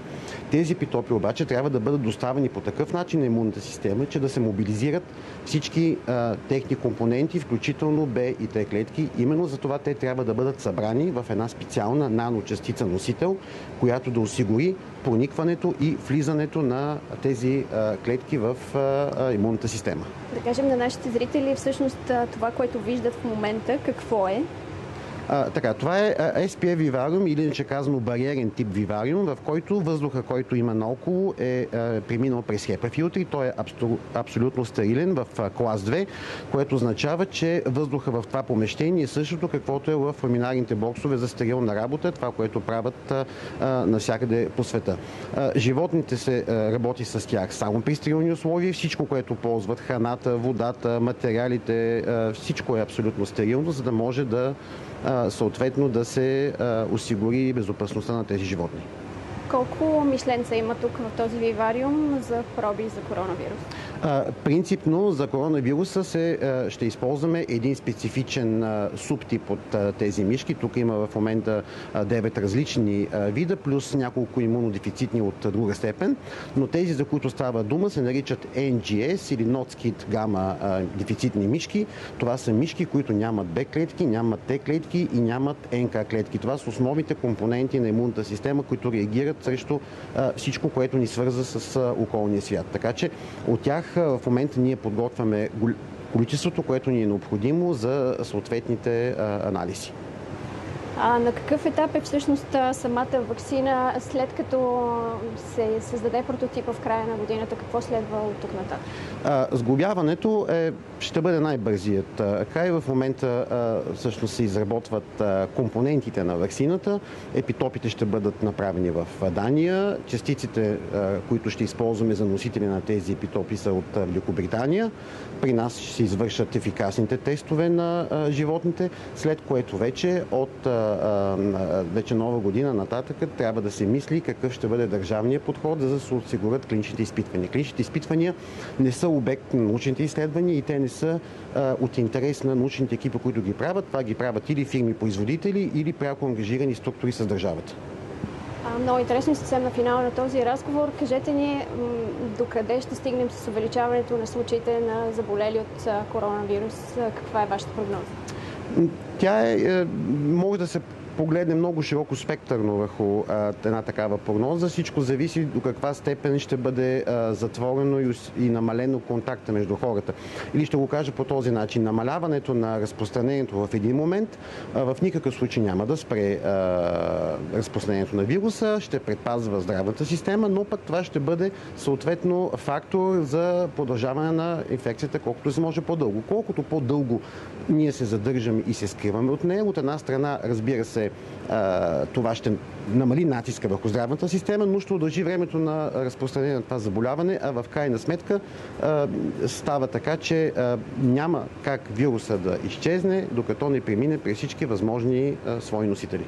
Тези епитопи обаче трябва да бъдат доставени по такъв начин на имунната система, че да се мобилизират всички а, техни компоненти, включително Б и Т клетки. Именно за това те трябва да бъдат събрани в една специална наночастица носител, която да осигури проникването и влизането на тези клетки в имунната система. Да кажем на нашите зрители всъщност това, което виждат в момента, какво е? Така, това е SPF вивариум или иначе казано бариерен тип вивариум, в който въздуха, който има наоколо е, преминал през HEPA филтри. Той е абсолютно стерилен в клас 2, което означава, че въздуха в това помещение е същото, каквото е в ламинарните боксове за стерилна работа, това, което правят навсякъде по света. Животните се работи с тях само при стерилни условия. Всичко, което ползват, храната, водата, материалите, всичко е абсолютно стерилно, за да може да съответно да се осигури безопасността на тези животни. Колко мишленца има тук в този вивариум за проби за коронавирус? Принципно за коронавируса се, ще използваме един специфичен субтип от тези мишки. Тук има в момента 9 различни вида, плюс няколко имунодефицитни от друга степен. Но тези, за които става дума, се наричат NGS или Notskit гама дефицитни мишки. Това са мишки, които нямат Б клетки, нямат Т клетки и нямат НК клетки. Това са основните компоненти на имунната система, които реагират срещу всичко, което ни свърза с околния свят. Така че от тях в момента ние подготвяме количеството, което ни е необходимо за съответните анализи. А на какъв етап е всъщност самата вакцина, след като се създаде прототипа в края на годината? Какво следва от тук нататък? Сглобяването е, ще бъде най-бързият край. В момента всъщност се изработват компонентите на вакцината. Епитопите ще бъдат направени в Дания. Частиците, които ще използваме за носители на тези епитопи са от Великобритания. При нас ще се извършат ефикасните тестове на животните, след което вече от вече нова година нататък трябва да се мисли какъв ще бъде държавният подход, за да се осигурят клиничните изпитвания. Клиничните изпитвания не са обект на научните изследвания и те не са от интерес на научните екипи, които ги правят. Това ги правят или фирми-производители, или пряко ангажирани структури с държавата. Много интересно и съвсем на финала на този разговор. Кажете ни докъде ще стигнем с увеличаването на случаите на заболели от коронавирус. Каква е вашата прогноза? Тя е, е може да се погледне много широко спектърно върху а, една такава прогноза. Всичко зависи до каква степен ще бъде а, затворено и, и намалено контакта между хората. Или ще го кажа по този начин. Намаляването на разпространението в един момент а, в никакъв случай няма да спре разпространението на вируса, ще предпазва здравната система, но пък това ще бъде съответно фактор за продължаване на инфекцията колкото се може по-дълго. Колкото по-дълго ние се задържаме и се скриваме от нея, от една страна, разбира се, това ще намали натиска върху здравната система, но ще удължи времето на разпространение на това заболяване, а в крайна сметка става така, че няма как вируса да изчезне, докато не премине през всички възможни свои носители.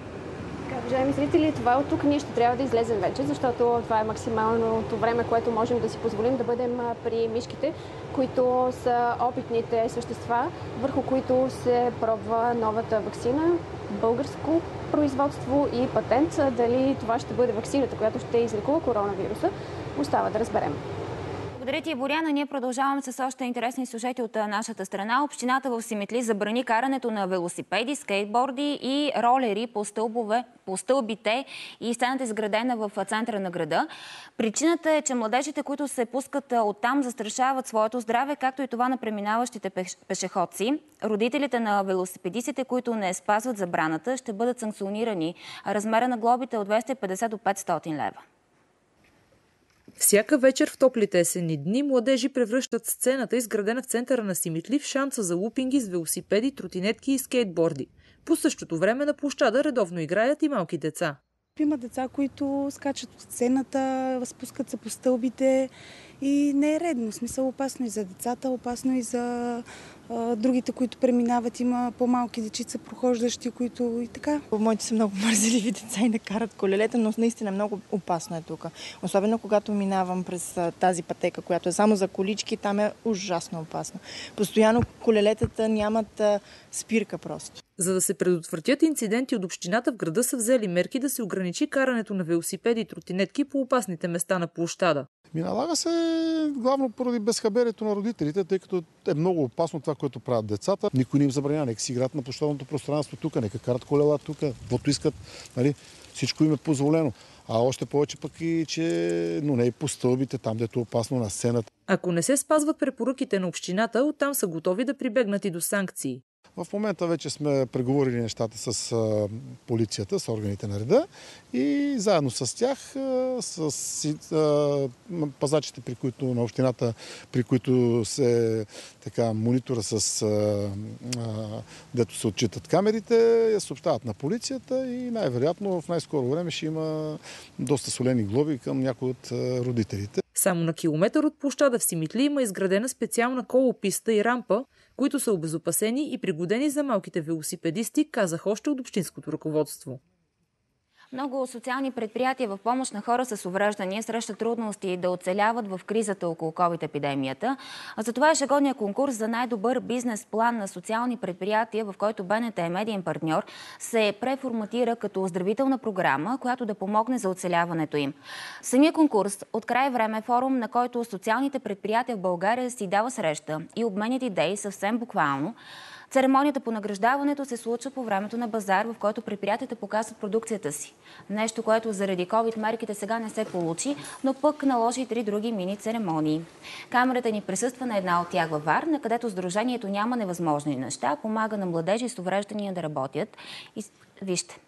Уважаеми зрители, това от тук ние ще трябва да излезем вече, защото това е максималното време, което можем да си позволим да бъдем при мишките, които са опитните същества, върху които се пробва новата вакцина, българско производство и патент. Дали това ще бъде вакцината, която ще излекува коронавируса, остава да разберем. Благодаря ти, Боряна. Ние продължаваме с още интересни сюжети от нашата страна. Общината в Симетли забрани карането на велосипеди, скейтборди и ролери по, стълбове, по стълбите и стената изградена в центъра на града. Причината е, че младежите, които се пускат оттам, застрашават своето здраве, както и това на преминаващите пешеходци. Родителите на велосипедистите, които не спазват забраната, ще бъдат санкционирани. Размера на глобите е от 250 до 500 лева. Всяка вечер в топлите есенни дни младежи превръщат сцената, изградена в центъра на Симитли, в шанса за лупинги с велосипеди, тротинетки и скейтборди. По същото време на площада редовно играят и малки деца. Има деца, които скачат от сцената, спускат се по стълбите и не е редно. В смисъл опасно и за децата, опасно и за другите, които преминават, има по-малки дечица, прохождащи, които и така. Моите са много мързеливи деца и не карат колелета, но наистина много опасно е тук. Особено когато минавам през тази пътека, която е само за колички, там е ужасно опасно. Постоянно колелетата нямат спирка просто. За да се предотвратят инциденти от общината в града са взели мерки да се ограничи карането на велосипеди и тротинетки по опасните места на площада. Ми налага се главно поради безхаберието на родителите, тъй като е много опасно това, което правят децата. Никой не им забранява, нека си играят на площадното пространство тук, нека карат колела тук, каквото искат. Нали? Всичко им е позволено. А още повече пък и, че но не и по стълбите, там дето е опасно на сцената. Ако не се спазват препоръките на общината, оттам са готови да прибегнат и до санкции. В момента вече сме преговорили нещата с полицията, с органите на реда и заедно с тях, с пазачите, при които, на общината, при които се така, монитора с дето се отчитат камерите, я съобщават на полицията и най-вероятно в най-скоро време ще има доста солени глоби към някои от родителите. Само на километър от площада в Симитли има изградена специална колописта и рампа, които са обезопасени и пригодени за малките велосипедисти, казах още от общинското ръководство. Много социални предприятия в помощ на хора с увреждания срещат трудности да оцеляват в кризата около COVID-епидемията. Затова ежегодният конкурс за най-добър бизнес план на социални предприятия, в който БНТ е медиен партньор, се преформатира като оздравителна програма, която да помогне за оцеляването им. Самия конкурс от край време е форум, на който социалните предприятия в България си дава среща и обменят идеи съвсем буквално. Церемонията по награждаването се случва по времето на базар, в който предприятията показват продукцията си. Нещо, което заради COVID мерките сега не се получи, но пък наложи три други мини церемонии. Камерата ни присъства на една от тях във Варна, където Сдружението няма невъзможни неща, помага на младежи с увреждания да работят. И... Вижте.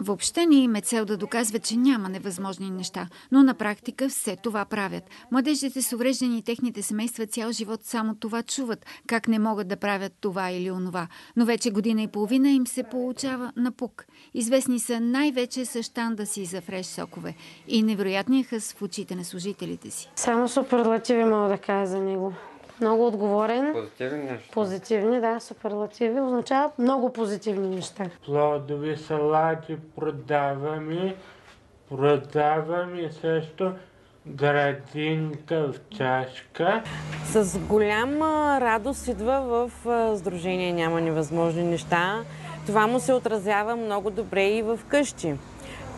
Въобще не им е цел да доказват, че няма невъзможни неща, но на практика все това правят. Младежите с увреждани и техните семейства цял живот само това чуват, как не могат да правят това или онова. Но вече година и половина им се получава напук. Известни са най-вече с щанда си за фреш сокове и невероятния хъс в очите на служителите си. Само суперлативи мога да кажа за него. Много отговорен. Позитивни неща. Позитивни, да, суперлативи. Означава много позитивни неща. Плодови салати продаваме. Продаваме също градинка в чашка. С голяма радост идва в Сдружение Няма невъзможни неща. Това му се отразява много добре и в къщи.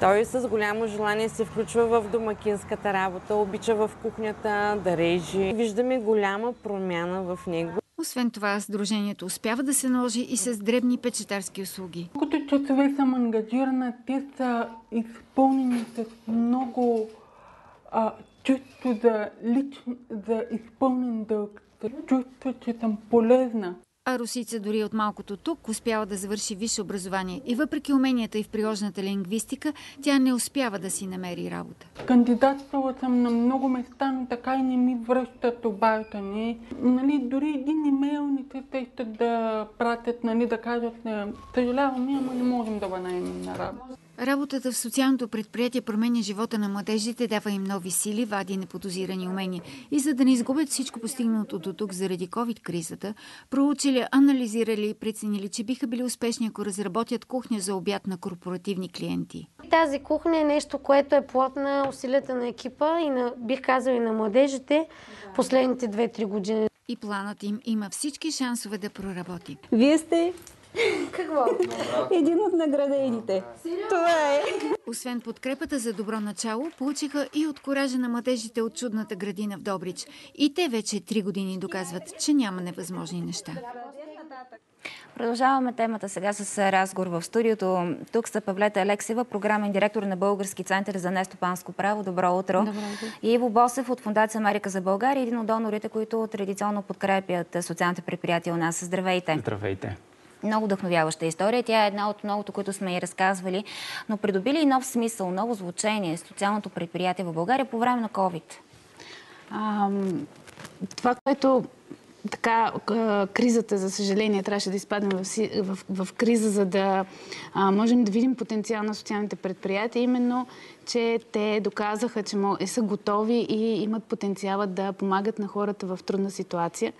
Той с голямо желание се включва в домакинската работа, обича в кухнята да режи. Виждаме голяма промяна в него. Освен това, Сдружението успява да се наложи и с дребни печетарски услуги. Колкото часове съм ангажирана, те са изпълнени с много а, чувство за, лично, за изпълнен дълг, чувство, че съм полезна. А Русица дори от малкото тук успява да завърши висше образование и въпреки уменията и в приложната лингвистика, тя не успява да си намери работа. Кандидатствала съм на много места, но така и не ми връщат обаждане. Нали, дори един имейл не се сещат да пратят, нали, да кажат, съжаляваме, ама не можем да бъдем на работа. Работата в социалното предприятие променя живота на младежите, дава им нови сили, вади неподозирани умения. И за да не изгубят всичко постигнато до тук заради COVID-кризата, проучили, анализирали и преценили, че биха били успешни, ако разработят кухня за обяд на корпоративни клиенти. Тази кухня е нещо, което е плод на усилията на екипа и на, бих казал и на младежите последните 2-3 години. И планът им има всички шансове да проработи. Вие сте какво? Един от наградените. Това е. Освен подкрепата за добро начало, получиха и от коража на младежите от чудната градина в Добрич. И те вече три години доказват, че няма невъзможни неща. Продължаваме темата сега с разговор в студиото. Тук са Павлета Алексева, програмен директор на Български център за нестопанско право. Добро утро. Добро утро. И Иво Босев от Фундация Америка за България, един от донорите, които традиционно подкрепят социалните предприятия у нас. Здравейте! Здравейте! Много вдъхновяваща история. Тя е една от многото, които сме и разказвали, но придобили и нов смисъл, ново звучение социалното предприятие в България по време на COVID. А, това, което така, кризата, за съжаление, трябваше да изпаднем в, в, криза, за да а, можем да видим потенциал на социалните предприятия, именно, че те доказаха, че са готови и имат потенциала да помагат на хората в трудна ситуация.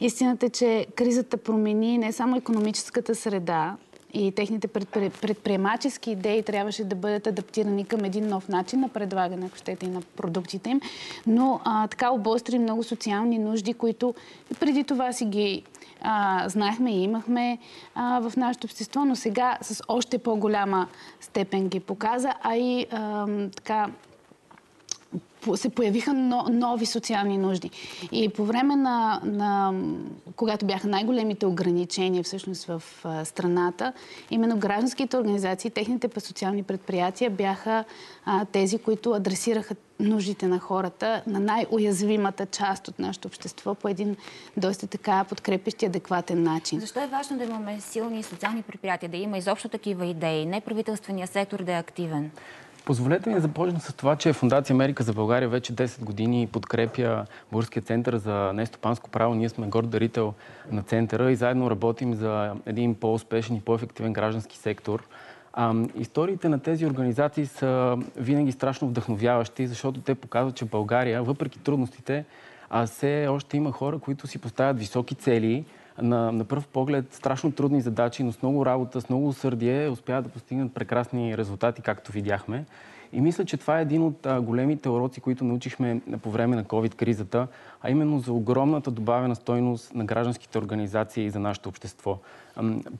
Истината е, че кризата промени не само економическата среда, и техните предприемачески идеи трябваше да бъдат адаптирани към един нов начин на предлагане, ако щете, и на продуктите им. Но а, така обостри много социални нужди, които преди това си ги а, знаехме и имахме а, в нашето общество, но сега с още по-голяма степен ги показа, а и а, така се появиха нови социални нужди. И по време на, на когато бяха най-големите ограничения всъщност в страната, именно гражданските организации, техните социални предприятия бяха а, тези, които адресираха нуждите на хората, на най-уязвимата част от нашето общество по един доста така подкрепещ и адекватен начин. Защо е важно да имаме силни социални предприятия, да има изобщо такива идеи, неправителствения сектор да е активен? Позволете ми да започна с това, че Фундация Америка за България вече 10 години подкрепя Българския център за нестопанско право. Ние сме горд дарител на центъра и заедно работим за един по-успешен и по-ефективен граждански сектор. А, историите на тези организации са винаги страшно вдъхновяващи, защото те показват, че България, въпреки трудностите, а все още има хора, които си поставят високи цели, на, на пръв поглед страшно трудни задачи, но с много работа, с много усърдие успяват да постигнат прекрасни резултати, както видяхме. И мисля, че това е един от а, големите уроци, които научихме по време на COVID-кризата, а именно за огромната добавена стойност на гражданските организации за нашето общество.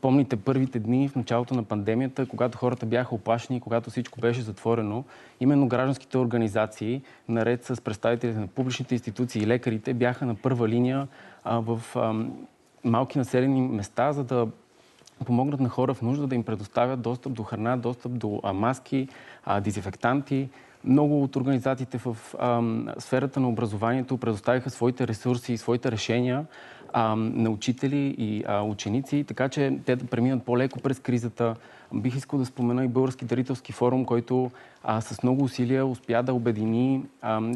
Помните първите дни в началото на пандемията, когато хората бяха оплашени, когато всичко беше затворено, именно гражданските организации, наред с представителите на публичните институции и лекарите, бяха на първа линия а, в а, малки населени места, за да помогнат на хора в нужда да им предоставят достъп до храна, достъп до маски, дезинфектанти. Много от организациите в сферата на образованието предоставиха своите ресурси и своите решения на учители и ученици, така че те да преминат по-леко през кризата. Бих искал да спомена и Български дарителски форум, който с много усилия успя да обедини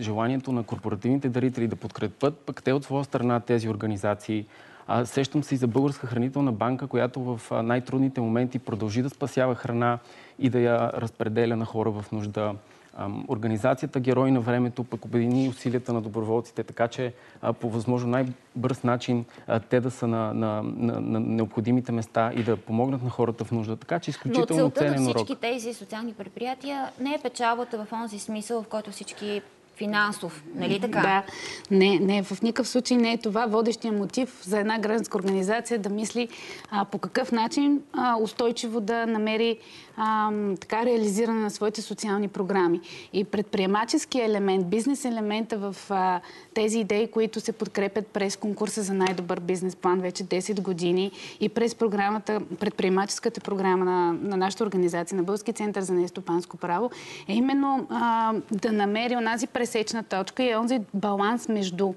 желанието на корпоративните дарители да подкрепят пък те от своя страна тези организации. А, сещам се и за Българска хранителна банка, която в най-трудните моменти продължи да спасява храна и да я разпределя на хора в нужда. Организацията Герои на времето пък обедини усилията на доброволците, така че по възможно най-бърз начин те да са на, на, на, на необходимите места и да помогнат на хората в нужда. Така че изключително Но целта ценен на всички урок. тези социални предприятия не е печалбата в онзи смисъл, в който всички финансов, нали така? Да, не, не, в никакъв случай не е това водещия мотив за една гражданска организация да мисли а, по какъв начин а, устойчиво да намери а, така реализиране на своите социални програми. И предприемаческия елемент, бизнес елемента в а, тези идеи, които се подкрепят през конкурса за най-добър бизнес план вече 10 години и през програмата, предприемаческата програма на, на нашата организация, на Български център за нестопанско право, е именно а, да намери онази пресечна точка и онзи баланс между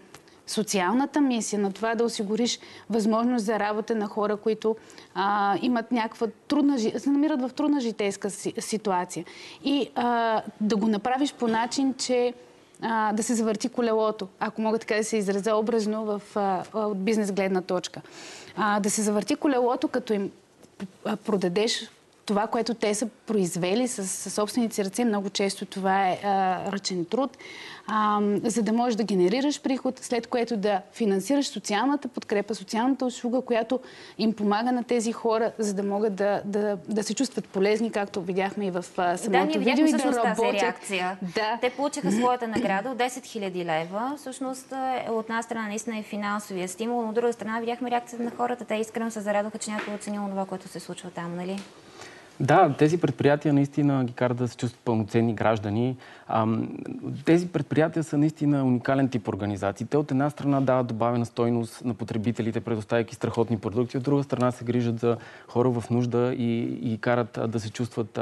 социалната мисия на това да осигуриш възможност за работа на хора, които а, имат някаква трудна, се намират в трудна житейска си, ситуация. И а, да го направиш по начин, че а, да се завърти колелото, ако мога така да се изразя образно в, а, от бизнес гледна точка. А, да се завърти колелото, като им продадеш това, което те са произвели с, с собствените си ръце, много често това е а, ръчен труд, а, за да можеш да генерираш приход, след което да финансираш социалната подкрепа, социалната услуга, която им помага на тези хора, за да могат да, да, да се чувстват полезни, както видяхме и в а, самото да, ние видео, и да работят. тази реакция. Да. Те получиха своята награда от 10 000 лева. Всъщност е, от една страна наистина е финансовия стимул, но от друга страна видяхме реакцията на хората. Те искрено се зарадоха, че някой е оценил това, което се случва там, нали? Да, тези предприятия наистина ги карат да се чувстват пълноценни граждани. Тези предприятия са наистина уникален тип организации. Те от една страна дават добавена стойност на потребителите, предоставяйки страхотни продукти, от друга страна се грижат за хора в нужда и, и карат да се чувстват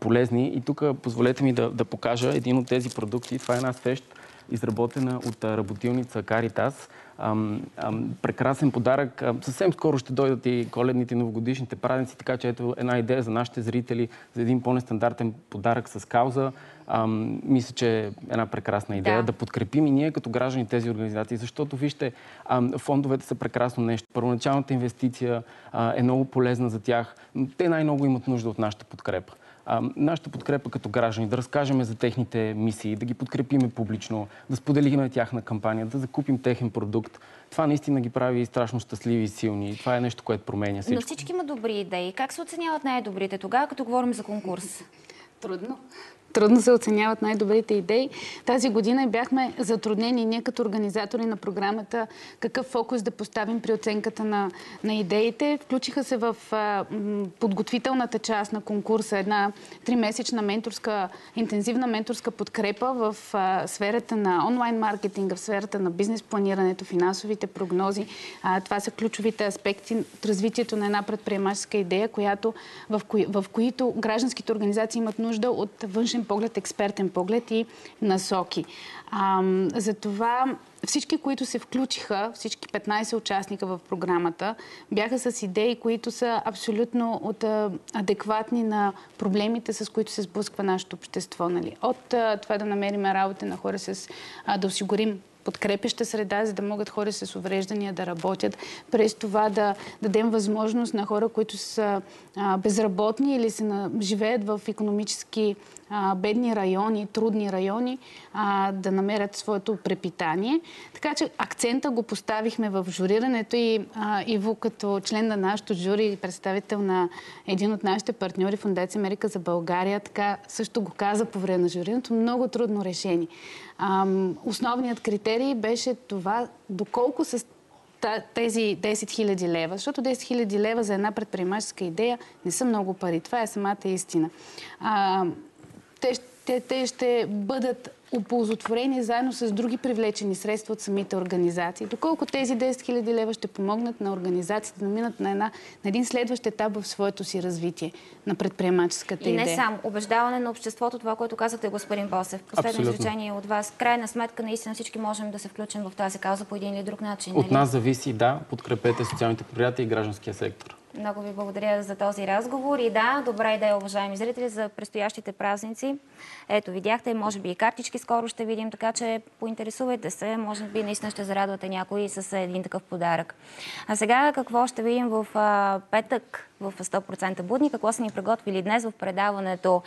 полезни. И тук позволете ми да, да покажа един от тези продукти. Това е една свещ, изработена от работилница Каритас. Ам, ам, прекрасен подарък. Ам, съвсем скоро ще дойдат и коледните новогодишните празници, така че ето една идея за нашите зрители за един по-нестандартен подарък с кауза. Ам, мисля, че е една прекрасна идея да. да подкрепим и ние като граждани тези организации, защото вижте, ам, фондовете са прекрасно нещо. Първоначалната инвестиция а, е много полезна за тях. Те най-много имат нужда от нашата подкрепа а, нашата подкрепа като граждани, да разкажем за техните мисии, да ги подкрепиме публично, да споделиме тяхна кампания, да закупим техен продукт. Това наистина ги прави страшно щастливи и силни. Това е нещо, което променя всичко. Но всички има добри идеи. Как се оценяват най-добрите тогава, като говорим за конкурс? Трудно трудно се оценяват най-добрите идеи. Тази година бяхме затруднени ние като организатори на програмата какъв фокус да поставим при оценката на, на идеите. Включиха се в а, подготвителната част на конкурса една тримесечна менторска, интензивна менторска подкрепа в а, сферата на онлайн маркетинга, в сферата на бизнес планирането, финансовите прогнози. А, това са ключовите аспекти от развитието на една предприемаческа идея, която, в, кои, в които гражданските организации имат нужда от външен поглед, експертен поглед и насоки. Затова всички, които се включиха, всички 15 участника в програмата, бяха с идеи, които са абсолютно от, адекватни на проблемите, с които се сблъсква нашето общество. Нали? От това да намерим работа на хора с... Да осигурим подкрепеща среда, за да могат хора с увреждания да работят. През това да дадем възможност на хора, които са безработни или се живеят в економически бедни райони, трудни райони, да намерят своето препитание. Така че акцента го поставихме в журирането и Иво като член на нашото жури и представител на един от нашите партньори, Фундация Америка за България, така също го каза по време на журирането. Много трудно решение. Основният критерий беше това доколко с тези 10 000 лева, защото 10 000 лева за една предприемаческа идея не са много пари. Това е самата истина. А, те, те, те ще бъдат оползотворени заедно с други привлечени средства от самите организации. Доколко тези 10 000 лева ще помогнат на организациите да минат на, една, на един следващ етап в своето си развитие на предприемаческата и идея. И не само. Убеждаване на обществото, това, което казахте, господин Босев. Последно изречение от вас. Крайна сметка, наистина всички можем да се включим в тази кауза по един или друг начин. От нали? нас зависи, да, подкрепете социалните предприятия и гражданския сектор. Много ви благодаря за този разговор. И да, добра идея, уважаеми зрители, за предстоящите празници. Ето, видяхте, може би и картички скоро ще видим, така че поинтересувайте се. Може би наистина ще зарадвате някой с един такъв подарък. А сега какво ще видим в петък в 100% будни? Какво са ни приготвили днес в предаването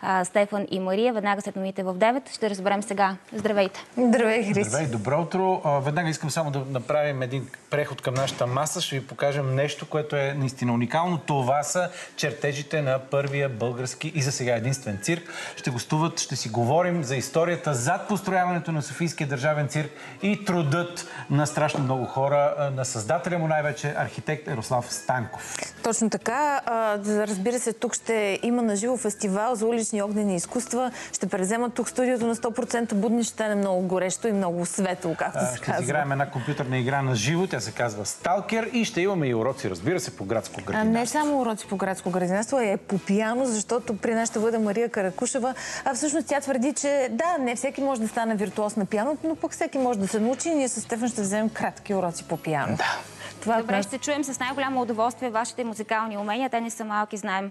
а, Стефан и Мария? Веднага след новите в 9 ще разберем сега. Здравейте! Здравей, Христо! Здравей, добро утро! А, веднага искам само да направим един преход към нашата маса. Ще ви покажем нещо, което е наистина уникално. Това са чертежите на първия български и за сега единствен цирк. Ще гостуват, ще си говорим за историята зад построяването на Софийския държавен цирк и трудът на страшно много хора, на създателя му най-вече архитект Ярослав Станков. Точно така. А, разбира се, тук ще има на живо фестивал за улични огнени изкуства. Ще превземат тук студиото на 100% будни. Ще стане много горещо и много светло, както се Ще казва. изиграем една компютърна игра на живо. Тя се казва Сталкер и ще имаме и уроци, разбира се, по градско А, градинарство. не само уроци по градско градинарство, а е по пияно, защото при нас ще бъде Мария Каракушева. А всъщност тя твърди, че да, не всеки може да стане виртуоз на пияното, но пък всеки може да се научи и ние с Стефан ще вземем кратки уроци по пияно. Да. Това е Добре, нас. ще чуем с най-голямо удоволствие вашите музикални умения. Те не са малки, знаем.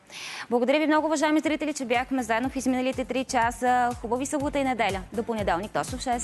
Благодаря ви много, уважаеми зрители, че бяхме заедно в изминалите 3 часа. Хубави събота и неделя. До понеделник, точно в 6.